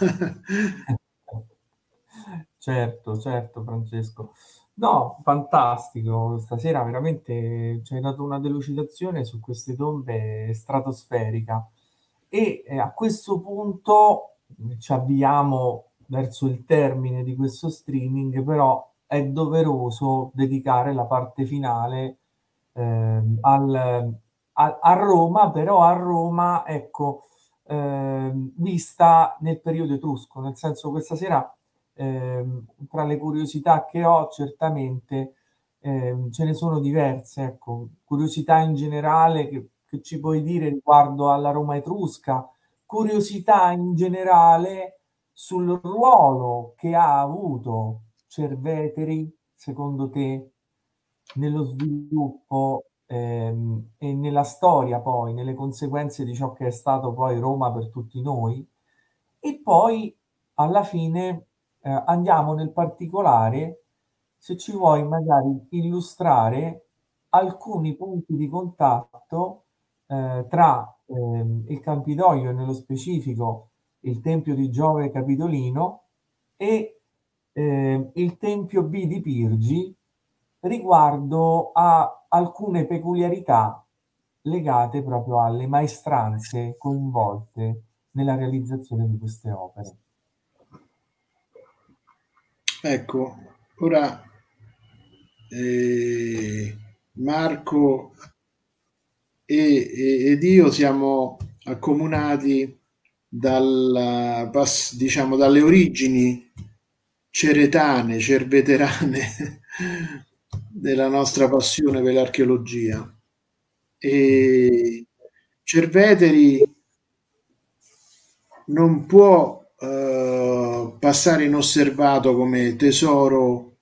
certo, certo, Francesco. No, fantastico. Stasera veramente ci hai dato una delucidazione su queste tombe stratosferica. E eh, a questo punto ci avviamo verso il termine di questo streaming, però è doveroso dedicare la parte finale eh, al, a, a, Roma, però a Roma, ecco, eh, vista nel periodo etrusco, nel senso questa sera eh, tra le curiosità che ho certamente eh, ce ne sono diverse, ecco, curiosità in generale che, che ci puoi dire riguardo alla Roma etrusca, curiosità in generale sul ruolo che ha avuto Cerveteri, secondo te, nello sviluppo ehm, e nella storia poi, nelle conseguenze di ciò che è stato poi Roma per tutti noi. E poi alla fine eh, andiamo nel particolare, se ci vuoi magari illustrare alcuni punti di contatto eh, tra eh, il Campidoglio nello specifico il Tempio di Giove Capitolino e eh, il Tempio B di Pirgi riguardo a alcune peculiarità legate proprio alle maestranze coinvolte nella realizzazione di queste opere. Ecco, ora eh, Marco e, ed io siamo accomunati dalla, diciamo, dalle origini ceretane, cerveterane della nostra passione per l'archeologia. E Cerveteri non può eh, passare inosservato come tesoro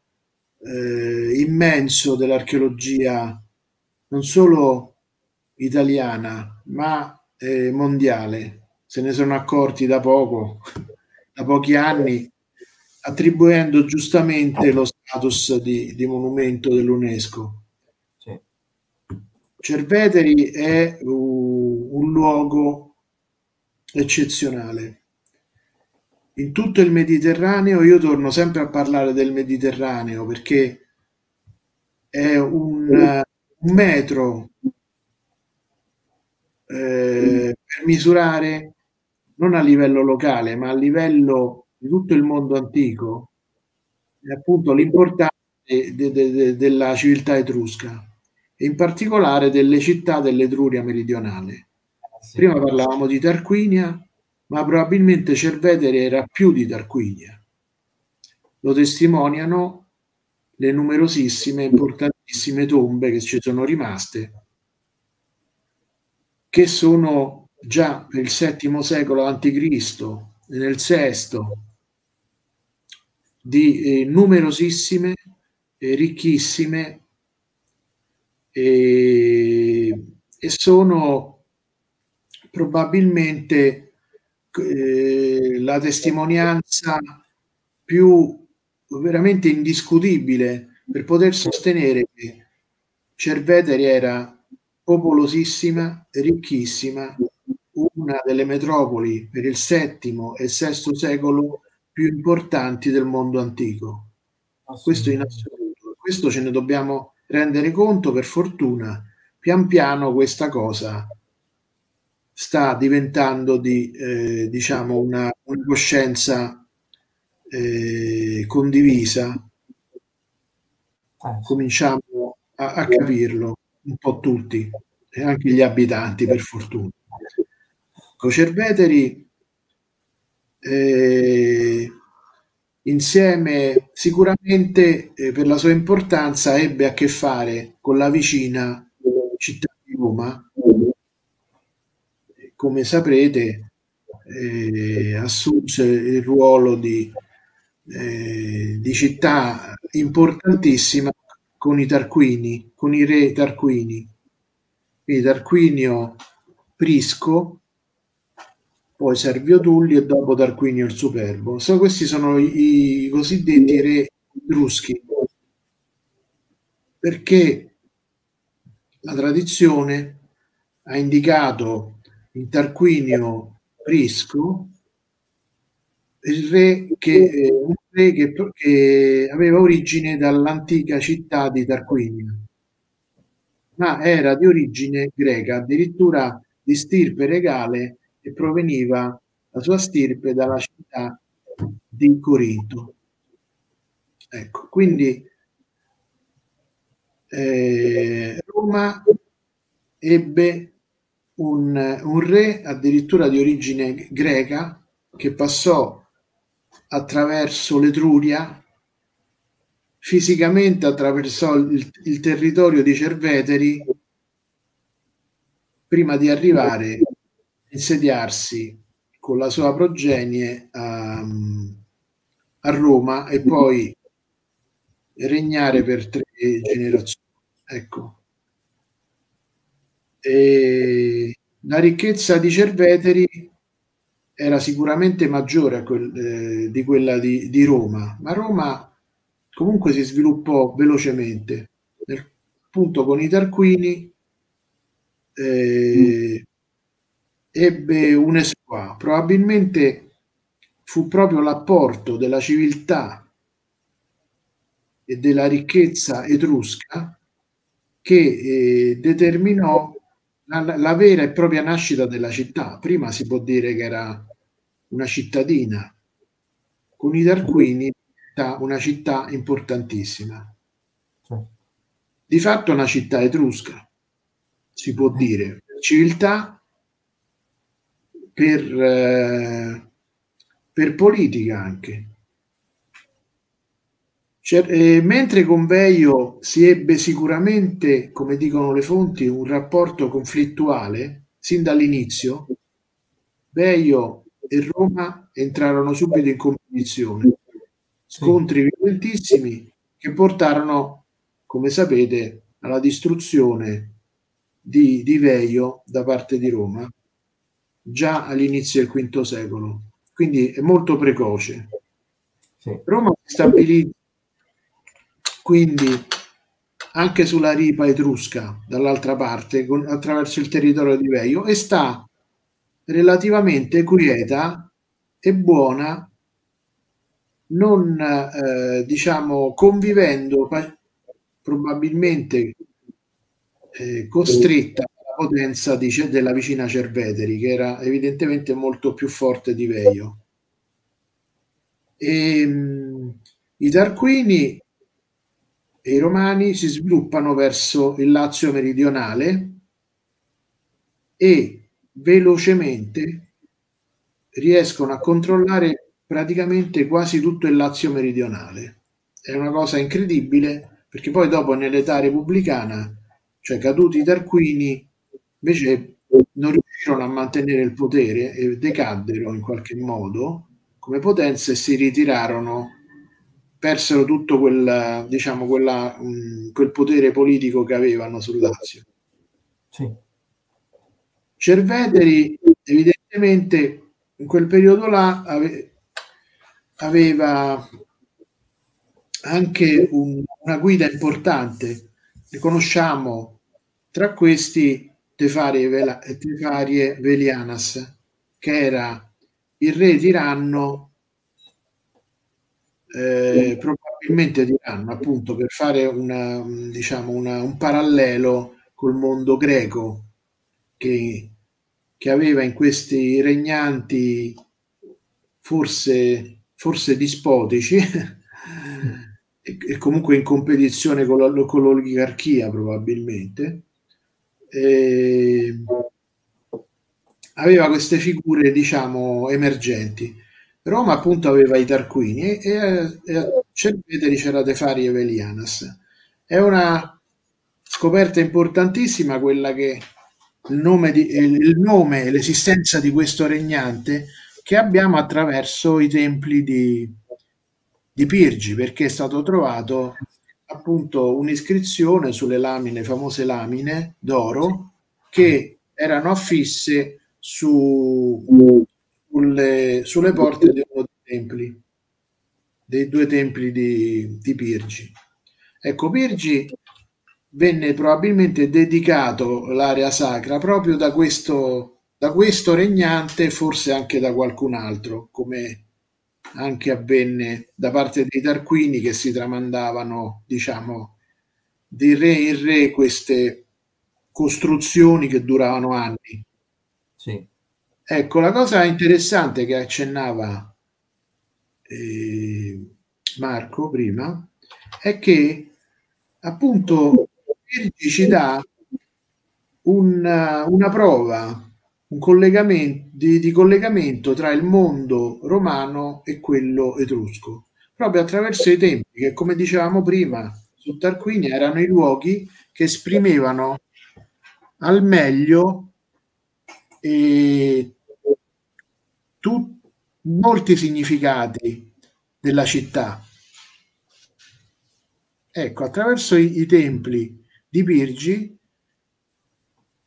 eh, immenso dell'archeologia non solo italiana ma eh, mondiale. Se ne sono accorti da poco, da pochi anni, attribuendo giustamente lo status di, di monumento dell'UNESCO. Sì. Cerveteri è uh, un luogo eccezionale in tutto il Mediterraneo, io torno sempre a parlare del Mediterraneo perché è un, un metro eh, per misurare non a livello locale ma a livello di tutto il mondo antico appunto l'importanza de, de, de, della civiltà etrusca e in particolare delle città dell'Etruria meridionale. Prima parlavamo di Tarquinia, ma probabilmente Cerveteri era più di Tarquinia. Lo testimoniano le numerosissime, importantissime tombe che ci sono rimaste, che sono già nel VII secolo a.C. e nel VI di eh, numerosissime, eh, ricchissime e sono probabilmente eh, la testimonianza più veramente indiscutibile per poter sostenere che Cerveteri era popolosissima, ricchissima, una delle metropoli per il VII e VI secolo più importanti del mondo antico. Questo in assoluto. Questo ce ne dobbiamo rendere conto per fortuna. Pian piano questa cosa sta diventando di, eh, diciamo una, una coscienza eh, condivisa. Ah, Cominciamo a, a, capirlo un po' tutti, e anche gli abitanti, per fortuna. Cocerveteri eh, insieme sicuramente eh, per la sua importanza ebbe a che fare con la vicina città di Roma come saprete, eh, assunse il ruolo di, eh, di città importantissima con i Tarquini, con i re Tarquini. Quindi Tarquinio Prisco, poi Servio Tulli e dopo Tarquinio il Superbo. So, questi sono i, i cosiddetti re etruschi, perché la tradizione ha indicato in Tarquinio Prisco il re che, un re che, che aveva origine dall'antica città di Tarquinia, ma era di origine greca, addirittura di stirpe regale e proveniva la sua stirpe dalla città di Corinto. Ecco, quindi eh, Roma ebbe un, un re addirittura di origine greca che passò attraverso l'Etruria, fisicamente attraversò il, il territorio di Cerveteri prima di arrivare insediarsi con la sua progenie a, a Roma e poi regnare per tre generazioni. Ecco. E la ricchezza di Cerveteri era sicuramente maggiore quel, eh, di quella di, di, Roma, ma Roma comunque si sviluppò velocemente. Appunto con i Tarquini eh, ebbe un esploit. Probabilmente fu proprio l'apporto della civiltà e della ricchezza etrusca che eh, determinò la, la, vera e propria nascita della città. Prima si può dire che era una cittadina, con i Tarquini una città importantissima. Di fatto una città etrusca, si può dire, civiltà, per, eh, per politica anche. Eh, mentre con Veio si ebbe sicuramente, come dicono le fonti, un rapporto conflittuale sin dall'inizio, Veio e Roma entrarono subito in competizione, scontri violentissimi che portarono, come sapete, alla distruzione di, di Veio da parte di Roma già all'inizio del V secolo, quindi è molto precoce. Sì. Roma si stabilì quindi anche sulla ripa etrusca dall'altra parte con, attraverso il territorio di Veio e sta relativamente quieta e buona non eh, diciamo convivendo probabilmente eh, costretta potenza di, della vicina Cerveteri che era evidentemente molto più forte di Veio e, mh, i Tarquini e i Romani si sviluppano verso il Lazio meridionale e velocemente riescono a controllare praticamente quasi tutto il Lazio meridionale. È una cosa incredibile perché poi dopo nell'età repubblicana, cioè caduti i Tarquini, invece non riuscirono a mantenere il potere e decaddero in qualche modo come potenza e si ritirarono persero tutto quel, diciamo, quella, mh, quel potere politico che avevano sul Lazio. Sì. Cerveteri evidentemente in quel periodo là ave, aveva anche un, una guida importante. Ne conosciamo tra questi Tefarie, Vela, Tefarie Velianas, che era il re tiranno eh, probabilmente diranno appunto per fare una, diciamo una, un parallelo col mondo greco che, che aveva in questi regnanti forse, forse dispotici e, e, comunque in competizione con, la, con l'oligarchia probabilmente eh, aveva queste figure diciamo emergenti Roma appunto aveva i Tarquini e, e, e a Cerveteri c'era De Fari e Velianas. È una scoperta importantissima quella che il nome, di, il nome e l'esistenza di questo regnante che abbiamo attraverso i templi di, di Pirgi, perché è stato trovato appunto un'iscrizione sulle lamine, famose lamine d'oro, che erano affisse su, sulle, sulle porte dei templi, dei due templi di, di Pirgi. Ecco, Pirgi venne probabilmente dedicato l'area sacra proprio da questo, da questo regnante, forse anche da qualcun altro, come anche avvenne da parte dei Tarquini che si tramandavano, diciamo, di re in re queste costruzioni che duravano anni. Sì. Ecco, la cosa interessante che accennava eh, Marco prima è che appunto Virgi ci dà una, una prova di, di collegamento tra il mondo romano e quello etrusco, proprio attraverso i tempi che, come dicevamo prima, su Tarquinia erano i luoghi che esprimevano al meglio eh, tu, molti significati della città. Ecco, attraverso i, i templi di Pirgi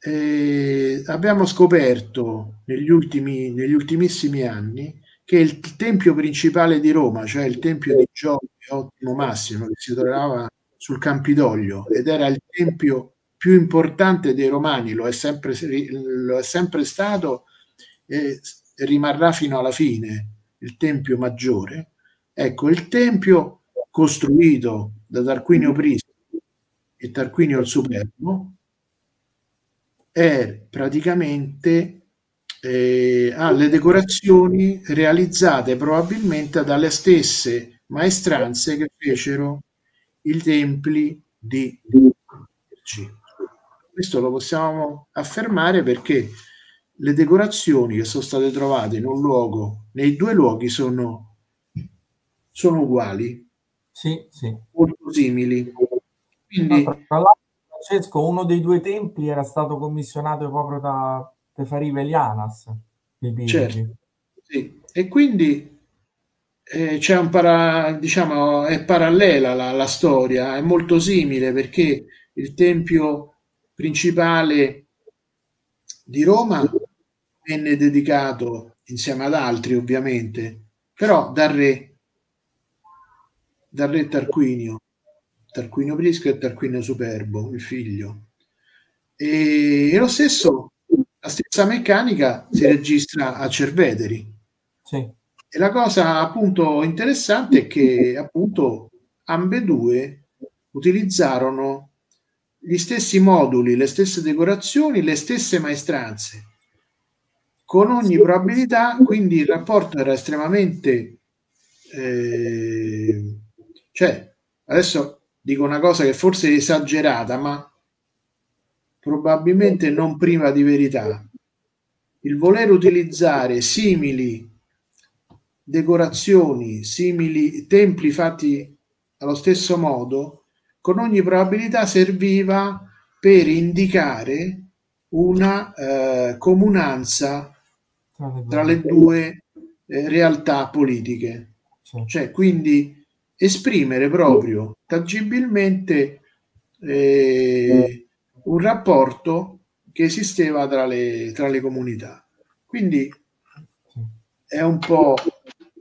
eh, abbiamo scoperto negli, ultimi, negli ultimissimi anni che il tempio principale di Roma, cioè il tempio di Giove Ottimo Massimo, che si trovava sul Campidoglio ed era il tempio più importante dei romani, lo è sempre, lo è sempre stato e rimarrà fino alla fine il tempio maggiore. Ecco, il tempio costruito da Tarquinio Prisco e Tarquinio il Superbo è praticamente eh, ha le decorazioni realizzate probabilmente dalle stesse maestranze che fecero i templi di G. Questo lo possiamo affermare perché le decorazioni che sono state trovate in un luogo, nei due luoghi sono, sono uguali, sì, sì. molto simili. Quindi, tra l'altro Francesco, uno dei due templi era stato commissionato proprio da Tefari Velianas. Certo, sì. E quindi eh, c'è un para, diciamo, è parallela la, la, storia, è molto simile perché il tempio principale di Roma venne dedicato insieme ad altri ovviamente, però dal re, dal re Tarquinio Tarquinio Prisco e Tarquinio Superbo, il figlio. E, e lo stesso, la stessa meccanica si registra a Cerveteri. Sì. E la cosa appunto interessante è che appunto ambedue utilizzarono gli stessi moduli, le stesse decorazioni, le stesse maestranze. Con ogni probabilità, quindi il rapporto era estremamente... Eh, cioè, adesso dico una cosa che forse è esagerata, ma probabilmente non priva di verità. Il voler utilizzare simili decorazioni, simili templi fatti allo stesso modo, con ogni probabilità serviva per indicare una eh, comunanza tra le due eh, realtà politiche. Cioè, quindi esprimere proprio tangibilmente eh, un rapporto che esisteva tra le, tra le comunità. Quindi è un po'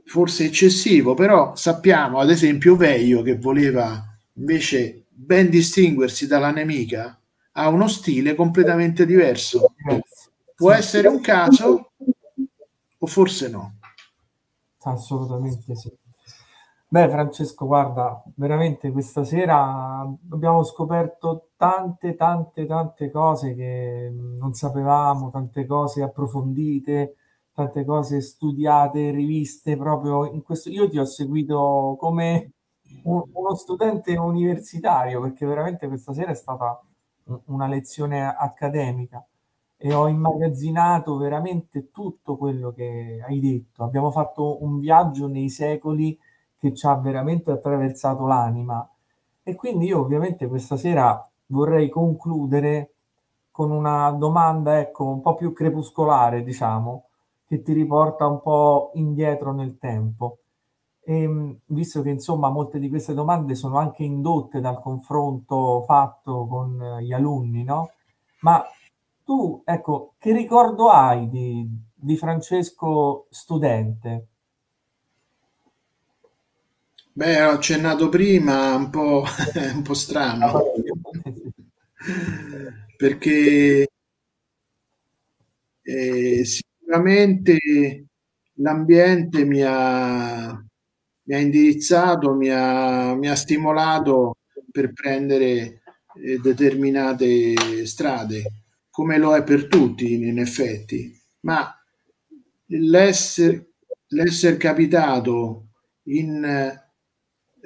forse eccessivo, però sappiamo ad esempio Veio che voleva invece ben distinguersi dalla nemica ha uno stile completamente diverso. Può essere un caso o forse no. Assolutamente sì. Beh, Francesco, guarda, veramente questa sera abbiamo scoperto tante, tante, tante cose che non sapevamo, tante cose approfondite, tante cose studiate, riviste proprio in questo. Io ti ho seguito come uno studente universitario perché veramente questa sera è stata una lezione accademica e ho immagazzinato veramente tutto quello che hai detto. Abbiamo fatto un viaggio nei secoli che ci ha veramente attraversato l'anima. E quindi io ovviamente questa sera vorrei concludere con una domanda, ecco, un po' più crepuscolare, diciamo, che ti riporta un po' indietro nel tempo. E, ehm, visto che insomma molte di queste domande sono anche indotte dal confronto fatto con gli alunni, no? Ma tu, ecco, che ricordo hai di, di Francesco studente? Beh, ho accennato prima, un po', un po strano, perché eh, sicuramente l'ambiente mi ha, mi ha indirizzato, mi ha, mi ha stimolato per prendere eh, determinate strade, come lo è per tutti in effetti, ma l'essere, l'essere capitato in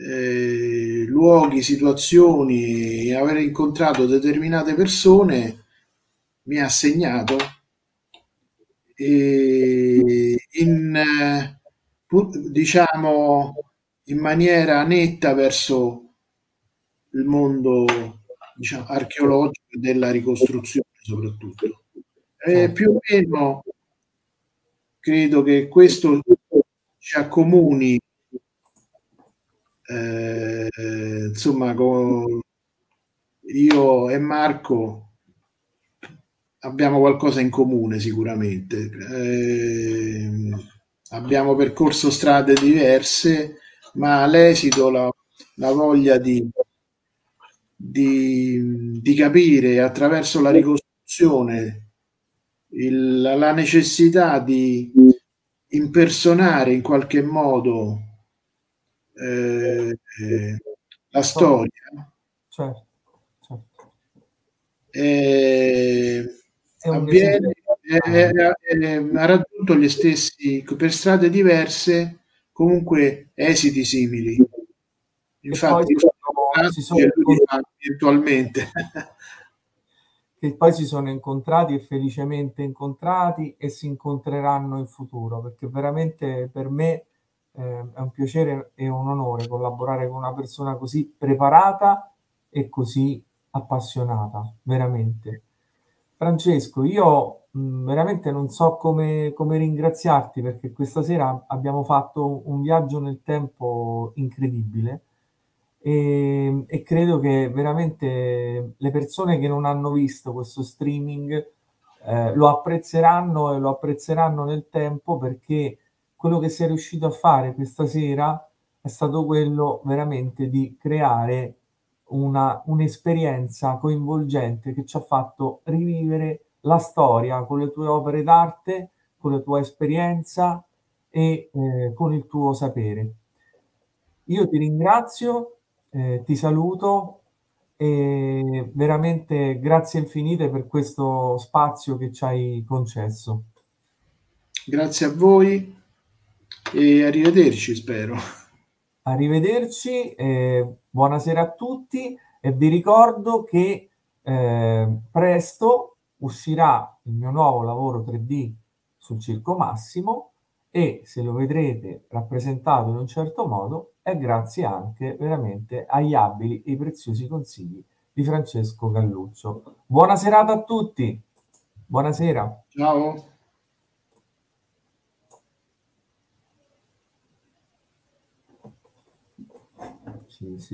eh, luoghi, situazioni, aver incontrato determinate persone mi ha segnato e in diciamo in maniera netta verso il mondo diciamo, archeologico della ricostruzione soprattutto. E più o meno credo che questo ci accomuni eh, insomma con io e Marco abbiamo qualcosa in comune sicuramente. Eh, abbiamo percorso strade diverse, ma l'esito, la, la voglia di, di, di, capire attraverso la ricostruzione il, la necessità di impersonare in qualche modo eh, la storia. Certo, certo. Eh, avviene eh, eh, ha raggiunto gli stessi, per strade diverse, comunque esiti simili. Infatti, si sono, virtualmente. che poi si sono incontrati e felicemente incontrati e si incontreranno in futuro, perché veramente per me eh, è un piacere e un onore collaborare con una persona così preparata e così appassionata, veramente. Francesco, io mh, veramente non so come, come, ringraziarti perché questa sera abbiamo fatto un viaggio nel tempo incredibile e, e, credo che veramente le persone che non hanno visto questo streaming eh, lo apprezzeranno e lo apprezzeranno nel tempo perché quello che è riuscito a fare questa sera è stato quello veramente di creare una, un'esperienza coinvolgente che ci ha fatto rivivere la storia con le tue opere d'arte, con la tua esperienza e eh, con il tuo sapere. Io ti ringrazio, eh, ti saluto e veramente grazie infinite per questo spazio che ci hai concesso. Grazie a voi e arrivederci, spero. Arrivederci, eh, buonasera a tutti e vi ricordo che eh, presto uscirà il mio nuovo lavoro 3D sul Circo Massimo e se lo vedrete rappresentato in un certo modo è grazie anche veramente agli abili e preziosi consigli di Francesco Galluccio. Buona serata a tutti, buonasera. Ciao. Sì, sì.